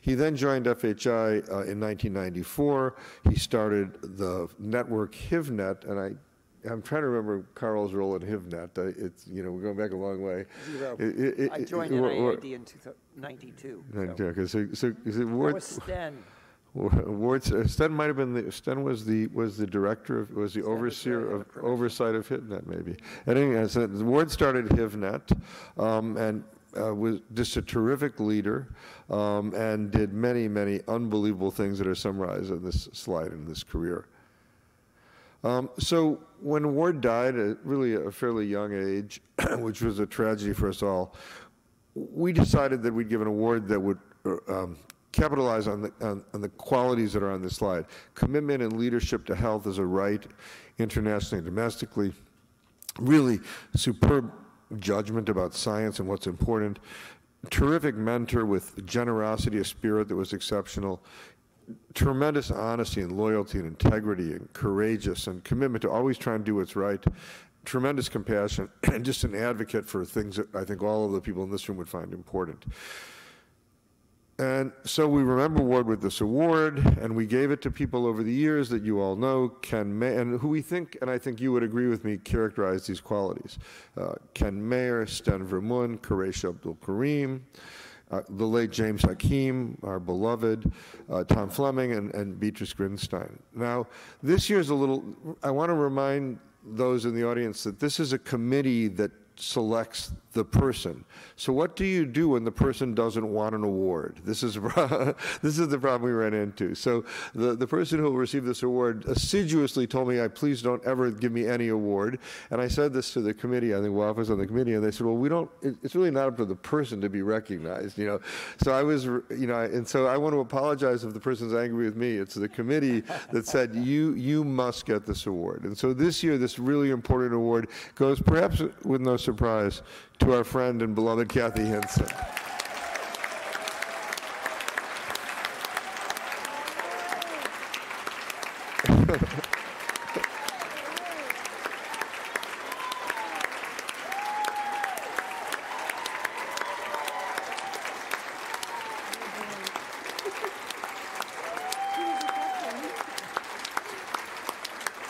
Speaker 1: He then joined FHI uh, in 1994. He started the network HivNet, and I I'm trying to remember Carl's role in HivNet. Uh, it's you know we're going back a long way.
Speaker 5: Zero.
Speaker 1: It- it- it-
Speaker 5: I joined
Speaker 1: it-
Speaker 5: NIAID in 92.
Speaker 1: Yeah,
Speaker 5: so.
Speaker 1: okay, so, so, is it Ward?
Speaker 5: was Sten.
Speaker 1: Ward, uh, Sten might have been the, Sten was the, was the director of, was the overseer of, oversight of HivNet maybe. At any rate, so Ward started HivNet, um, and, uh, was just a terrific leader, um, and did many, many unbelievable things that are summarized on this slide in this career. Um, so when Ward died at really a fairly young age, which was a tragedy for us all, we decided that we'd give an award that would uh, um, capitalize on the, on, on the qualities that are on this slide. Commitment and leadership to health is a right, internationally and domestically. Really superb judgment about science and what's important. Terrific mentor with generosity, of spirit that was exceptional. Tremendous honesty and loyalty and integrity and courageous and commitment to always try and do what's right. Tremendous compassion and just an advocate for things that I think all of the people in this room would find important. And so we remember Ward with this award, and we gave it to people over the years that you all know, Ken May, and who we think, and I think you would agree with me, characterize these qualities. Uh, Ken Mayer, Sten Vermun, Qureshi Abdul Karim, uh, the late James Hakim, our beloved, uh, Tom Fleming, and, and Beatrice Grinstein. Now, this year's a little, I want to remind those in the audience that this is a committee that selects the person. So what do you do when the person doesn't want an award? This is this is the problem we ran into. So the, the person who will receive this award assiduously told me, I please don't ever give me any award. And I said this to the committee, I think well, I was on the committee, and they said, well, we don't, it, it's really not up to the person to be recognized, you know. So I was, you know, and so I want to apologize if the person's angry with me. It's the committee that said, you, you must get this award. And so this year, this really important award goes perhaps with no surprise to our friend and beloved Kathy Henson.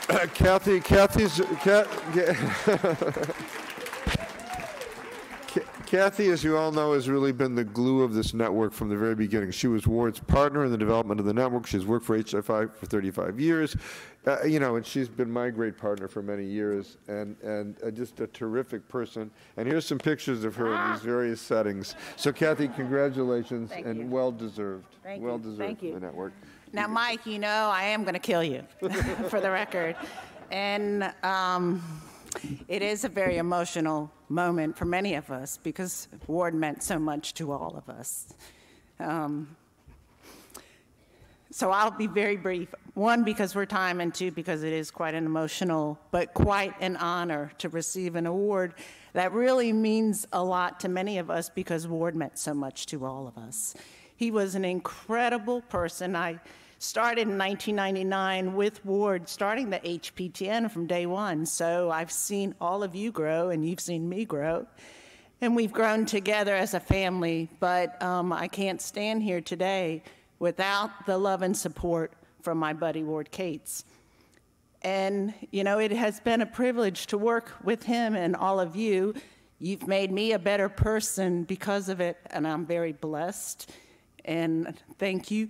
Speaker 1: Uh, Kathy, Kathy's, Kat, Kathy, as you all know, has really been the glue of this network from the very beginning. She was Ward's partner in the development of the network. She's worked for HFI for 35 years, uh, you know, and she's been my great partner for many years, and and uh, just a terrific person. And here's some pictures of her in these various settings. So, Kathy, congratulations,
Speaker 22: Thank
Speaker 1: and
Speaker 22: you.
Speaker 1: well deserved.
Speaker 22: Thank you.
Speaker 1: well deserved
Speaker 22: Thank you.
Speaker 1: the network.
Speaker 22: Now, Mike, you know I am going to kill you, for the record. And um, it is a very emotional moment for many of us because Ward meant so much to all of us. Um, so I'll be very brief. One, because we're time, and two, because it is quite an emotional, but quite an honor to receive an award that really means a lot to many of us because Ward meant so much to all of us. He was an incredible person. I started in 1999 with Ward, starting the HPTN from day one. So I've seen all of you grow, and you've seen me grow. And we've grown together as a family, but um, I can't stand here today without the love and support from my buddy Ward Cates. And, you know, it has been a privilege to work with him and all of you. You've made me a better person because of it, and I'm very blessed. And thank you,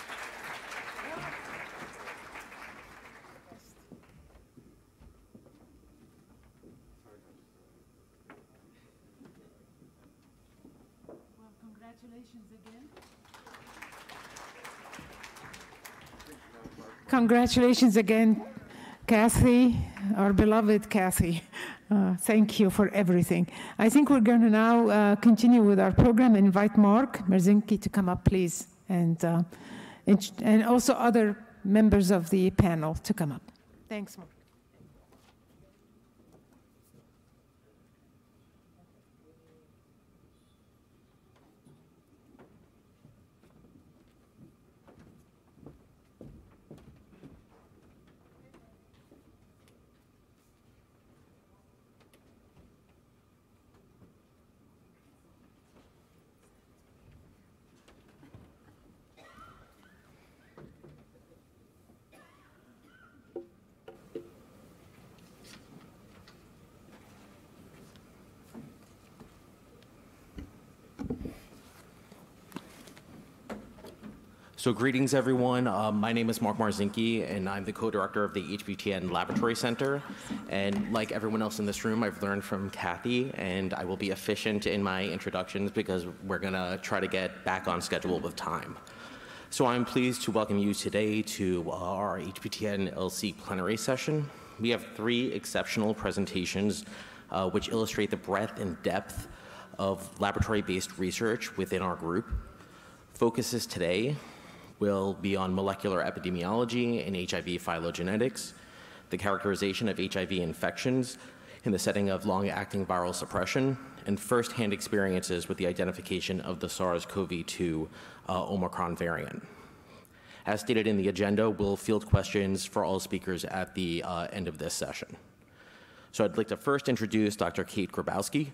Speaker 23: congratulations again. Congratulations again, Kathy, our beloved Kathy. Uh, thank you for everything. I think we're going to now uh, continue with our program. And invite Mark Merzinki to come up, please, and uh, and and also other members of the panel to come up. Thanks, Mark.
Speaker 24: So greetings, everyone. Um, my name is Mark Marzinki, and I'm the co-director of the HPTN Laboratory Center. And like everyone else in this room, I've learned from Kathy, and I will be efficient in my introductions because we're going to try to get back on schedule with time. So I'm pleased to welcome you today to uh, our HPTN LC plenary session. We have three exceptional presentations uh, which illustrate the breadth and depth of laboratory-based research within our group. Focuses today will be on molecular epidemiology and HIV phylogenetics, the characterization of HIV infections in the setting of long-acting viral suppression, and firsthand experiences with the identification of the SARS-CoV-2 uh, Omicron variant. As stated in the agenda, we'll field questions for all speakers at the uh, end of this session. So I'd like to first introduce Dr. Kate Grabowski,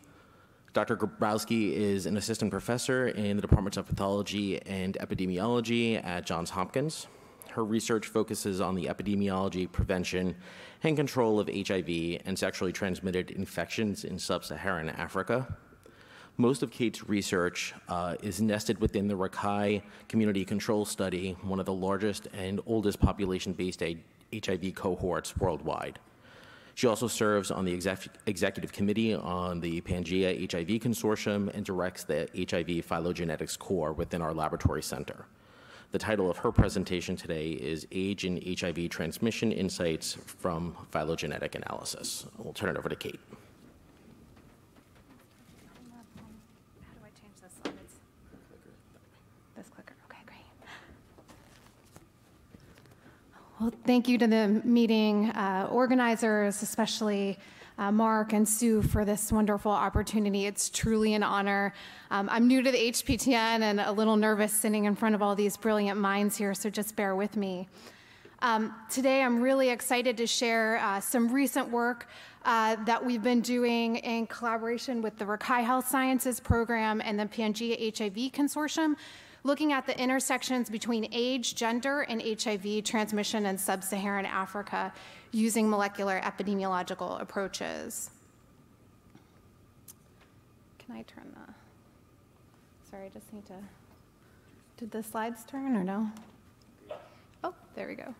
Speaker 24: Dr. Grabowski is an assistant professor in the departments of pathology and epidemiology at Johns Hopkins. Her research focuses on the epidemiology, prevention, and control of HIV and sexually transmitted infections in sub Saharan Africa. Most of Kate's research uh, is nested within the Rakai Community Control Study, one of the largest and oldest population based HIV cohorts worldwide. She also serves on the exec executive committee on the Pangea HIV Consortium and directs the HIV phylogenetics core within our laboratory center. The title of her presentation today is Age and HIV Transmission Insights from Phylogenetic Analysis. We'll turn it over to Kate.
Speaker 25: Well, thank you to the meeting uh, organizers, especially uh, Mark and Sue, for this wonderful opportunity. It's truly an honor. Um, I'm new to the HPTN and a little nervous sitting in front of all these brilliant minds here, so just bear with me. Um, today, I'm really excited to share uh, some recent work uh, that we've been doing in collaboration with the Rakai Health Sciences Program and the Pangea HIV Consortium looking at the intersections between age, gender, and HIV transmission in sub Saharan Africa using molecular epidemiological approaches. Can I turn the. Sorry, I just need to. Did the slides turn or no? Oh, there we go.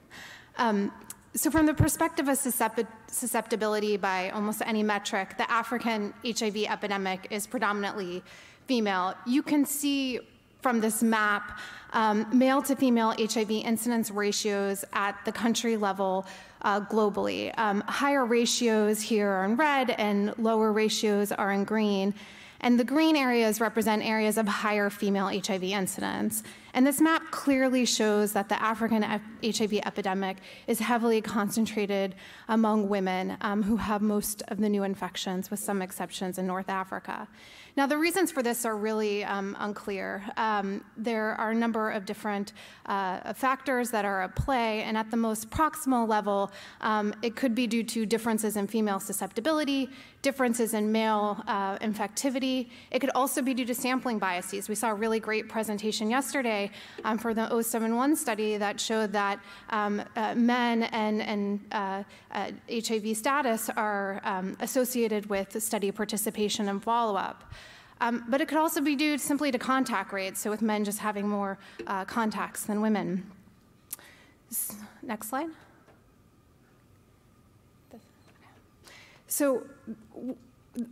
Speaker 25: Um, so, from the perspective of susceptibility by almost any metric, the African HIV epidemic is predominantly female. You can see from this map um, male to female HIV incidence ratios at the country level uh, globally. Um, higher ratios here are in red, and lower ratios are in green. And the green areas represent areas of higher female HIV incidence. And this map clearly shows that the African HIV epidemic is heavily concentrated among women um, who have most of the new infections, with some exceptions in North Africa. Now, the reasons for this are really um, unclear. Um, there are a number of different uh, factors that are at play, and at the most proximal level, um, it could be due to differences in female susceptibility, differences in male uh, infectivity. It could also be due to sampling biases. We saw a really great presentation yesterday um, for the 071 study that showed that um, uh, men and, and uh, HIV uh, status are um, associated with study participation and follow up. Um, but it could also be due simply to contact rates, so with men just having more uh, contacts than women. Next slide. So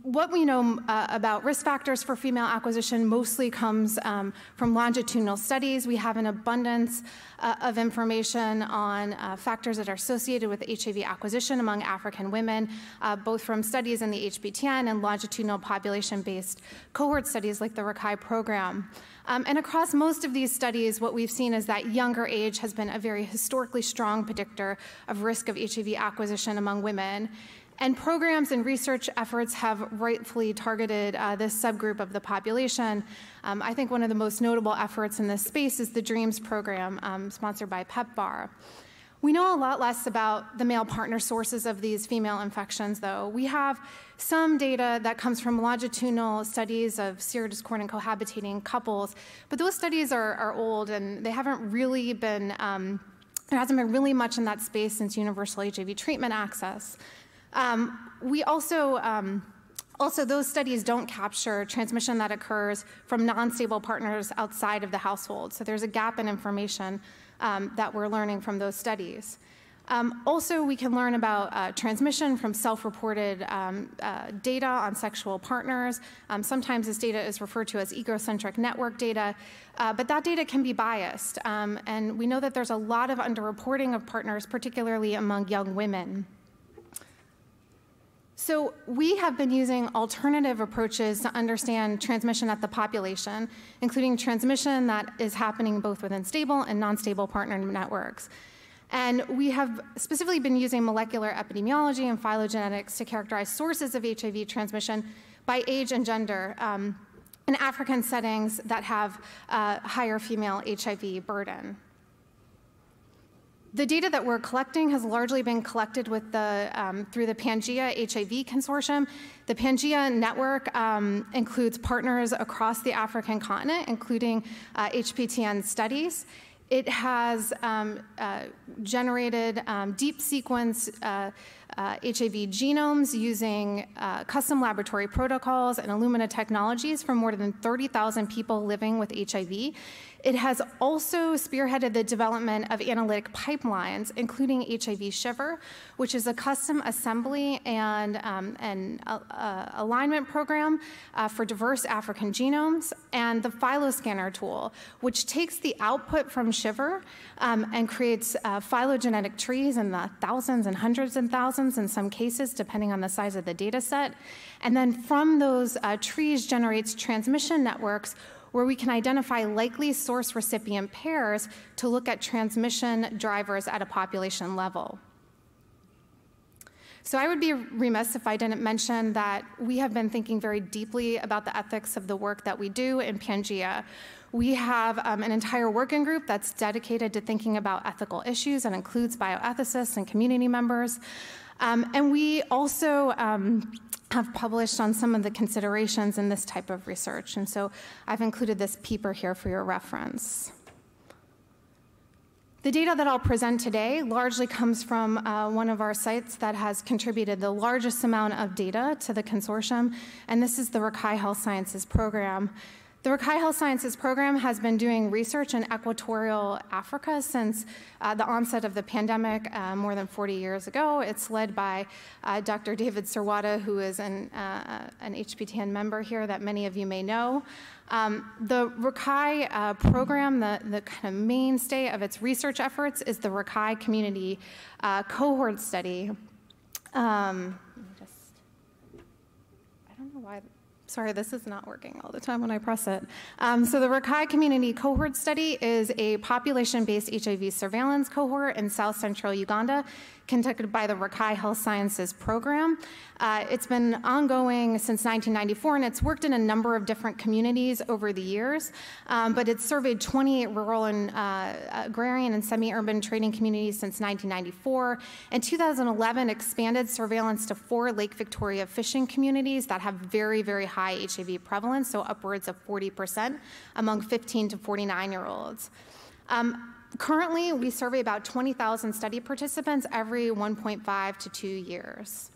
Speaker 25: what we know uh, about risk factors for female acquisition mostly comes um, from longitudinal studies. We have an abundance uh, of information on uh, factors that are associated with HIV acquisition among African women, uh, both from studies in the HPTN and longitudinal population-based cohort studies like the Rakai program. Um, and across most of these studies, what we've seen is that younger age has been a very historically strong predictor of risk of HIV acquisition among women. And programs and research efforts have rightfully targeted uh, this subgroup of the population. Um, I think one of the most notable efforts in this space is the DREAMS program, um, sponsored by PEPFAR. We know a lot less about the male partner sources of these female infections, though. We have some data that comes from longitudinal studies of serodiscordant cohabitating couples, but those studies are, are old and they haven't really been, um, there hasn't been really much in that space since universal HIV treatment access. Um, we also, um, also, those studies don't capture transmission that occurs from non-stable partners outside of the household. So there's a gap in information um, that we're learning from those studies. Um, also, we can learn about uh, transmission from self-reported um, uh, data on sexual partners. Um, sometimes this data is referred to as egocentric network data, uh, but that data can be biased. Um, and we know that there's a lot of underreporting of partners, particularly among young women. So we have been using alternative approaches to understand transmission at the population, including transmission that is happening both within stable and non-stable partner networks. And we have specifically been using molecular epidemiology and phylogenetics to characterize sources of HIV transmission by age and gender um, in African settings that have uh, higher female HIV burden. The data that we're collecting has largely been collected with the, um, through the Pangea HIV Consortium. The Pangea network um, includes partners across the African continent, including uh, HPTN studies. It has um, uh, generated um, deep sequence uh, uh, HIV genomes using uh, custom laboratory protocols and Illumina technologies for more than 30,000 people living with HIV. It has also spearheaded the development of analytic pipelines, including HIV Shiver, which is a custom assembly and, um, and uh, uh, alignment program uh, for diverse African genomes, and the Phyloscanner tool, which takes the output from Shiver um, and creates uh, phylogenetic trees in the thousands and hundreds and thousands in some cases, depending on the size of the data set. And then from those uh, trees generates transmission networks where we can identify likely source recipient pairs to look at transmission drivers at a population level. So I would be remiss if I didn't mention that we have been thinking very deeply about the ethics of the work that we do in Pangea. We have um, an entire working group that's dedicated to thinking about ethical issues and includes bioethicists and community members. Um, and we also um, have published on some of the considerations in this type of research. And so I've included this paper here for your reference. The data that I'll present today largely comes from uh, one of our sites that has contributed the largest amount of data to the consortium, and this is the RACAI Health Sciences Program. The Rakai Health Sciences Program has been doing research in equatorial Africa since uh, the onset of the pandemic uh, more than 40 years ago. It's led by uh, Dr. David Serwada, who is an, uh, an HPTN member here that many of you may know. Um, the Rakai uh, program, the, the kind of mainstay of its research efforts is the Rakai Community uh, Cohort Study. Um, just, I don't know why Sorry, this is not working all the time when I press it. Um, so the Rakai Community Cohort Study is a population-based HIV surveillance cohort in south central Uganda conducted by the Rakai Health Sciences Program. Uh, it's been ongoing since 1994, and it's worked in a number of different communities over the years, um, but it's surveyed 28 rural and uh, agrarian and semi-urban trading communities since 1994. In 2011, expanded surveillance to four Lake Victoria fishing communities that have very, very high HIV prevalence, so upwards of 40% among 15 to 49-year-olds. Um, Currently, we survey about 20,000 study participants every 1.5 to two years.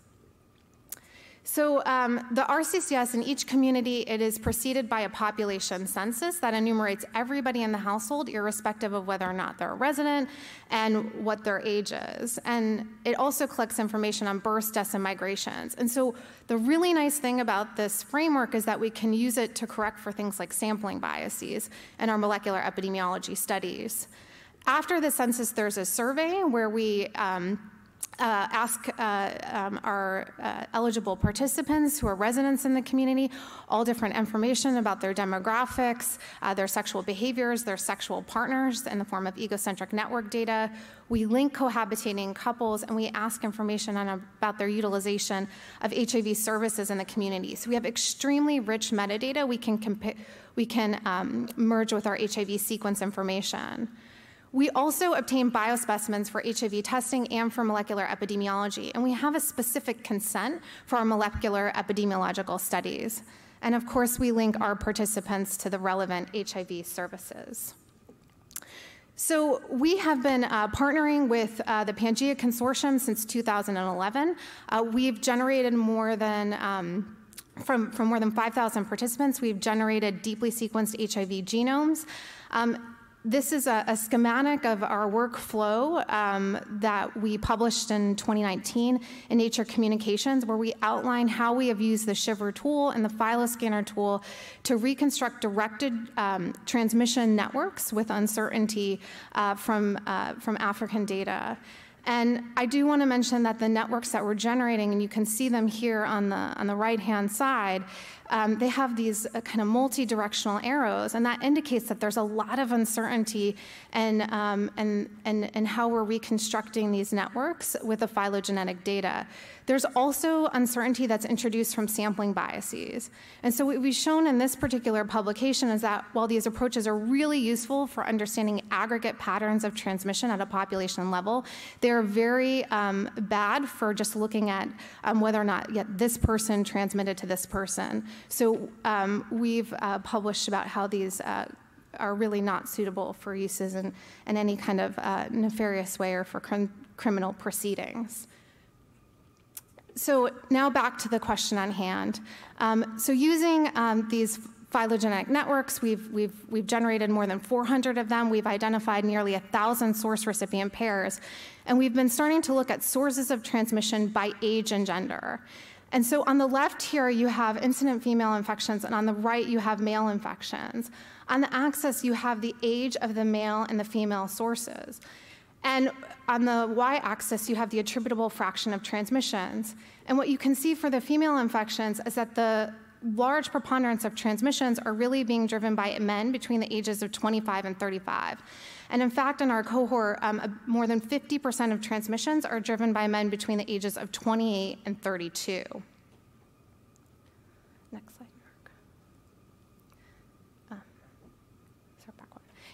Speaker 25: So um, the RCCS in each community, it is preceded by a population census that enumerates everybody in the household, irrespective of whether or not they're a resident and what their age is. And it also collects information on births, deaths, and migrations. And so the really nice thing about this framework is that we can use it to correct for things like sampling biases in our molecular epidemiology studies. After the census, there's a survey where we um, uh, ask uh, um, our uh, eligible participants who are residents in the community all different information about their demographics, uh, their sexual behaviors, their sexual partners in the form of egocentric network data. We link cohabitating couples and we ask information on, about their utilization of HIV services in the community. So we have extremely rich metadata we can, we can um, merge with our HIV sequence information. We also obtain biospecimens for HIV testing and for molecular epidemiology, and we have a specific consent for our molecular epidemiological studies. And of course, we link our participants to the relevant HIV services. So we have been uh, partnering with uh, the Pangea Consortium since 2011. Uh, we've generated more than um, from, from more than 5,000 participants, we've generated deeply sequenced HIV genomes. Um, this is a, a, schematic of our workflow um, that we published in 2019 in Nature Communications, where we outline how we have used the Shiver tool and the Phyloscanner tool to reconstruct directed um, transmission networks with uncertainty uh, from, uh, from African data. And I do want to mention that the networks that we're generating, and you can see them here on the, on the right-hand side, um, they have these uh, kind of multi-directional arrows, and that indicates that there's a lot of uncertainty in, um, in, in, in how we're reconstructing these networks with the phylogenetic data. There's also uncertainty that's introduced from sampling biases. And so what we've shown in this particular publication is that while these approaches are really useful for understanding aggregate patterns of transmission at a population level, they're very um, bad for just looking at um, whether or not yet this person transmitted to this person. So um, we've uh, published about how these uh, are really not suitable for uses in, in any kind of uh, nefarious way or for cr criminal proceedings. So now back to the question on hand. Um, so using um, these phylogenetic networks, we've, we've, we've generated more than 400 of them. We've identified nearly 1,000 source recipient pairs. And we've been starting to look at sources of transmission by age and gender. And so on the left here, you have incident female infections, and on the right, you have male infections. On the axis, you have the age of the male and the female sources. And on the y-axis, you have the attributable fraction of transmissions. And what you can see for the female infections is that the large preponderance of transmissions are really being driven by men between the ages of 25 and 35. And in fact, in our cohort, um, more than 50% of transmissions are driven by men between the ages of 28 and 32. Next slide, Mark. Um,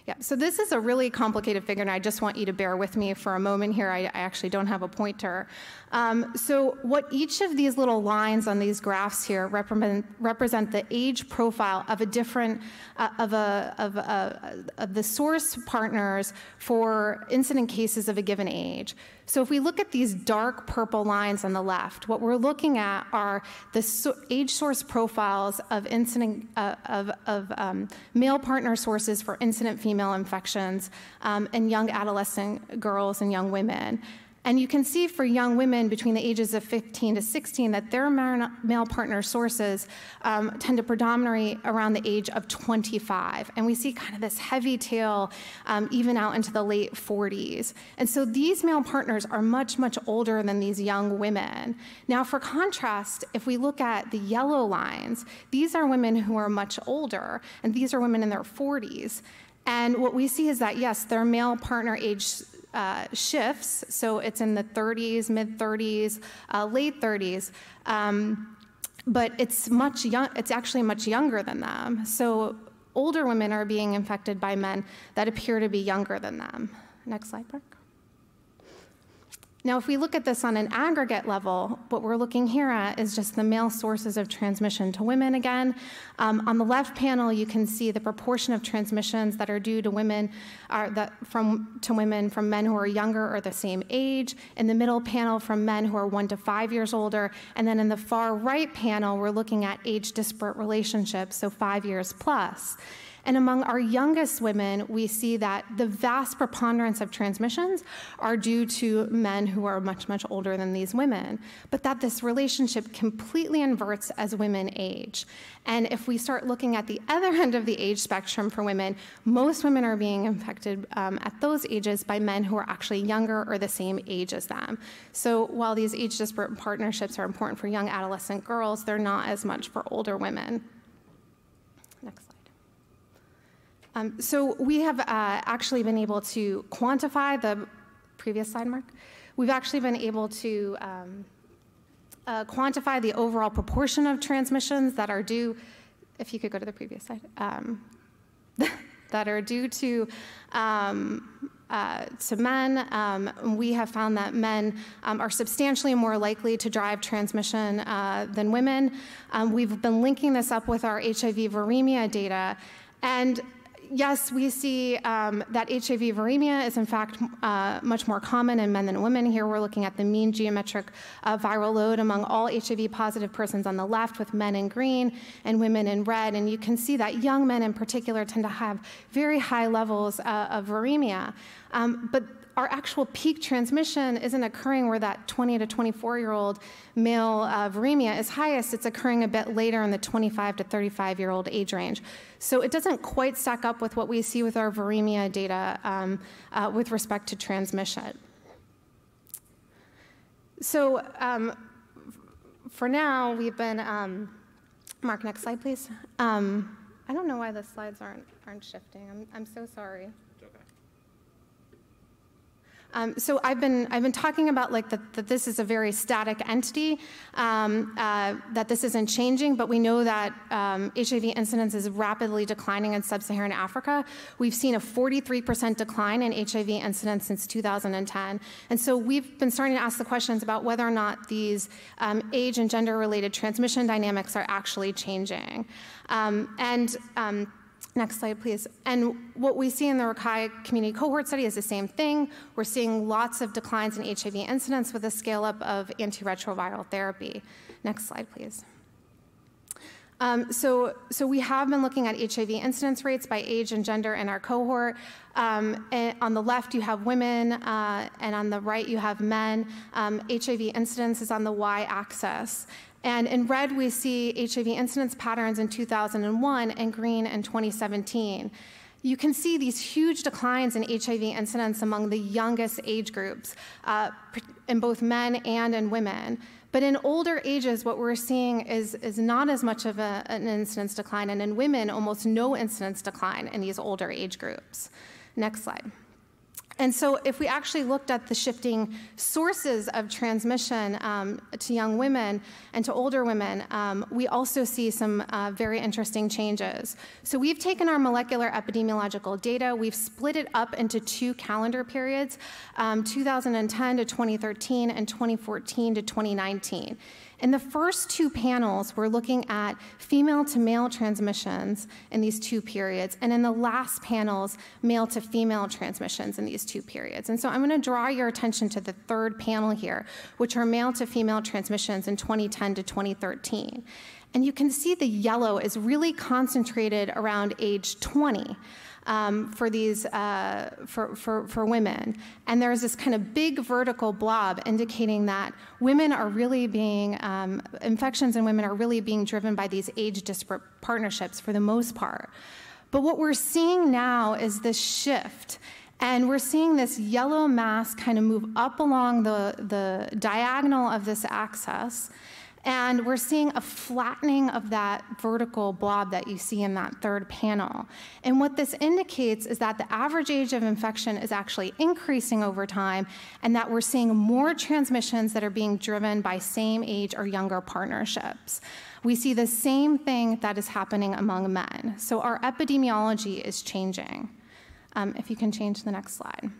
Speaker 25: Yeah, so this is a really complicated figure, and I just want you to bear with me for a moment here. I, I actually don't have a pointer. Um, so, what each of these little lines on these graphs here represent, represent the age profile of a different, uh, of, a, of, a, of the source partners for incident cases of a given age. So if we look at these dark purple lines on the left, what we're looking at are the so age source profiles of incident uh, of, of um, male partner sources for incident female infections um, in young adolescent girls and young women. And you can see for young women between the ages of 15 to 16 that their male partner sources um, tend to predominate around the age of 25. And we see kind of this heavy tail um, even out into the late 40s. And so these male partners are much, much older than these young women. Now, for contrast, if we look at the yellow lines, these are women who are much older, and these are women in their 40s. And what we see is that, yes, their male partner age uh, shifts, so it's in the 30s, mid 30s, uh, late 30s. Um, but it's much young. It's actually much younger than them. So older women are being infected by men that appear to be younger than them. Next slide, Mark. Now, if we look at this on an aggregate level, what we're looking here at is just the male sources of transmission to women again. Um, on the left panel, you can see the proportion of transmissions that are due to women are that from to women from men who are younger or the same age. In the middle panel, from men who are one to five years older, and then in the far right panel, we're looking at age disparate relationships, so five years plus. And among our youngest women, we see that the vast preponderance of transmissions are due to men who are much, much older than these women, but that this relationship completely inverts as women age. And if we start looking at the other end of the age spectrum for women, most women are being infected um, at those ages by men who are actually younger or the same age as them. So while these age disparate partnerships are important for young adolescent girls, they're not as much for older women. Um, so we have uh, actually been able to quantify the previous slide, Mark. We've actually been able to um, uh, quantify the overall proportion of transmissions that are due, if you could go to the previous slide, um, that are due to um, uh, to men. Um, we have found that men um, are substantially more likely to drive transmission uh, than women. Um, we've been linking this up with our HIV viremia data. And yes, we see um, that HIV viremia is in fact uh, much more common in men than women. Here we're looking at the mean geometric uh, viral load among all HIV positive persons on the left, with men in green and women in red. And you can see that young men in particular tend to have very high levels uh, of viremia. Um, but our actual peak transmission isn't occurring where that 20 to 24 year old male uh, viremia is highest. It's occurring a bit later in the 25 to 35 year old age range. So it doesn't quite stack up with what we see with our viremia data um, uh, with respect to transmission. So um, for now, we've been, um, Mark, next slide, please. Um, I don't know why the slides aren't, aren't shifting. I'm, I'm so sorry. Um, so I've been I've been talking about like that, that this is a very static entity, um, uh, that this isn't changing, but we know that um, HIV incidence is rapidly declining in sub-Saharan Africa. We've seen a 43% decline in HIV incidence since 2010, and so we've been starting to ask the questions about whether or not these um, age and gender-related transmission dynamics are actually changing, um, and um, Next slide, please. And what we see in the Rakai community cohort study is the same thing. We're seeing lots of declines in HIV incidence with a scale up of antiretroviral therapy. Next slide, please. Um, so, so we have been looking at HIV incidence rates by age and gender in our cohort. Um, on the left, you have women, uh, and on the right, you have men. Um, HIV incidence is on the y-axis. And in red, we see HIV incidence patterns in 2001 and green in 2017. You can see these huge declines in HIV incidence among the youngest age groups, uh, in both men and in women. But in older ages, what we're seeing is, is not as much of a, an incidence decline, and in women, almost no incidence decline in these older age groups. Next slide. And so, if we actually looked at the shifting sources of transmission um, to young women and to older women, um, we also see some uh, very interesting changes. So, we've taken our molecular epidemiological data, we've split it up into two calendar periods um, 2010 to 2013 and 2014 to 2019. In the first two panels, we're looking at female to male transmissions in these two periods, and in the last panels, male to female transmissions in these two periods. And so I'm going to draw your attention to the third panel here, which are male to female transmissions in 2010 to 2013. And you can see the yellow is really concentrated around age 20 um, for these uh, for, for, for women. And there's this kind of big vertical blob indicating that women are really being um, infections in women are really being driven by these age disparate partnerships for the most part. But what we're seeing now is this shift. And we're seeing this yellow mass kind of move up along the, the diagonal of this axis. And we're seeing a flattening of that vertical blob that you see in that third panel. And what this indicates is that the average age of infection is actually increasing over time, and that we're seeing more transmissions that are being driven by same age or younger partnerships. We see the same thing that is happening among men. So our epidemiology is changing. Um, if you can change the next slide.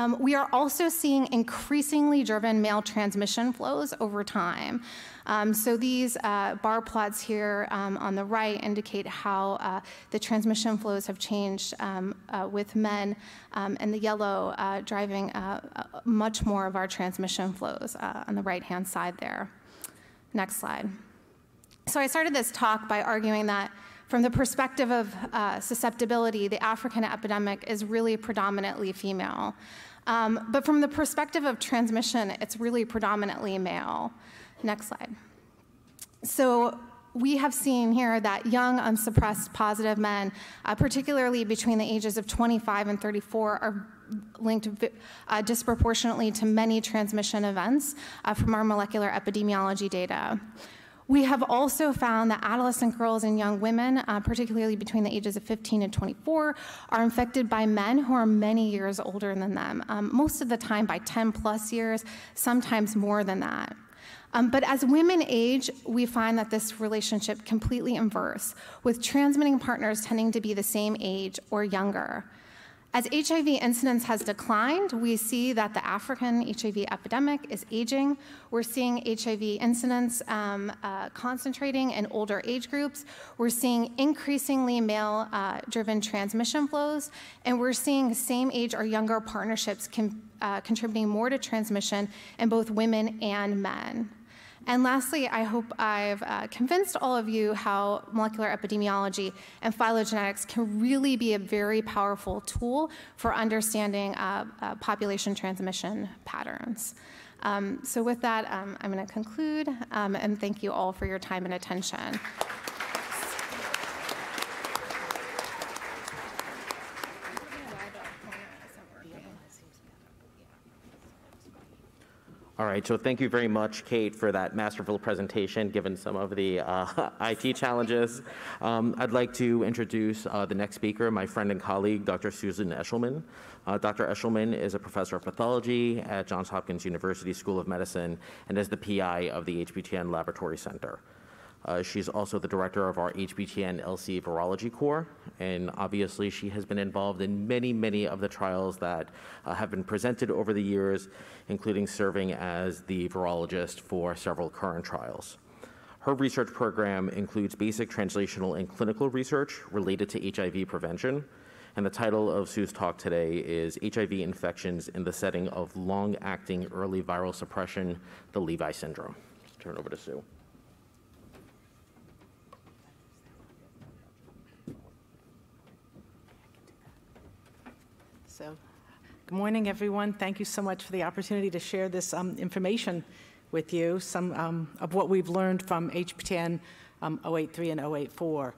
Speaker 25: Um, we are also seeing increasingly driven male transmission flows over time. Um, so these uh, bar plots here um, on the right indicate how uh, the transmission flows have changed um, uh, with men, um, and the yellow uh, driving uh, uh, much more of our transmission flows on the right-hand side there. Next slide. So I started this talk by arguing that from the perspective of susceptibility, the African epidemic is really predominantly female. Um, but from the perspective of transmission, it's really predominantly male. Next slide. So we have seen here that young, unsuppressed, positive men, uh, particularly between the ages of 25 and 34, are linked uh, disproportionately to many transmission events uh, from our molecular epidemiology data. We have also found that adolescent girls and young women, uh, particularly between the ages of 15 and 24, are infected by men who are many years older than them, um, most of the time by 10 plus years, sometimes more than that. Um, but as women age, we find that this relationship completely inverse, with transmitting partners tending to be the same age or younger. As HIV incidence has declined, we see that the African HIV epidemic is aging. We're seeing HIV incidence um, uh, concentrating in older age groups. We're seeing increasingly male uh, driven transmission flows, and we're seeing same age or younger partnerships uh, contributing more to transmission in both women and men. And lastly, I hope I've uh, convinced all of you how molecular epidemiology and phylogenetics can really be a very powerful tool for understanding uh, uh, population transmission patterns. Um, so with that, um, I'm going to conclude, um, and thank you all for your time and attention.
Speaker 24: All right, so thank you very much, Kate, for that masterful presentation, given some of the uh, IT challenges. Um, I'd like to introduce uh, the next speaker, my friend and colleague, Dr. Susan Eshleman. Uh, Dr. Eshleman is a professor of pathology at Johns Hopkins University School of Medicine and is the PI of the HPTN Laboratory Center. Uh, she's also the director of our HPTN LC Virology Core, and obviously she has been involved in many, many of the trials that uh, have been presented over the years, including serving as the virologist for several current trials. Her research program includes basic translational and clinical research related to HIV prevention, and the title of Sue's talk today is HIV infections in the setting of long-acting early viral suppression, the Levi syndrome. Turn over to Sue.
Speaker 26: Good morning, everyone. Thank you so much for the opportunity to share this um, information with you, some um, of what we've learned from HPTN um, 083 and 084.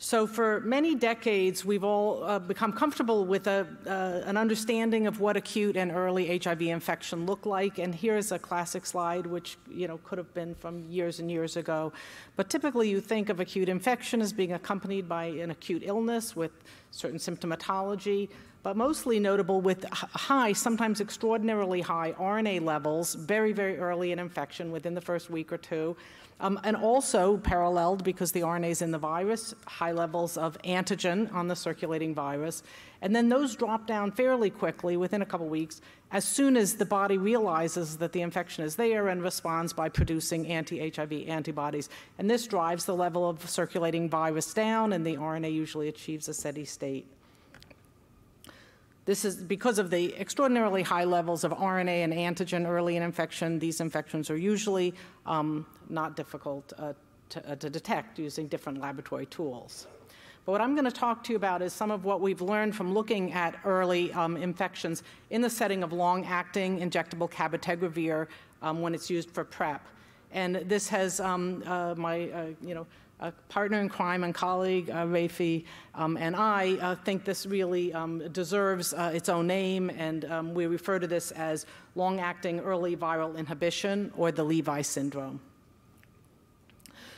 Speaker 26: So for many decades, we've all uh, become comfortable with a, uh, an understanding of what acute and early HIV infection look like. And here's a classic slide, which you know could have been from years and years ago. But typically, you think of acute infection as being accompanied by an acute illness with certain symptomatology. But mostly notable with high, sometimes extraordinarily high RNA levels very, very early in infection within the first week or two. Um, and also paralleled because the RNA is in the virus, high levels of antigen on the circulating virus. And then those drop down fairly quickly within a couple weeks as soon as the body realizes that the infection is there and responds by producing anti HIV antibodies. And this drives the level of circulating virus down, and the RNA usually achieves a steady state. This is because of the extraordinarily high levels of RNA and antigen early in infection, these infections are usually um, not difficult uh, to, uh, to detect using different laboratory tools. But what I'm going to talk to you about is some of what we've learned from looking at early um, infections in the setting of long-acting injectable cabotegravir um, when it's used for PrEP. And this has um, uh, my, uh, you know, a partner in crime and colleague, uh, Rafi, um, and I uh, think this really um, deserves uh, its own name, and um, we refer to this as long acting early viral inhibition or the Levi syndrome.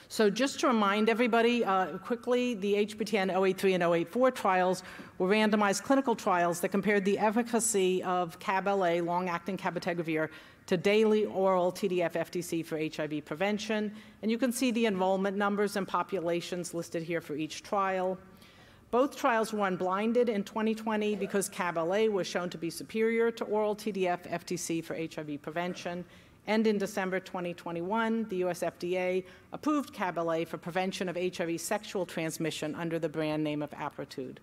Speaker 26: So, just to remind everybody uh, quickly, the HPTN 083 and 084 trials were randomized clinical trials that compared the efficacy of CAB-LA, long acting cabotegravir, to daily oral TDF FTC for HIV prevention. And you can see the enrollment numbers and populations listed here for each trial. Both trials were unblinded in 2020 because CAB-LA was shown to be superior to oral TDF FTC for HIV prevention. And in December 2021, the US FDA approved CAB-LA for prevention of HIV sexual transmission under the brand name of Apretude.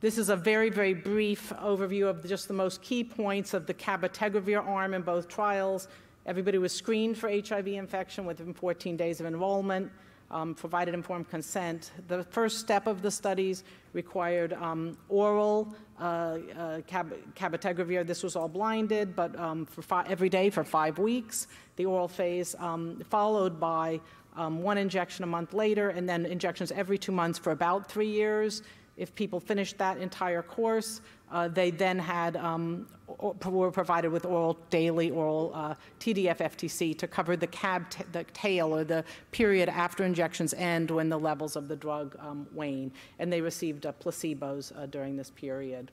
Speaker 26: This is a very, very brief overview of just the most key points of the cabotegravir arm in both trials. Everybody was screened for HIV infection within 14 days of enrollment, um, provided informed consent. The first step of the studies required um, oral uh, uh, cab cabotegravir. This was all blinded, but um, for every day for five weeks. The oral phase um, followed by um, one injection a month later, and then injections every two months for about three years. If people finished that entire course, uh, they then had um, were provided with oral daily oral uh, TDF FTC to cover the cab the tail or the period after injections end when the levels of the drug um, wane, and they received uh, placebos uh, during this period.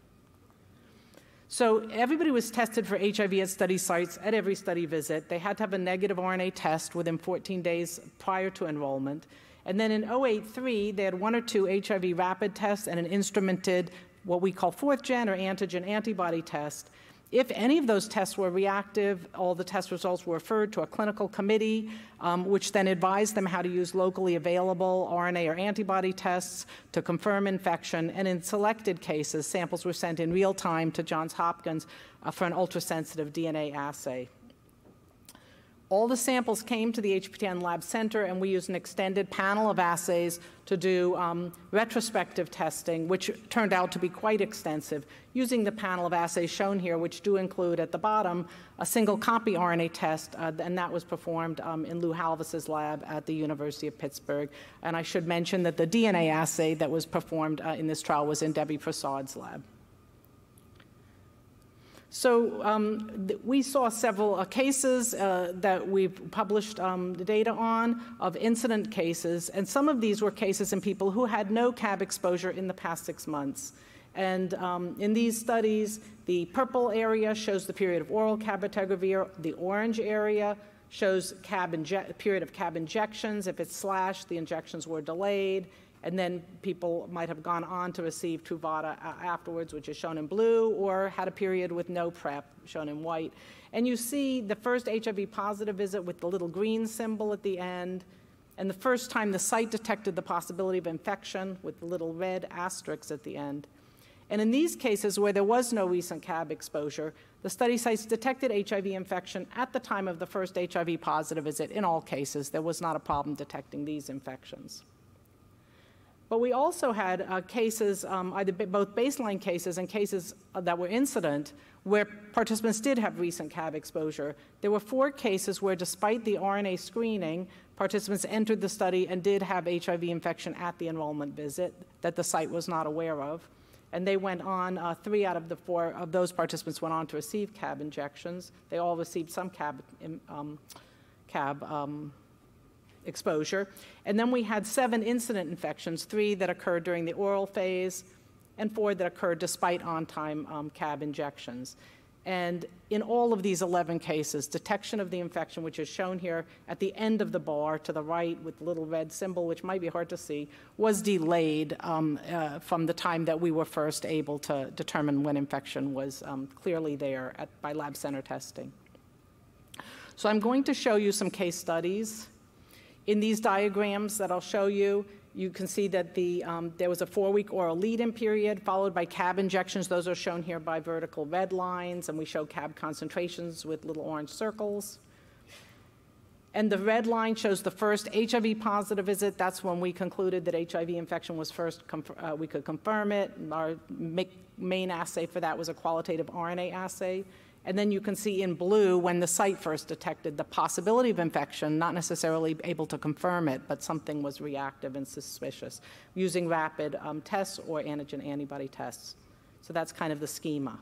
Speaker 26: So everybody was tested for HIV at study sites at every study visit. They had to have a negative RNA test within 14 days prior to enrollment. And then in 083, they had one or two HIV rapid tests and an instrumented, what we call fourth gen or antigen antibody test. If any of those tests were reactive, all the test results were referred to a clinical committee, um, which then advised them how to use locally available RNA or antibody tests to confirm infection. And in selected cases, samples were sent in real time to Johns Hopkins uh, for an ultrasensitive DNA assay. All the samples came to the HPTN Lab Center, and we used an extended panel of assays to do um, retrospective testing, which turned out to be quite extensive, using the panel of assays shown here, which do include at the bottom a single copy RNA test, uh, and that was performed um, in Lou Halvis's lab at the University of Pittsburgh. And I should mention that the DNA assay that was performed uh, in this trial was in Debbie Persaud's lab. So um, we saw several uh, cases uh, that we've published um, the data on of incident cases, and some of these were cases in people who had no CAB exposure in the past six months. And um, in these studies, the purple area shows the period of oral cabotegravir. The orange area shows CAB period of CAB injections. If it's slashed, the injections were delayed and then people might have gone on to receive Truvada uh, afterwards, which is shown in blue, or had a period with no PrEP, shown in white. And you see the first HIV positive visit with the little green symbol at the end, and the first time the site detected the possibility of infection with the little red asterisks at the end. And in these cases where there was no recent CAB exposure, the study sites detected HIV infection at the time of the first HIV positive visit. In all cases, there was not a problem detecting these infections. But we also had uh, cases, um, either both baseline cases and cases uh, that were incident, where participants did have recent CAB exposure. There were four cases where, despite the RNA screening, participants entered the study and did have HIV infection at the enrollment visit that the site was not aware of. And they went on, uh, three out of the four of those participants went on to receive CAB injections. They all received some CAB, um, CAB um, exposure. And then we had seven incident infections, three that occurred during the oral phase, and four that occurred despite on-time um, CAB injections. And in all of these 11 cases, detection of the infection, which is shown here at the end of the bar to the right with the little red symbol, which might be hard to see, was delayed um, uh, from the time that we were first able to determine when infection was um, clearly there at, by lab center testing. So I'm going to show you some case studies. In these diagrams that I'll show you, you can see that the, um, there was a four-week oral lead-in period followed by CAB injections. Those are shown here by vertical red lines, and we show CAB concentrations with little orange circles. And the red line shows the first HIV positive visit. That's when we concluded that HIV infection was first, uh, we could confirm it. Our main assay for that was a qualitative RNA assay. And then you can see in blue when the site first detected the possibility of infection, not necessarily able to confirm it, but something was reactive and suspicious, using rapid um, tests or antigen antibody tests. So that's kind of the schema.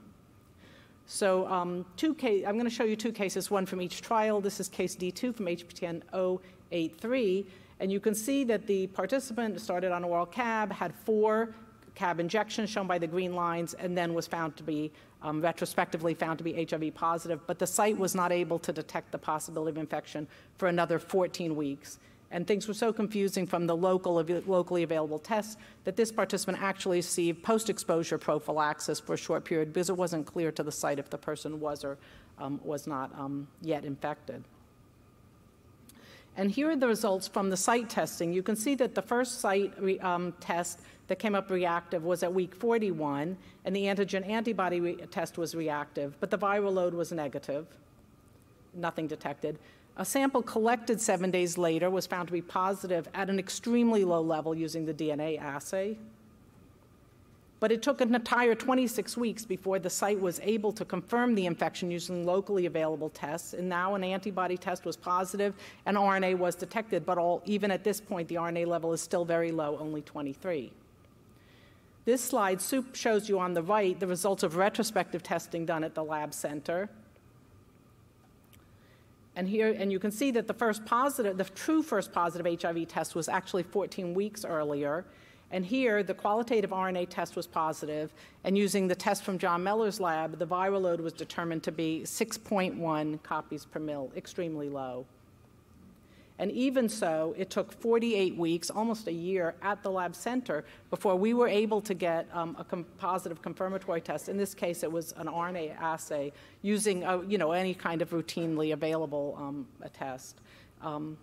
Speaker 26: So um, two case, I'm going to show you two cases, one from each trial. This is case D2 from HPTN 083. And you can see that the participant started on oral CAB, had four CAB injections shown by the green lines, and then was found to be um, retrospectively found to be HIV positive, but the site was not able to detect the possibility of infection for another 14 weeks. And things were so confusing from the local, locally available tests that this participant actually received post exposure prophylaxis for a short period because it wasn't clear to the site if the person was or um, was not um, yet infected. And here are the results from the site testing. You can see that the first site um, test that came up reactive was at week 41, and the antigen antibody test was reactive, but the viral load was negative, nothing detected. A sample collected seven days later was found to be positive at an extremely low level using the DNA assay. But it took an entire 26 weeks before the site was able to confirm the infection using locally available tests. And now an antibody test was positive and RNA was detected, but all, even at this point, the RNA level is still very low, only 23. This slide shows you on the right the results of retrospective testing done at the lab center. And here, and you can see that the first positive, the true first positive HIV test was actually 14 weeks earlier. And here, the qualitative RNA test was positive, and using the test from John Mellors' lab, the viral load was determined to be 6.1 copies per mil, extremely low. And even so, it took 48 weeks, almost a year, at the lab center before we were able to get um, a com- positive confirmatory test. In this case, it was an RNA assay using, a, you know, any kind of routinely available um, test. Um,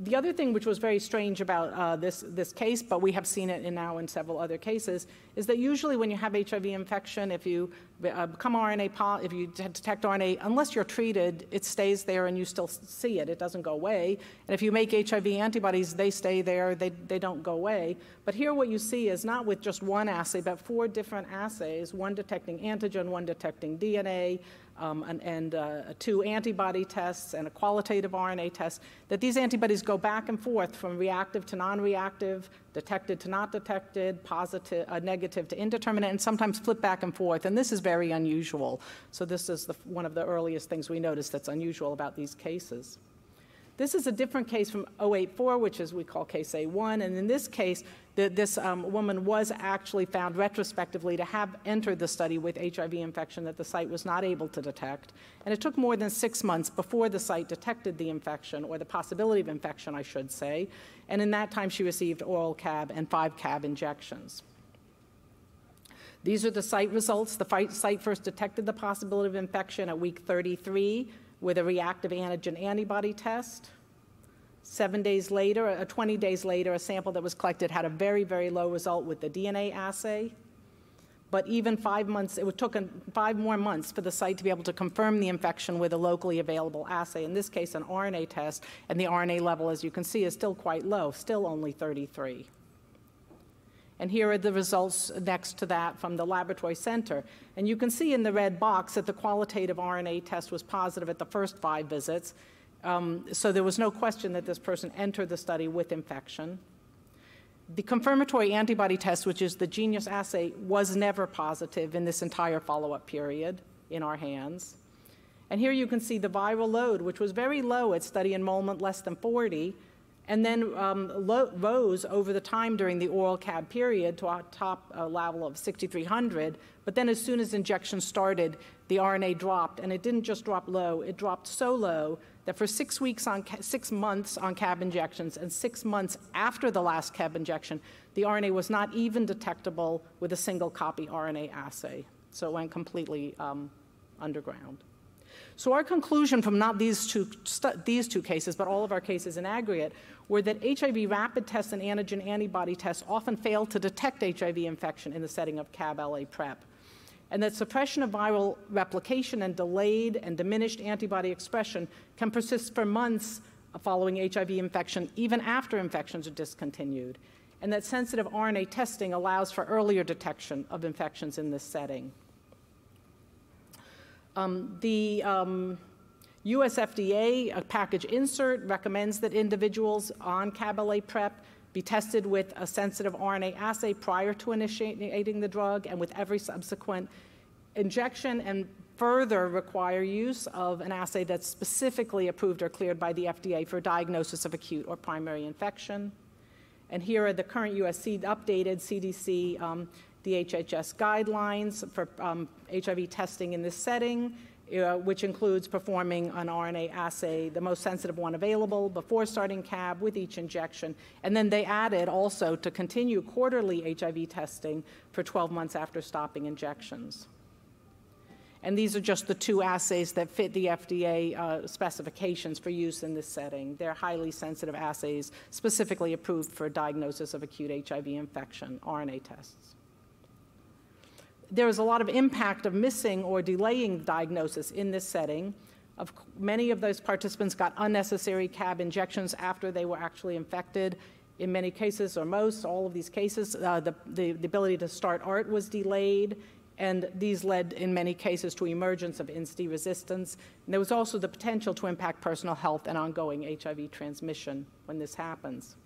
Speaker 26: the other thing which was very strange about uh, this, this case, but we have seen it in now in several other cases, is that usually when you have HIV infection, if you uh, become RNA, po- if you detect RNA, unless you're treated, it stays there and you still see it. It doesn't go away. And if you make HIV antibodies, they stay there, they, they don't go away. But here what you see is not with just one assay, but four different assays, one detecting antigen, one detecting DNA, um, and, and uh, two antibody tests and a qualitative RNA test, that these antibodies go back and forth from reactive to non reactive, detected to not detected, positive, uh, negative to indeterminate, and sometimes flip back and forth. And this is very unusual. So, this is the, one of the earliest things we noticed that's unusual about these cases. This is a different case from 084, which is we call case A1. And in this case, the, this um, woman was actually found retrospectively to have entered the study with HIV infection that the site was not able to detect. And it took more than six months before the site detected the infection, or the possibility of infection, I should say. And in that time, she received oral CAB and five CAB injections. These are the site results. The fight site first detected the possibility of infection at week 33 with a reactive antigen antibody test. Seven days later, uh, 20 days later, a sample that was collected had a very, very low result with the DNA assay. But even five months, it took five more months for the site to be able to confirm the infection with a locally available assay, in this case, an RNA test, and the RNA level, as you can see, is still quite low, still only 33. And here are the results next to that from the laboratory center. And you can see in the red box that the qualitative RNA test was positive at the first five visits. Um, so there was no question that this person entered the study with infection. The confirmatory antibody test, which is the Geenius assay, was never positive in this entire follow up period in our hands. And here you can see the viral load, which was very low at study enrollment, less than 40, and then um, rose over the time during the oral CAB period to a top uh, level of 6,300. But then, as soon as injection started, the RNA dropped, and it didn't just drop low; it dropped so low that for six weeks on six months on CAB injections and six months after the last CAB injection, the RNA was not even detectable with a single copy RNA assay. So it went completely um, underground. So our conclusion from not these two, these two cases, but all of our cases in aggregate, were that HIV rapid tests and antigen antibody tests often fail to detect HIV infection in the setting of CAB-LA PrEP, and that suppression of viral replication and delayed and diminished antibody expression can persist for months following HIV infection, even after infections are discontinued, and that sensitive RNA testing allows for earlier detection of infections in this setting. Um, the um, US FDA a package insert recommends that individuals on CAB-LA PrEP be tested with a sensitive RNA assay prior to initiating the drug and with every subsequent injection and further require use of an assay that's specifically approved or cleared by the FDA for diagnosis of acute or primary infection. And here are the current USC updated CDC um, DHHS guidelines for um, HIV testing in this setting, uh, which includes performing an RNA assay, the most sensitive one available, before starting CAB with each injection. And then they added also to continue quarterly HIV testing for 12 months after stopping injections. And these are just the two assays that fit the FDA uh, specifications for use in this setting. They're highly sensitive assays specifically approved for diagnosis of acute HIV infection, RNA tests there is a lot of impact of missing or delaying diagnosis in this setting. Of many of those participants got unnecessary CAB injections after they were actually infected. In many cases, or most, all of these cases, uh, the, the, the ability to start ART was delayed, and these led in many cases to emergence of INSTI resistance. And there was also the potential to impact personal health and ongoing HIV transmission when this happens.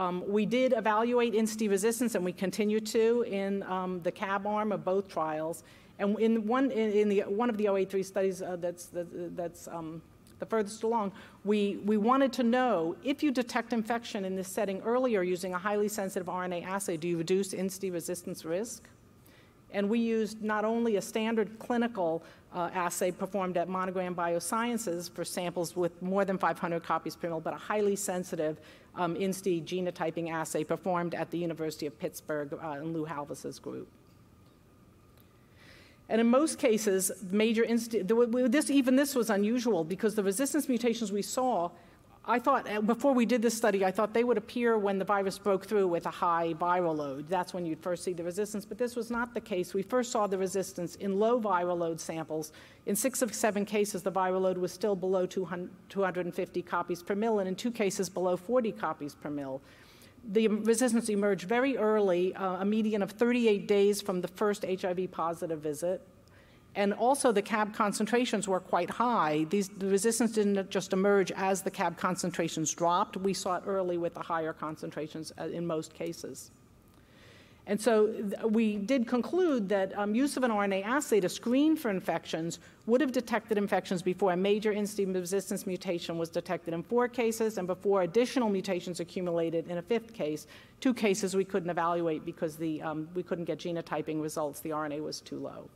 Speaker 26: Um, we did evaluate INSTI resistance, and we continue to in um, the CAB arm of both trials. And in one, in, the, one of the 083 studies uh, that's, that, that's um, the furthest along, we, we wanted to know if you detect infection in this setting earlier using a highly sensitive RNA assay, do you reduce INSTI resistance risk? And we used not only a standard clinical uh, assay performed at Monogram Biosciences for samples with more than 500 copies per mil, but a highly sensitive um, INSTI genotyping assay performed at the University of Pittsburgh uh, in Lou Halvis's group. And in most cases, major INSTI, this, even this was unusual because the resistance mutations we saw I thought, uh, before we did this study, I thought they would appear when the virus broke through with a high viral load. That's when you'd first see the resistance, but this was not the case. We first saw the resistance in low viral load samples. In six of seven cases, the viral load was still below 200, 250 copies per mil, and in two cases, below 40 copies per mil. The resistance emerged very early, uh, a median of 38 days from the first HIV positive visit. And also, the CAB concentrations were quite high. These, the resistance didn't just emerge as the CAB concentrations dropped. We saw it early with the higher concentrations uh, in most cases. And so we did conclude that um, use of an RNA assay to screen for infections would have detected infections before a major INSTI resistance mutation was detected in four cases and before additional mutations accumulated in a fifth case. Two cases we couldn't evaluate because the, um, we couldn't get genotyping results, the RNA was too low.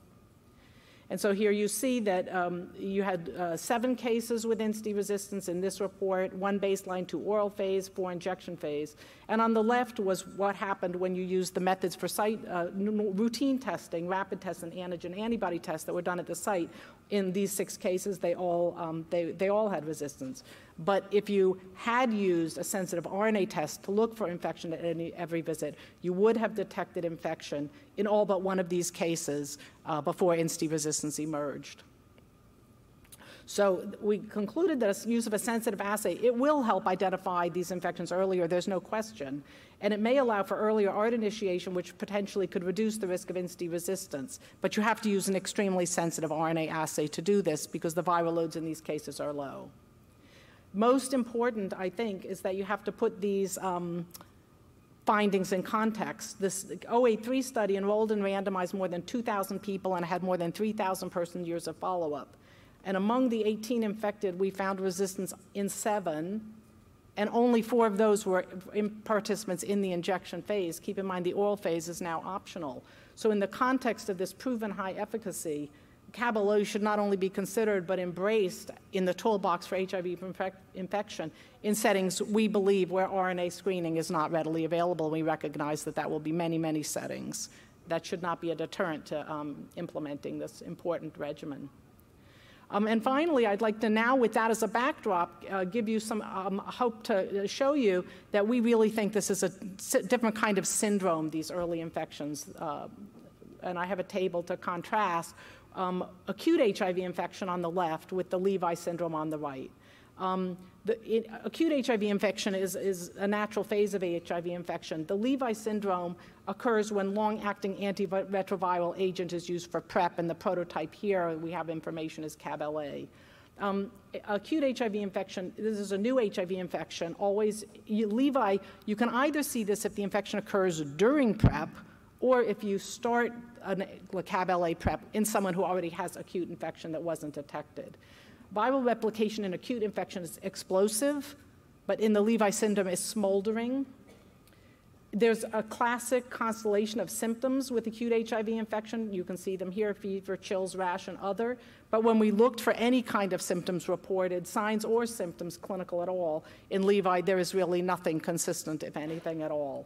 Speaker 26: And so here you see that um, you had uh, seven cases with INSTI resistance in this report, one baseline, two oral phase, four injection phase. And on the left was what happened when you used the methods for site uh, routine testing, rapid tests, and antigen antibody tests that were done at the site. In these six cases, they all, um, they, they all had resistance. But if you had used a sensitive RNA test to look for infection at any, every visit, you would have detected infection in all but one of these cases uh, before INSTI resistance emerged. So we concluded that use of a sensitive assay, it will help identify these infections earlier, there's no question. And it may allow for earlier ART initiation, which potentially could reduce the risk of INSTI resistance. But you have to use an extremely sensitive RNA assay to do this because the viral loads in these cases are low. Most important, I think, is that you have to put these um, findings in context. This 083 study enrolled and randomized more than 2,000 people and had more than 3,000 person years of follow up. And among the 18 infected, we found resistance in seven, and only four of those were in participants in the injection phase. Keep in mind the oral phase is now optional. So in the context of this proven high efficacy, Cabo should not only be considered but embraced in the toolbox for HIV infection in settings we believe where RNA screening is not readily available. We recognize that that will be many, many settings. That should not be a deterrent to um, implementing this important regimen. Um, and finally, I'd like to now, with that as a backdrop, uh, give you some um, hope to uh, show you that we really think this is a different kind of syndrome, these early infections. Uh, and I have a table to contrast um, acute HIV infection on the left with the Levi syndrome on the right. Um, the, it, acute HIV infection is, is a natural phase of HIV infection. The Levi syndrome occurs when long-acting antiretroviral agent is used for PrEP, and the prototype here we have information is CAB-LA. Um, acute HIV infection, this is a new HIV infection, always, you, Levi, you can either see this if the infection occurs during PrEP, or if you start a CAB-LA PrEP in someone who already has acute infection that wasn't detected. Viral replication in acute infection is explosive, but in the Levi syndrome is smoldering. There's a classic constellation of symptoms with acute HIV infection. You can see them here, fever, chills, rash, and other. But when we looked for any kind of symptoms reported, signs or symptoms clinical at all, in Levi, there is really nothing consistent, if anything at all.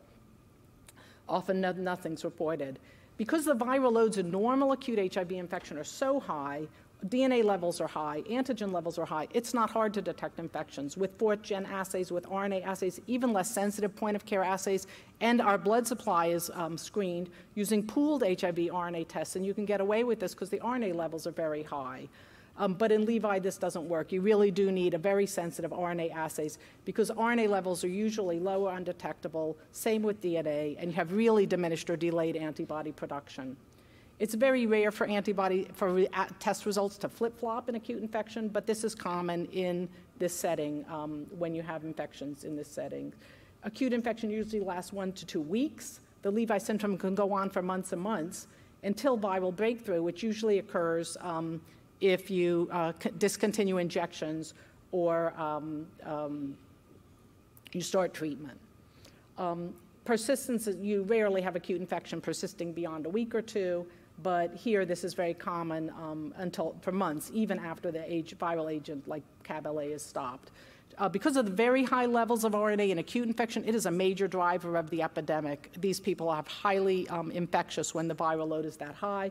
Speaker 26: Often no, nothing's reported. Because the viral loads in normal acute HIV infection are so high, DNA levels are high, antigen levels are high. It's not hard to detect infections with fourth gen assays, with RNA assays, even less sensitive point of care assays, and our blood supply is um, screened using pooled HIV RNA tests. And you can get away with this because the RNA levels are very high. Um, but in Levi, this doesn't work. You really do need a very sensitive RNA assays because RNA levels are usually low or undetectable, same with DNA, and you have really diminished or delayed antibody production. It's very rare for antibody for test results to flip-flop in acute infection, but this is common in this setting um, when you have infections in this setting. Acute infection usually lasts one to two weeks. The Levi syndrome can go on for months and months until viral breakthrough, which usually occurs um, if you uh, discontinue injections or um, um you start treatment. Um, persistence, you rarely have acute infection persisting beyond a week or two but here this is very common um, until for months, even after the age, viral agent like CAB-LA is stopped. Uh, because of the very high levels of RNA in acute infection, it is a major driver of the epidemic. These people are highly um, infectious when the viral load is that high.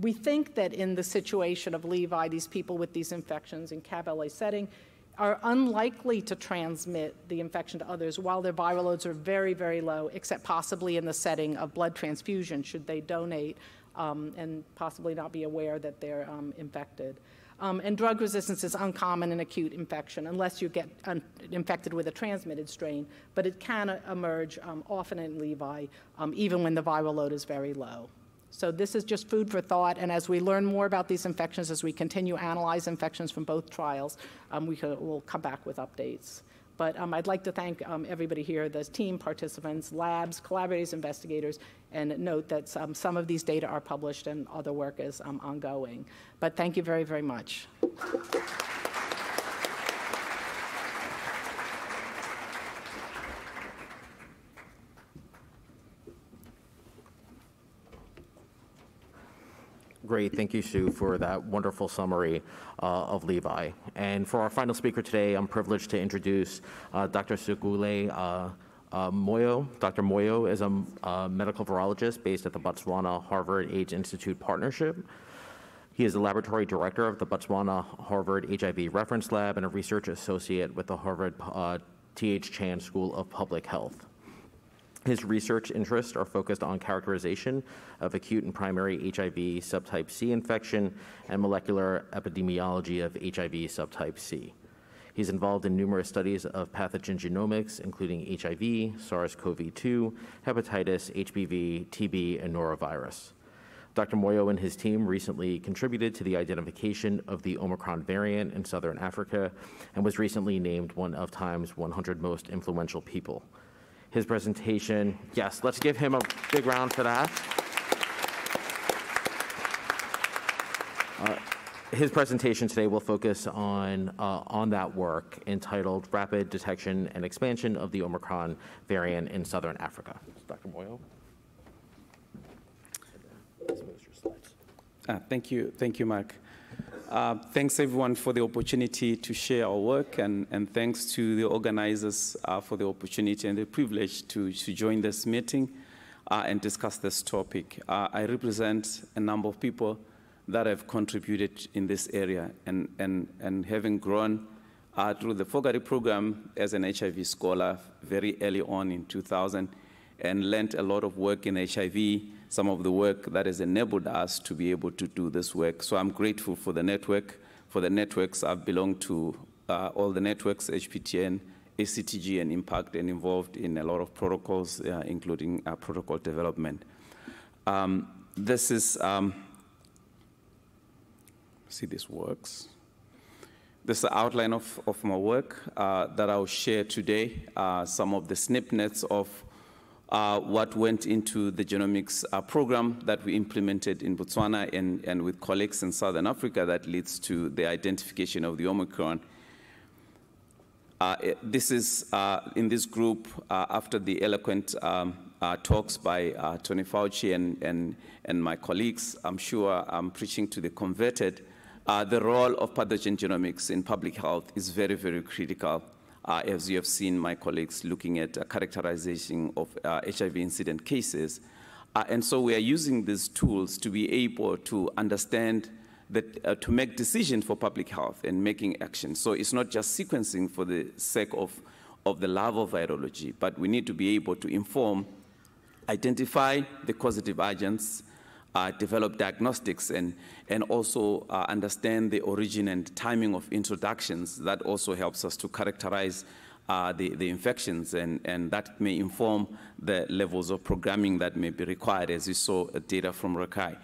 Speaker 26: We think that in the situation of Levi, these people with these infections in CAB-LA setting are unlikely to transmit the infection to others while their viral loads are very, very low, except possibly in the setting of blood transfusion should they donate um, and possibly not be aware that they're um, infected. Um, and drug resistance is uncommon in acute infection unless you get infected with a transmitted strain, but it can uh, emerge um, often in Levi, um, even when the viral load is very low. So this is just food for thought, and as we learn more about these infections, as we continue analyze infections from both trials, um, we will come back with updates. But um, I'd like to thank um, everybody here, the team, participants, labs, collaborators, investigators, and note that some, some of these data are published and other work is um, ongoing. But thank you very, very much.
Speaker 24: Great, thank you, Sue, for that wonderful summary uh, of Levi. And for our final speaker today, I'm privileged to introduce uh, Dr. Sikhulile uh, uh, Moyo. Dr. Moyo is a uh, medical virologist based at the Botswana Harvard AIDS Institute Partnership. He is the laboratory director of the Botswana Harvard HIV Reference Lab and a research associate with the Harvard uh, T.H. Chan School of Public Health. His research interests are focused on characterization of acute and primary HIV subtype C infection and molecular epidemiology of HIV subtype C. He's involved in numerous studies of pathogen genomics, including HIV, SARS-CoV-2, hepatitis, HPV, TB, and norovirus. Dr. Moyo and his team recently contributed to the identification of the Omicron variant in Southern Africa and was recently named one of Time's 100 most influential people his presentation. Yes, let's give him a big round for that. Uh, his presentation today will focus on, uh, on that work entitled Rapid Detection and Expansion of the Omicron Variant in Southern Africa. Dr. Moyo?
Speaker 27: Uh, thank you. Thank you, Mark. Uh, thanks, everyone, for the opportunity to share our work, and, and thanks to the organizers uh, for the opportunity and the privilege to, to join this meeting uh, and discuss this topic. Uh, I represent a number of people that have contributed in this area, and, and, and having grown uh, through the Fogarty program as an HIV scholar very early on in 2000, and learned a lot of work in HIV some of the work that has enabled us to be able to do this work. So I'm grateful for the network, for the networks. I've belonged to uh, all the networks, HPTN, ACTG, and IMPAACT, and involved in a lot of protocols, uh, including uh, protocol development. Um, this is, um, see this works. This is the outline of, of my work uh, that I'll share today, uh, some of the snipnets of uh, what went into the genomics uh, program that we implemented in Botswana and, and with colleagues in Southern Africa that leads to the identification of the Omicron. Uh, this is uh, in this group uh, after the eloquent um, uh, talks by Tony Fauci and, and, and my colleagues. I'm sure I'm preaching to the converted. the role of pathogen genomics in public health is very, very critical as you have seen my colleagues looking at uh, characterization of HIV uh, incident cases. Uh, and so we are using these tools to be able to understand that, uh, to make decisions for public health and making action. So it's not just sequencing for the sake of, of the love of virology, but we need to be able to inform, identify the causative agents, uh, develop diagnostics and, and also uh, understand the origin and timing of introductions. That also helps us to characterize uh, the, the infections, and, and that may inform the levels of programming that may be required, as you saw uh, data from Rakai.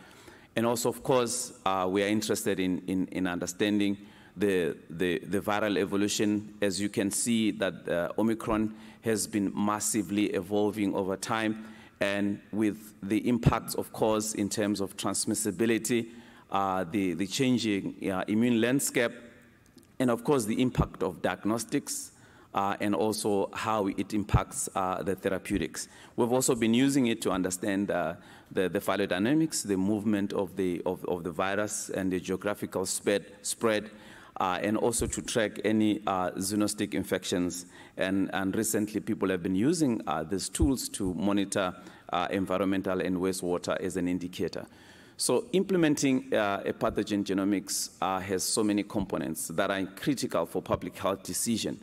Speaker 27: And also, of course, uh, we are interested in, in, in understanding the, the, the, viral evolution. As you can see, that uh, Omicron has been massively evolving over time and with the impacts, of course, in terms of transmissibility, uh, the, the changing uh, immune landscape, and of course, the impact of diagnostics, uh, and also how it impacts uh, the therapeutics. We've also been using it to understand uh, the, the phylogenomics, the movement of the, of, of the virus and the geographical spread, spread uh, and also to track any uh, zoonotic infections. And, and, recently, people have been using uh, these tools to monitor uh, environmental and wastewater as an indicator. So implementing uh, a pathogen genomics uh, has so many components that are critical for public health decision.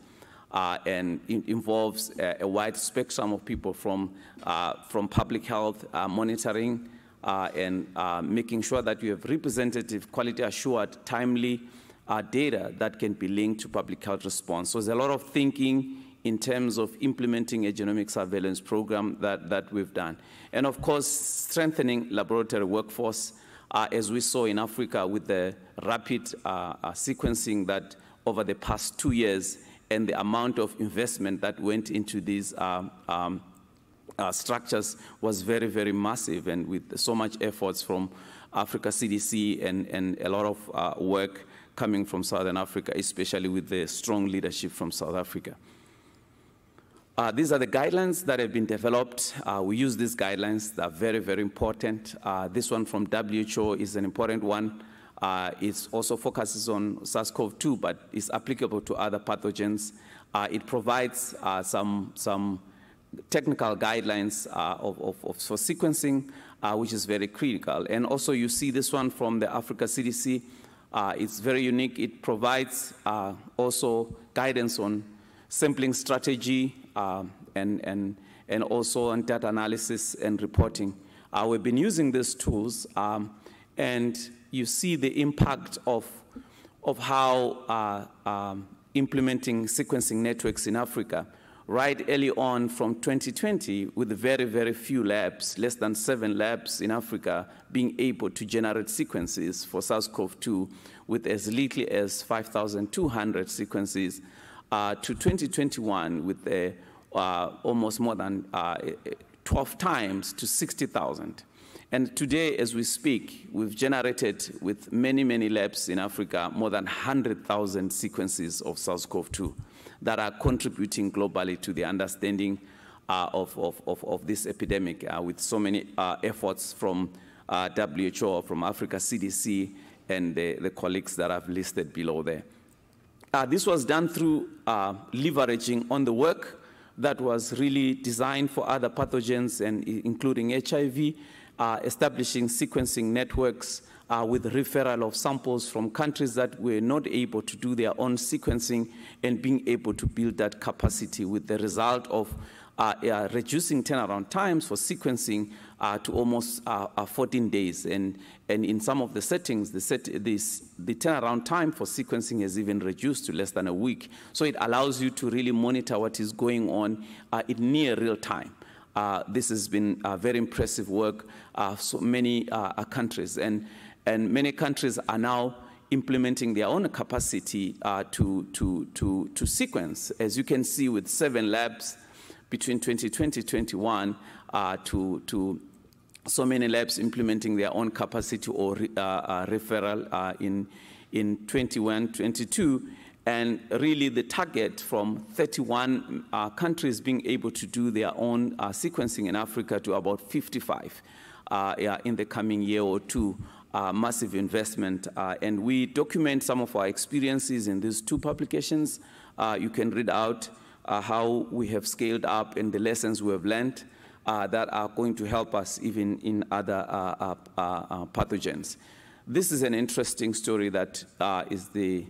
Speaker 27: and it involves a, a, wide spectrum of people from, from public health monitoring and making sure that you have representative, quality assured, timely, uh, data that can be linked to public health response. So there's a lot of thinking in terms of implementing a genomic surveillance program that, that we've done. And of course, strengthening laboratory workforce, uh, as we saw in Africa with the rapid uh, uh, sequencing that over the past two years and the amount of investment that went into these um, um, uh, structures was very, very massive and with so much efforts from Africa CDC and, and a lot of uh, work coming from Southern Africa, especially with the strong leadership from South Africa. Uh, these are the guidelines that have been developed. Uh, we use these guidelines. They are very, very important. Uh, this one from WHO is an important one. Uh, it also focuses on SARS-CoV-2, but is applicable to other pathogens. Uh, it provides uh, some, some technical guidelines of, of, of, for sequencing, which is very critical. And also you see this one from the Africa CDC, it's very unique. It provides also guidance on sampling strategy uh, and, and, and also on data analysis and reporting. Uh, we've been using these tools, um, and you see the impact of, of how uh, um, implementing sequencing networks in Africa right early on from 2020 with very, very few labs, less than seven labs in Africa, being able to generate sequences for SARS-CoV-2 with as little as 5,200 sequences uh, to 2021 with uh, almost more than uh, 12 times to 60,000. And today, as we speak, we've generated with many, many labs in Africa more than 100,000 sequences of SARS-CoV-2 that are contributing globally to the understanding uh, of, of, of, of, this epidemic with so many efforts from WHO, from Africa CDC, and the, the, colleagues that I've listed below there. Uh, this was done through uh, leveraging on the work that was really designed for other pathogens, and including HIV, establishing sequencing networks uh, with referral of samples from countries that were not able to do their own sequencing and being able to build that capacity with the result of uh, uh, reducing turnaround times for sequencing uh, to almost uh, uh, 14 days. And, and in some of the settings, the, set, this, the turnaround time for sequencing has even reduced to less than a week. So it allows you to really monitor what is going on uh, in near real time. this has been very impressive work of so many countries. And, and many countries are now implementing their own capacity to, to, to, to sequence. As you can see with seven labs, between 2020 21 uh, to, to so many labs implementing their own capacity or uh, uh, referral uh, in, in 21 22 and really the target from 31 uh, countries being able to do their own uh, sequencing in Africa to about 55 yeah, in the coming year or two. Uh, massive investment. Uh, and we document some of our experiences in these two publications. Uh, you can read out uh, how we have scaled up and the lessons we have learned uh, that are going to help us even in other uh, uh, uh pathogens. This is an interesting story that is the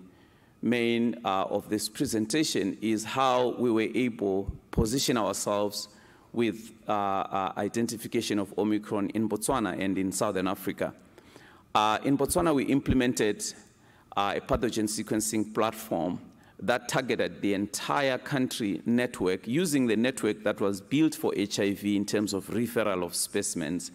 Speaker 27: main of this presentation is how we were able position ourselves with identification of Omicron in Botswana and in Southern Africa. in Botswana, we implemented a pathogen sequencing platform that targeted the entire country network using the network that was built for HIV in terms of referral of specimens.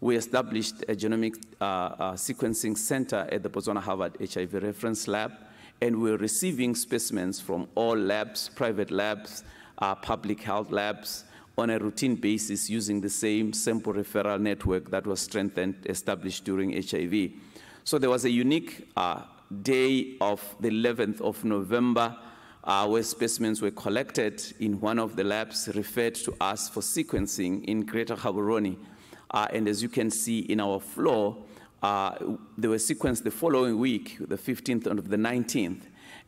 Speaker 27: We established a genomic uh, uh, sequencing center at the Botswana Harvard HIV Reference Lab, and we're receiving specimens from all labs, private labs, uh, public health labs, on a routine basis using the same sample referral network that was strengthened, established during HIV. So there was a unique uh, day of the 11th of November, uh, where specimens were collected in one of the labs referred to us for sequencing in Greater Gaborone. Uh, and as you can see in our flow, uh, they were sequenced the following week, the 15th and the 19th.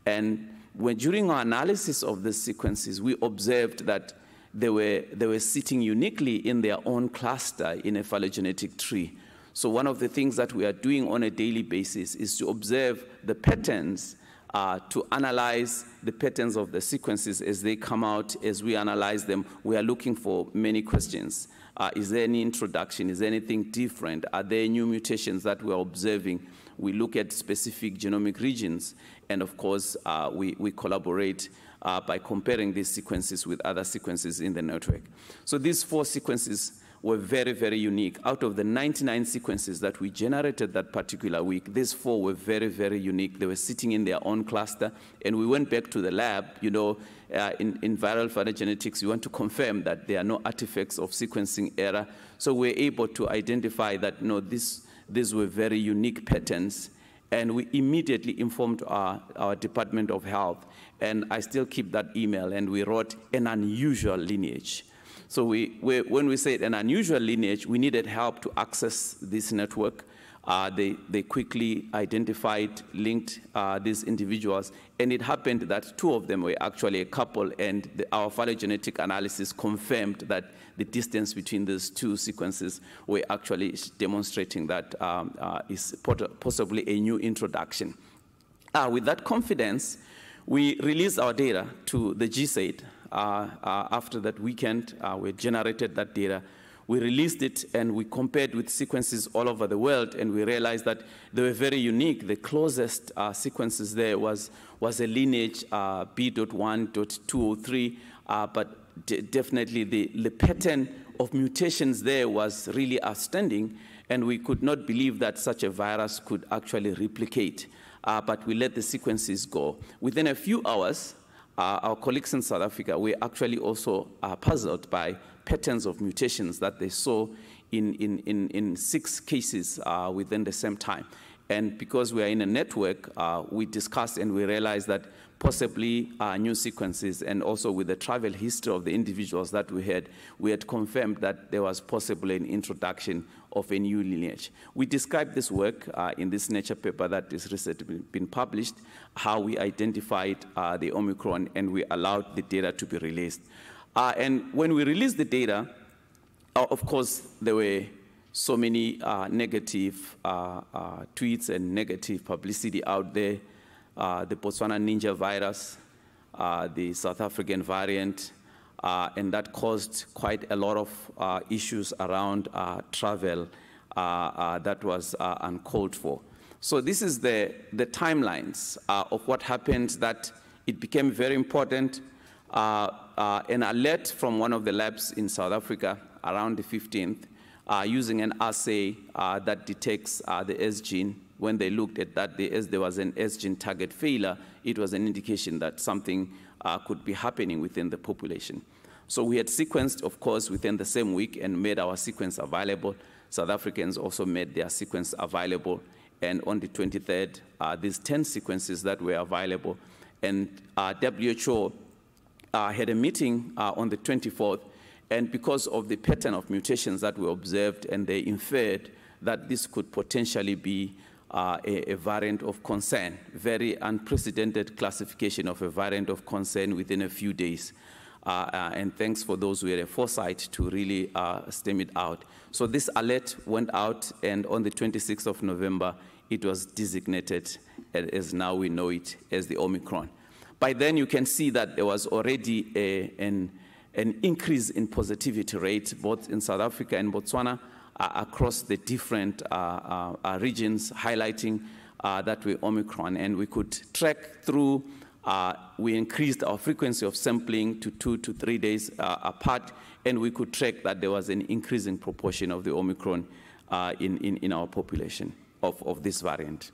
Speaker 27: And when, during our analysis of the sequences, we observed that they were, they were sitting uniquely in their own cluster in a phylogenetic tree. So one of the things that we are doing on a daily basis is to observe the patterns, uh, to analyze the patterns of the sequences as they come out. As we analyze them, we are looking for many questions. Uh, is there any introduction? Is there anything different? Are there new mutations that we're observing? We look at specific genomic regions, and of course, uh, we, we collaborate uh, by comparing these sequences with other sequences in the network. So these four sequences were very, very unique. Out of the 99 sequences that we generated that particular week, these four were very, very unique. They were sitting in their own cluster, and we went back to the lab. You know, uh, in, in viral phylogenetics, we want to confirm that there are no artifacts of sequencing error. So we're able to identify that, no, this, these were very unique patterns, and we immediately informed our, our Department of Health. And I still keep that email, and we wrote an unusual lineage. So we, we, when we said an unusual lineage, we needed help to access this network. Uh, they, they quickly identified, linked uh, these individuals, and it happened that two of them were actually a couple, and the, our phylogenetic analysis confirmed that the distance between these two sequences were actually demonstrating that um, uh, is possibly a new introduction. Uh, with that confidence, we released our data to the GSAID, Uh, uh, after that weekend, uh, we generated that data. We released it and we compared with sequences all over the world, and we realized that they were very unique. The closest uh, sequences there was, was a lineage B.1.203, but definitely the, the pattern of mutations there was really outstanding, and we could not believe that such a virus could actually replicate. Uh, but we let the sequences go. Within a few hours, uh, our colleagues in South Africa were actually also uh, puzzled by patterns of mutations that they saw in, in, in, in six cases uh, within the same time. And because we are in a network, uh, we discussed and we realized that possibly uh, new sequences and also with the travel history of the individuals that we had, we had confirmed that there was possibly an introduction of a new lineage. We described this work uh, in this Nature paper that is recently been published, how we identified uh, the Omicron and we allowed the data to be released. Uh, and when we released the data, uh, of course, there were so many uh, negative uh, tweets and negative publicity out there. Uh, the Botswana Ninja virus, uh, the South African variant, uh, and that caused quite a lot of issues around travel that was uncalled for. So this is the, the timelines of what happened that it became very important. an alert from one of the labs in South Africa around the 15th uh, using an assay uh, that detects uh, the S gene. When they looked at that, the S, there was an S gene target failure. It was an indication that something uh, could be happening within the population. So we had sequenced, of course, within the same week and made our sequence available. South Africans also made their sequence available. And on the 23rd, uh, these 10 sequences that were available. And uh, WHO had a meeting on the 24th and because of the pattern of mutations that we observed, and they inferred that this could potentially be uh, a, a, variant of concern, very unprecedented classification of a variant of concern within a few days. Uh, uh, and thanks for those who had a foresight to really uh, stem it out. So this alert went out, and on the 26th of November, it was designated as now we know it as the Omicron. By then, you can see that there was already a, an an increase in positivity rate both in South Africa and Botswana across the different uh, uh, uh regions, highlighting uh, that we Omicron. And we could track through, uh, we increased our frequency of sampling to two to three days apart, and we could track that there was an increasing proportion of the Omicron in, in, in, our population of, of this variant.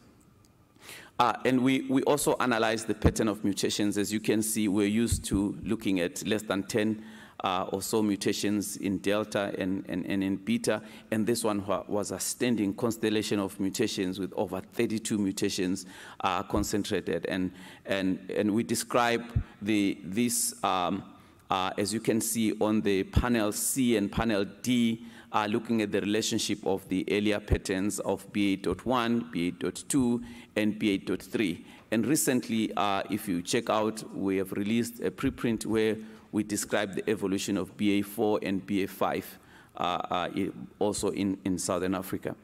Speaker 27: Uh, and we, we also analyzed the pattern of mutations. As you can see, we're used to looking at less than 10 uh, or so mutations in delta and, and, and in beta, and this one was a standing constellation of mutations with over 32 mutations uh, concentrated. And, and, and we describe the, this, um, uh, as you can see on the panel C and panel D, uh, looking at the relationship of the earlier patterns of BA.1, BA.2, and BA.3. And recently, uh, if you check out, we have released a preprint where we describe the evolution of BA4 and BA5 uh, uh, also in, in Southern Africa.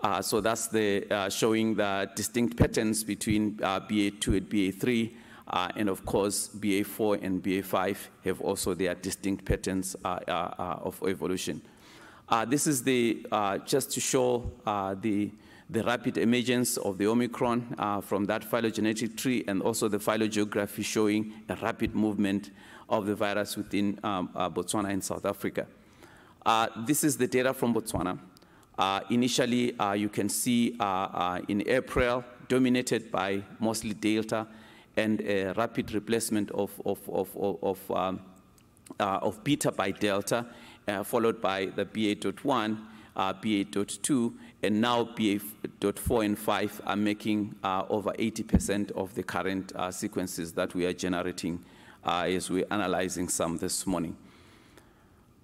Speaker 27: Uh, so that's the uh, showing the distinct patterns between uh, BA2 and BA3, uh, and of course BA4 and BA5 have also their distinct patterns of evolution. this is the just to show the the rapid emergence of the Omicron uh, from that phylogenetic tree and also the phylogeography showing a rapid movement of the virus within um, uh, Botswana and South Africa. Uh, this is the data from Botswana. Uh, initially, uh, you can see uh, in April, dominated by mostly Delta and a rapid replacement of, of, of, of, um, of Beta by Delta, followed by the BA.1, BA.2, and now BA.4 and 5 are making uh, over 80% of the current uh, sequences that we are generating uh, as we're analyzing some this morning.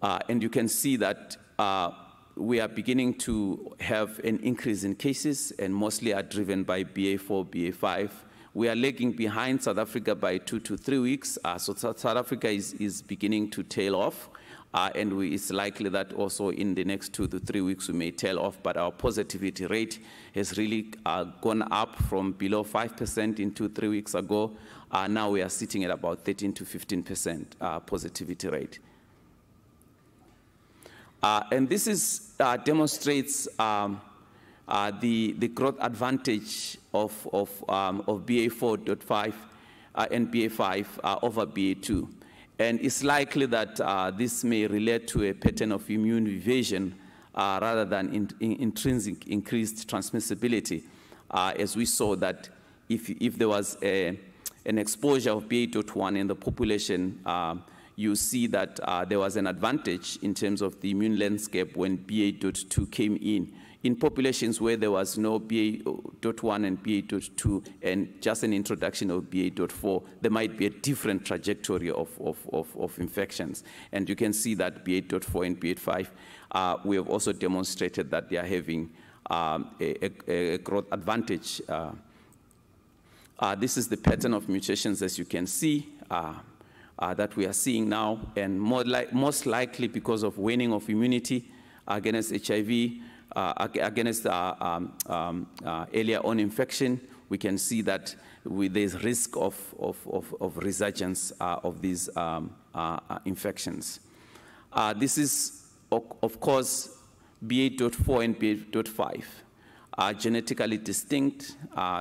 Speaker 27: Uh, and you can see that uh, we are beginning to have an increase in cases and mostly are driven by BA4, BA5. We are lagging behind South Africa by two to three weeks. Uh, so South Africa is, is beginning to tail off. Uh, and we, it's likely that also in the next two to three weeks we may tail off, but our positivity rate has really uh, gone up from below 5% in two, three weeks ago. Uh, now we are sitting at about 13 to 15% uh, positivity rate. Uh, and this is, uh, demonstrates um, the, the growth advantage of, of, um, of BA4.5 and BA5 over BA2. And it's likely that uh, this may relate to a pattern of immune evasion uh, rather than in, in intrinsic increased transmissibility, uh, as we saw that if, if there was a, an exposure of BA.1 in the population, um, you see that uh, there was an advantage in terms of the immune landscape when BA.2 came in. In populations where there was no BA.1 and BA.2 and just an introduction of BA.4, there might be a different trajectory of, of, of, of infections. And you can see that BA.4 and BA.5, uh, we have also demonstrated that they are having um, a, a, a, growth advantage. Uh, uh, this is the pattern of mutations, as you can see. Uh, uh, that we are seeing now, and li most likely because of waning of immunity against HIV, against uh, um, um, uh, earlier on infection, we can see that with this risk of, of, of, of resurgence uh, of these um, uh, infections. this is, of course, BA.4 and BA.5 are genetically distinct.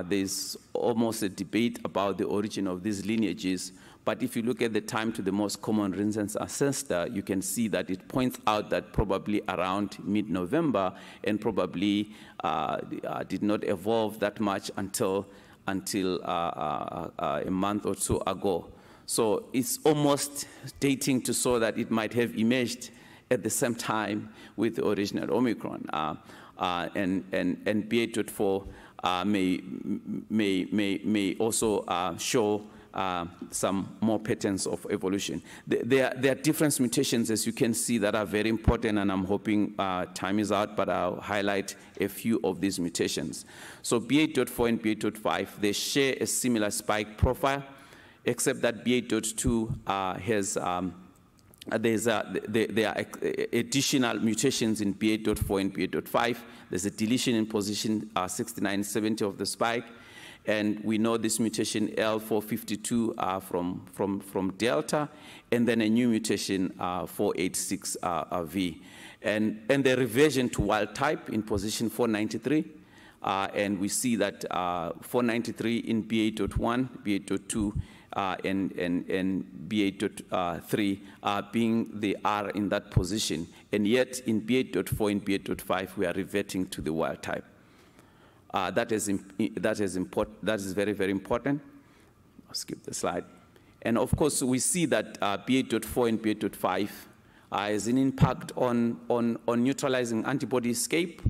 Speaker 27: there's almost a debate about the origin of these lineages, but if you look at the time to the most common reasons ancestor, you can see that it points out that probably around mid-November and probably uh, uh, did not evolve that much until, until uh, uh, uh, a month or two ago. So it's almost dating to show that it might have emerged at the same time with the original Omicron. Uh, and, and, and BA.4 may, may, may, may also show uh, some more patterns of evolution. There, there, are different mutations, as you can see, that are very important, and I'm hoping uh, time is out, but I'll highlight a few of these mutations. So BA.4 and BA.5, they share a similar spike profile, except that BA.2 uh, has um, there's a, there, are additional mutations in BA.4 and BA.5. There's a deletion in position uh, 6970 of the spike. And we know this mutation L452 uh, from, from, from Delta, and then a new mutation uh, 486V. Uh, and, and the reversion to wild type in position 493. Uh, and we see that uh, 493 in BA.1, BA.2, uh, and, and, and BA.3 uh, being the R in that position. And yet in BA.4 and BA.5, we are reverting to the wild type. Uh, that, is that, is that is very, very important. I'll skip the slide. And of course, we see that uh, BA.4 and BA.5 uh, has an impact on, on, on neutralizing antibody escape.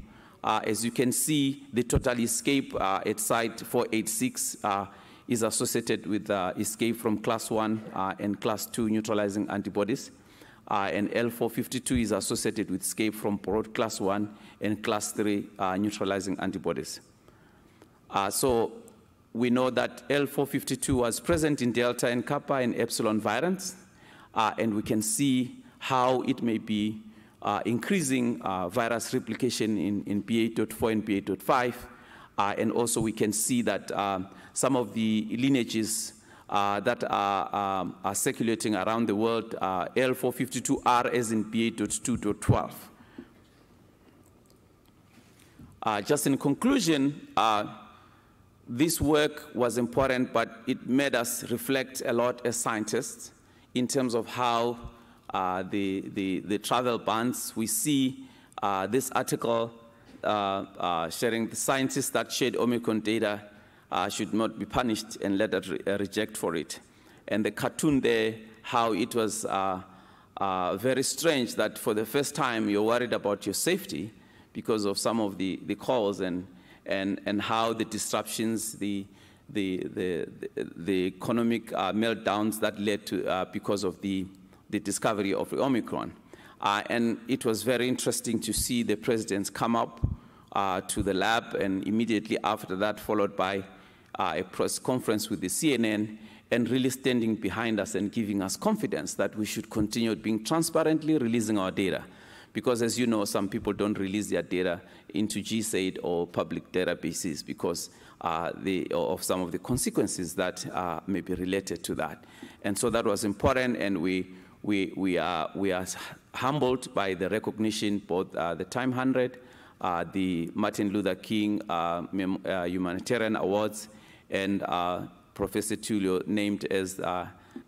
Speaker 27: Uh, as you can see, the total escape uh, at site 486 uh, is associated with uh, escape from class 1 and class 2 neutralizing antibodies. and L452 is associated with escape from broad class 1 and class 3 neutralizing antibodies. Uh, so we know that L452 was present in Delta and Kappa and Epsilon variants, uh, and we can see how it may be uh, increasing uh, virus replication in, in BA.4 and BA.5, uh, and also we can see that um, some of the lineages uh, that are, um, are, circulating around the world, L452R as in BA.2.12. just in conclusion, this work was important, but it made us reflect a lot as scientists in terms of how uh, the, the, the, travel bans, we see uh, this article uh, uh sharing the scientists that shared Omicron data uh, should not be punished and let us re uh, reject for it. And the cartoon there, how it was very strange that for the first time you're worried about your safety because of some of the, the calls and and, and how the disruptions, the, the, the, the economic uh, meltdowns that led to uh, because of the, the discovery of Omicron. Uh, and it was very interesting to see the presidents come up uh, to the lab and immediately after that followed by uh, a press conference with the CNN and really standing behind us and giving us confidence that we should continue being transparently releasing our data. Because as you know, some people don't release their data into GSAID or public databases because uh, the, of some of the consequences that uh, may be related to that. And so that was important, and we, we, we, are, we are humbled by the recognition, both uh, the Time 100, uh, the Martin Luther King uh, uh, Humanitarian Awards, and Professor Tullio named as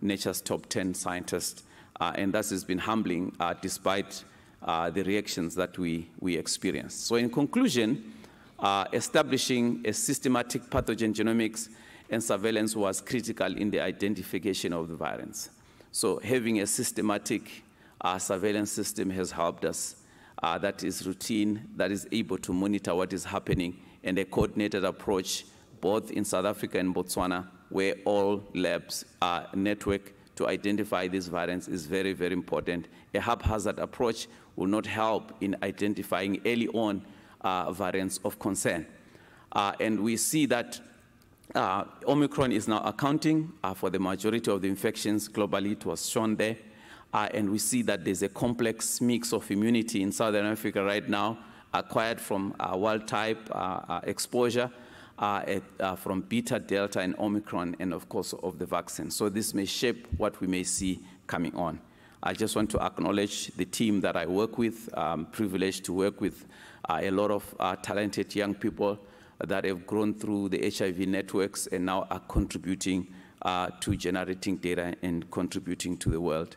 Speaker 27: Nature's top 10 scientist. and that has been humbling despite uh, the reactions that we, we experience. So in conclusion, uh, establishing a systematic pathogen genomics and surveillance was critical in the identification of the variants. So having a systematic uh, surveillance system has helped us. Uh, that is routine, that is able to monitor what is happening, and a coordinated approach both in South Africa and Botswana, where all labs are networked to identify these variants is very, very important. A haphazard approach will not help in identifying early on uh, variants of concern. Uh, and we see that uh, Omicron is now accounting uh, for the majority of the infections globally. It was shown there. Uh, and we see that there's a complex mix of immunity in Southern Africa right now, acquired from uh, wild type uh, at, from beta, delta, and Omicron, and of course of the vaccine. So this may shape what we may see coming on. I just want to acknowledge the team that I work with. I'm privileged to work with a lot of talented young people that have grown through the HIV networks and now are contributing uh, to generating data and contributing to the world.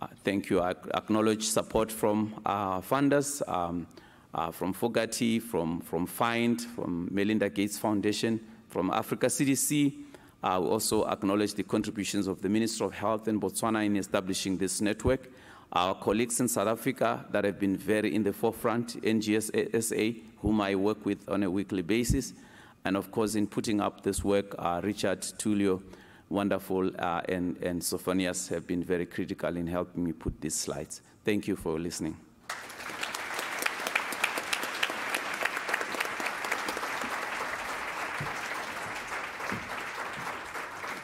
Speaker 27: Uh, thank you. I acknowledge support from our funders, um, uh, from Fogarty, from, from FIND, from Melinda Gates Foundation, from Africa CDC. Uh, we also acknowledge the contributions of the Minister of Health in Botswana in establishing this network. Our colleagues in South Africa that have been very in the forefront, NGSSA, whom I work with on a weekly basis. And of course, in putting up this work, uh, Richard, Tulio, wonderful, uh, and, and Sophonias have been very critical in helping me put these slides. Thank you for listening.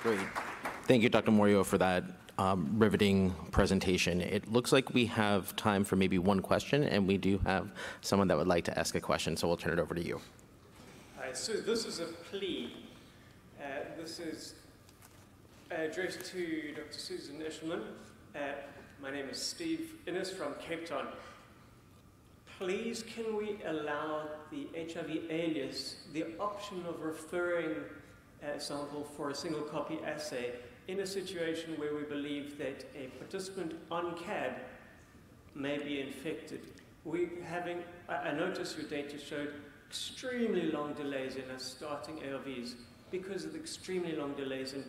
Speaker 24: Great. Thank you, Dr. Morio, for that um, riveting presentation. It looks like we have time for maybe one question, and we do have someone that would like to ask a question, so we'll turn it over to you.
Speaker 28: So this is a plea. Uh, this is addressed to Dr. Susan Isherman. Uh, my name is Steve Innes from Cape Town. Please, can we allow the HIV alias the option of referring a sample for a single copy assay in a situation where we believe that a participant on CAB may be infected. We having, I noticed your data showed extremely long delays in us starting ARVs because of the extremely long delays in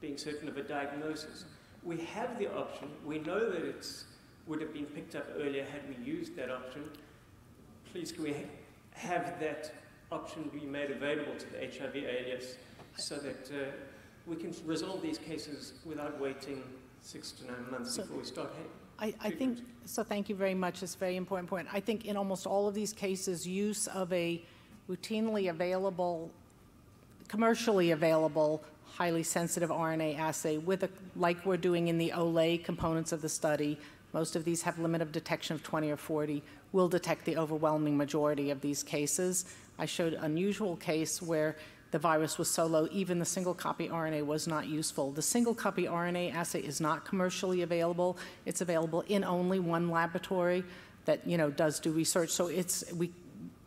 Speaker 28: being certain of a diagnosis. We have the option, we know that it would have been picked up earlier had we used that option. Please can we ha have that option be made available to the HIV alias so that uh, we can resolve these cases without waiting six to nine months so, before we start.
Speaker 26: I, I think, so thank you very much. It's a very important point. I think in almost all of these cases, use of a routinely available, commercially available, highly sensitive RNA assay with a, like we're doing in the OLE components of the study, most of these have limit of detection of 20 or 40, will detect the overwhelming majority of these cases. I showed an unusual case where the virus was so low, even the single copy RNA was not useful. The single copy RNA assay is not commercially available. It's available in only one laboratory that you know does do research. So it's we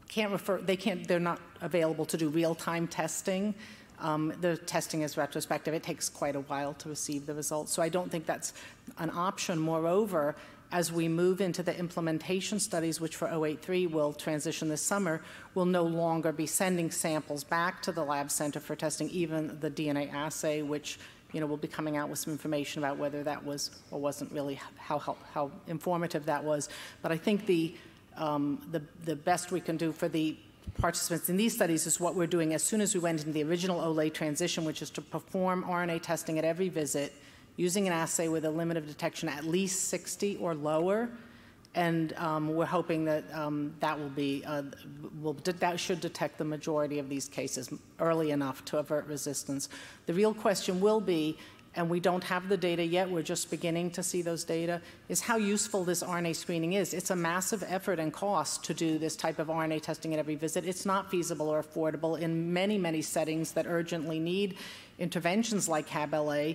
Speaker 26: can't refer. They can't. They're not available to do real-time testing. Um, the testing is retrospective. It takes quite a while to receive the results. So I don't think that's an option. Moreover, as we move into the implementation studies, which for 083 will transition this summer, we'll no longer be sending samples back to the lab center for testing, even the DNA assay, which you know, we'll be coming out with some information about whether that was or wasn't really how, how, how informative that was. But I think the, um, the, the best we can do for the participants in these studies is what we're doing as soon as we went into the original OLE transition, which is to perform RNA testing at every visit using an assay with a limit of detection at least 60 or lower. And um, we're hoping that um, that will be, uh, will that should detect the majority of these cases early enough to avert resistance. The real question will be, and we don't have the data yet, we're just beginning to see those data, is how useful this RNA screening is. It's a massive effort and cost to do this type of RNA testing at every visit. It's not feasible or affordable in many, many settings that urgently need interventions like CAB-LA.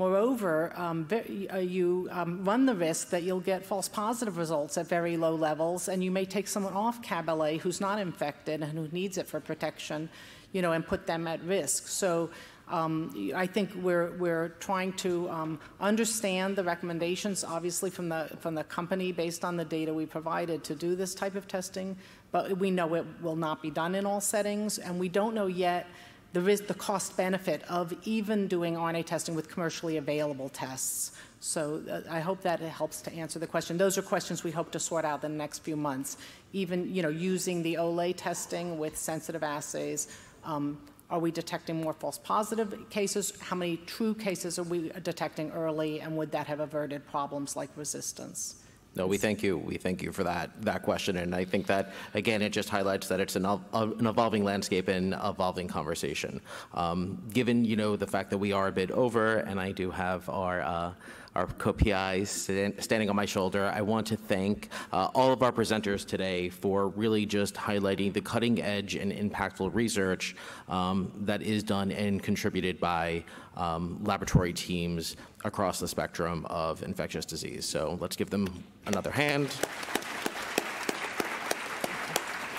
Speaker 26: Moreover, um, uh, you um, run the risk that you'll get false positive results at very low levels, and you may take someone off CAB-LA who's not infected and who needs it for protection, you know, and put them at risk. So um, I think we're, we're trying to um, understand the recommendations, obviously, from the, from the company based on the data we provided to do this type of testing, but we know it will not be done in all settings, and we don't know yet the, the cost benefit of even doing RNA testing with commercially available tests. So uh, I hope that helps to answer the question. Those are questions we hope to sort out in the next few months. Even, you know, using the Olay testing with sensitive assays, um, are we detecting more false positive cases? How many true cases are we detecting early, and would that have averted problems like resistance?
Speaker 24: No, we thank you. We thank you for that that question, and I think that again, it just highlights that it's an, an evolving landscape and evolving conversation. Um, given you know the fact that we are a bit over, and I do have our uh, our co-PI standing on my shoulder. I want to thank uh, all of our presenters today for really just highlighting the cutting edge and impactful research um, that is done and contributed by um, laboratory teams across the spectrum of infectious disease. So let's give them another hand.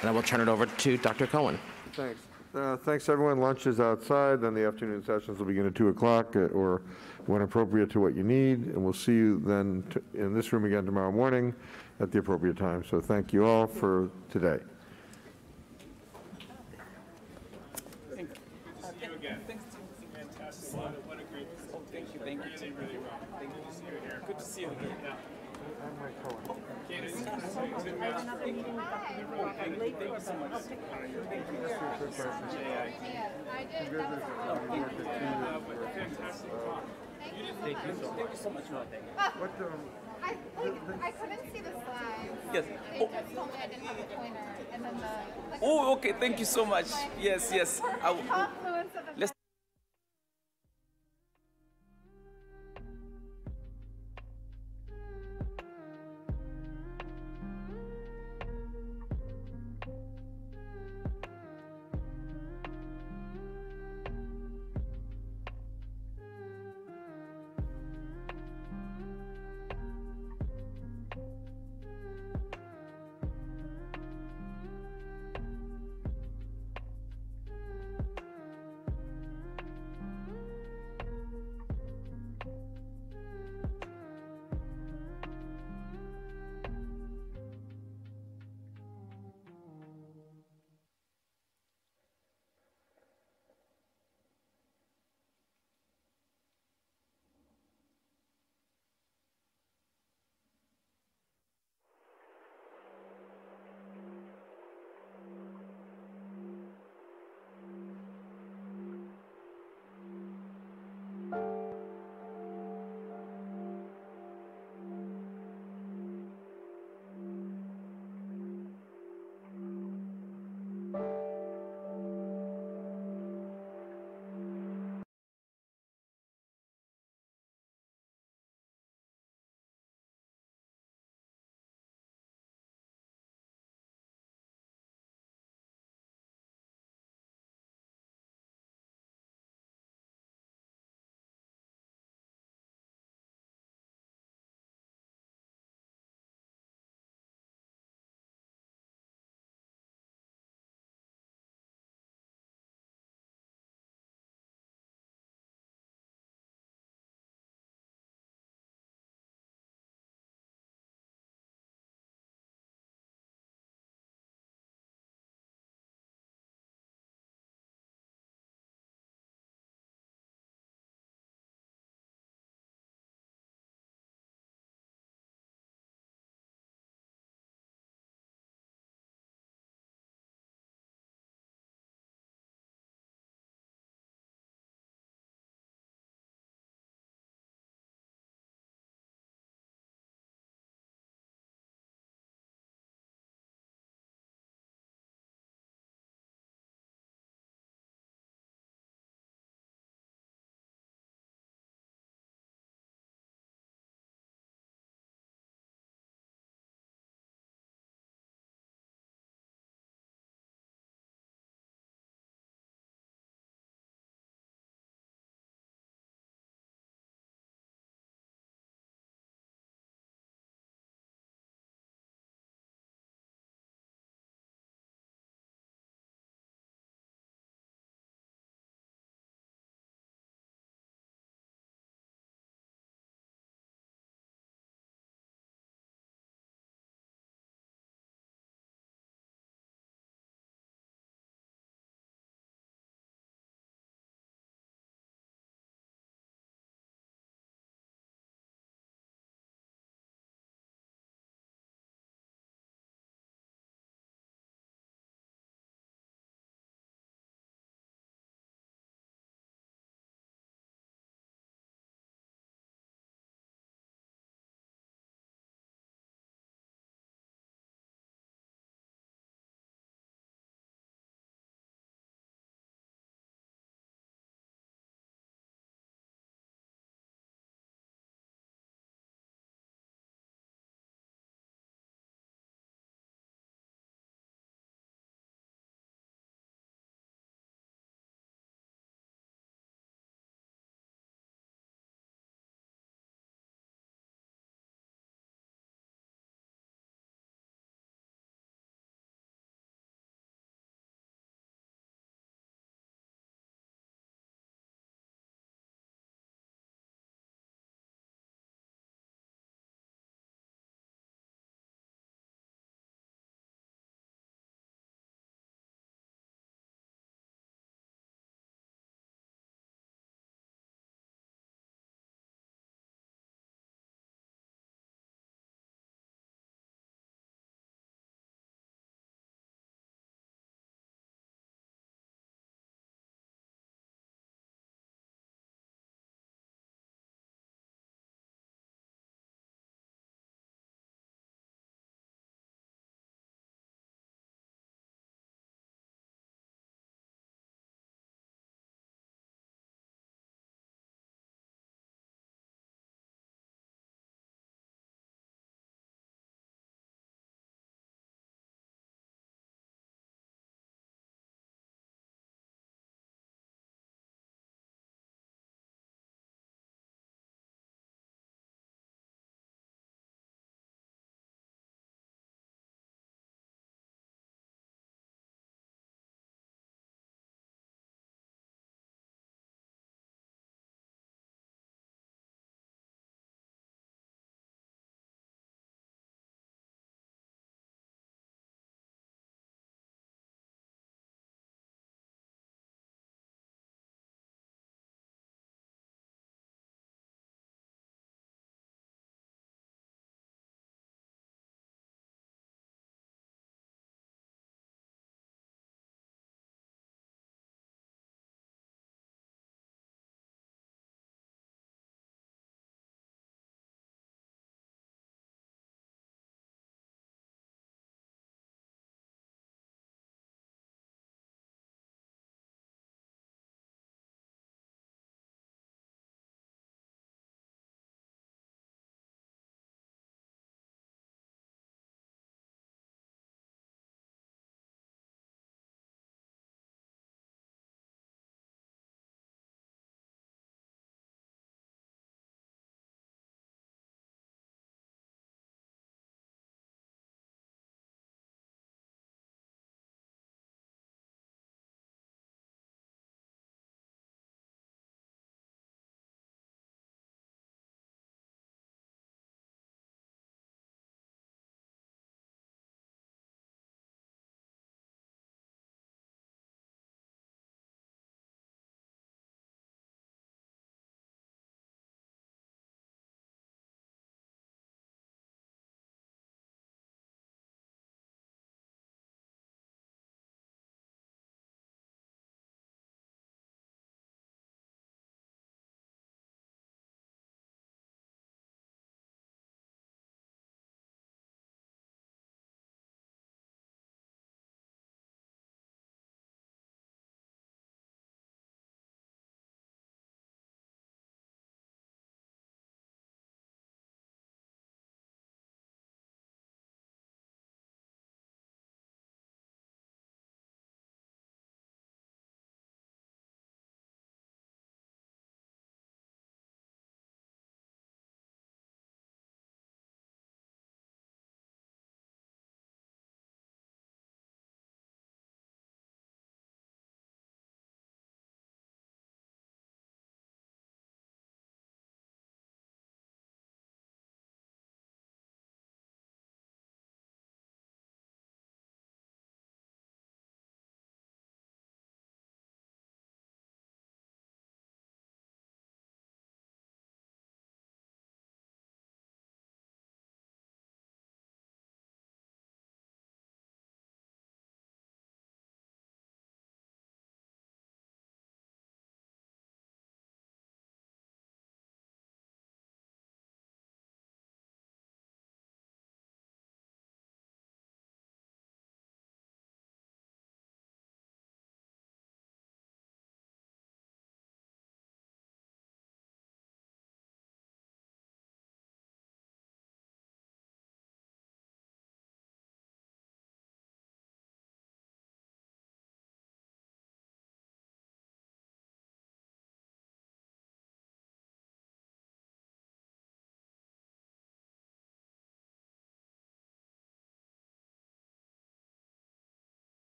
Speaker 24: And I will turn it over to Dr. Cohen.
Speaker 1: Thanks. Uh, thanks, everyone. Lunch is outside. Then the afternoon sessions will begin at 2 o'clock uh, or when appropriate to what you need. And we'll see you then in this room again tomorrow morning at the appropriate time. So thank you all for today.
Speaker 17: Oh, thank you. Thank you. Really, really well. Thank you to see you here. Good to see you again. Yeah. Candace, good to see you too. Thank you. Thank you so much. Thank you. Thank you so much. Thank you so much.
Speaker 1: What, um,
Speaker 25: I, like, I couldn't see the slides.
Speaker 17: Yes.
Speaker 25: They just told me I didn't have a pointer, and then the.
Speaker 17: Oh, okay. Thank you so much. Yes, yes. I w-
Speaker 25: confluence of
Speaker 17: Let's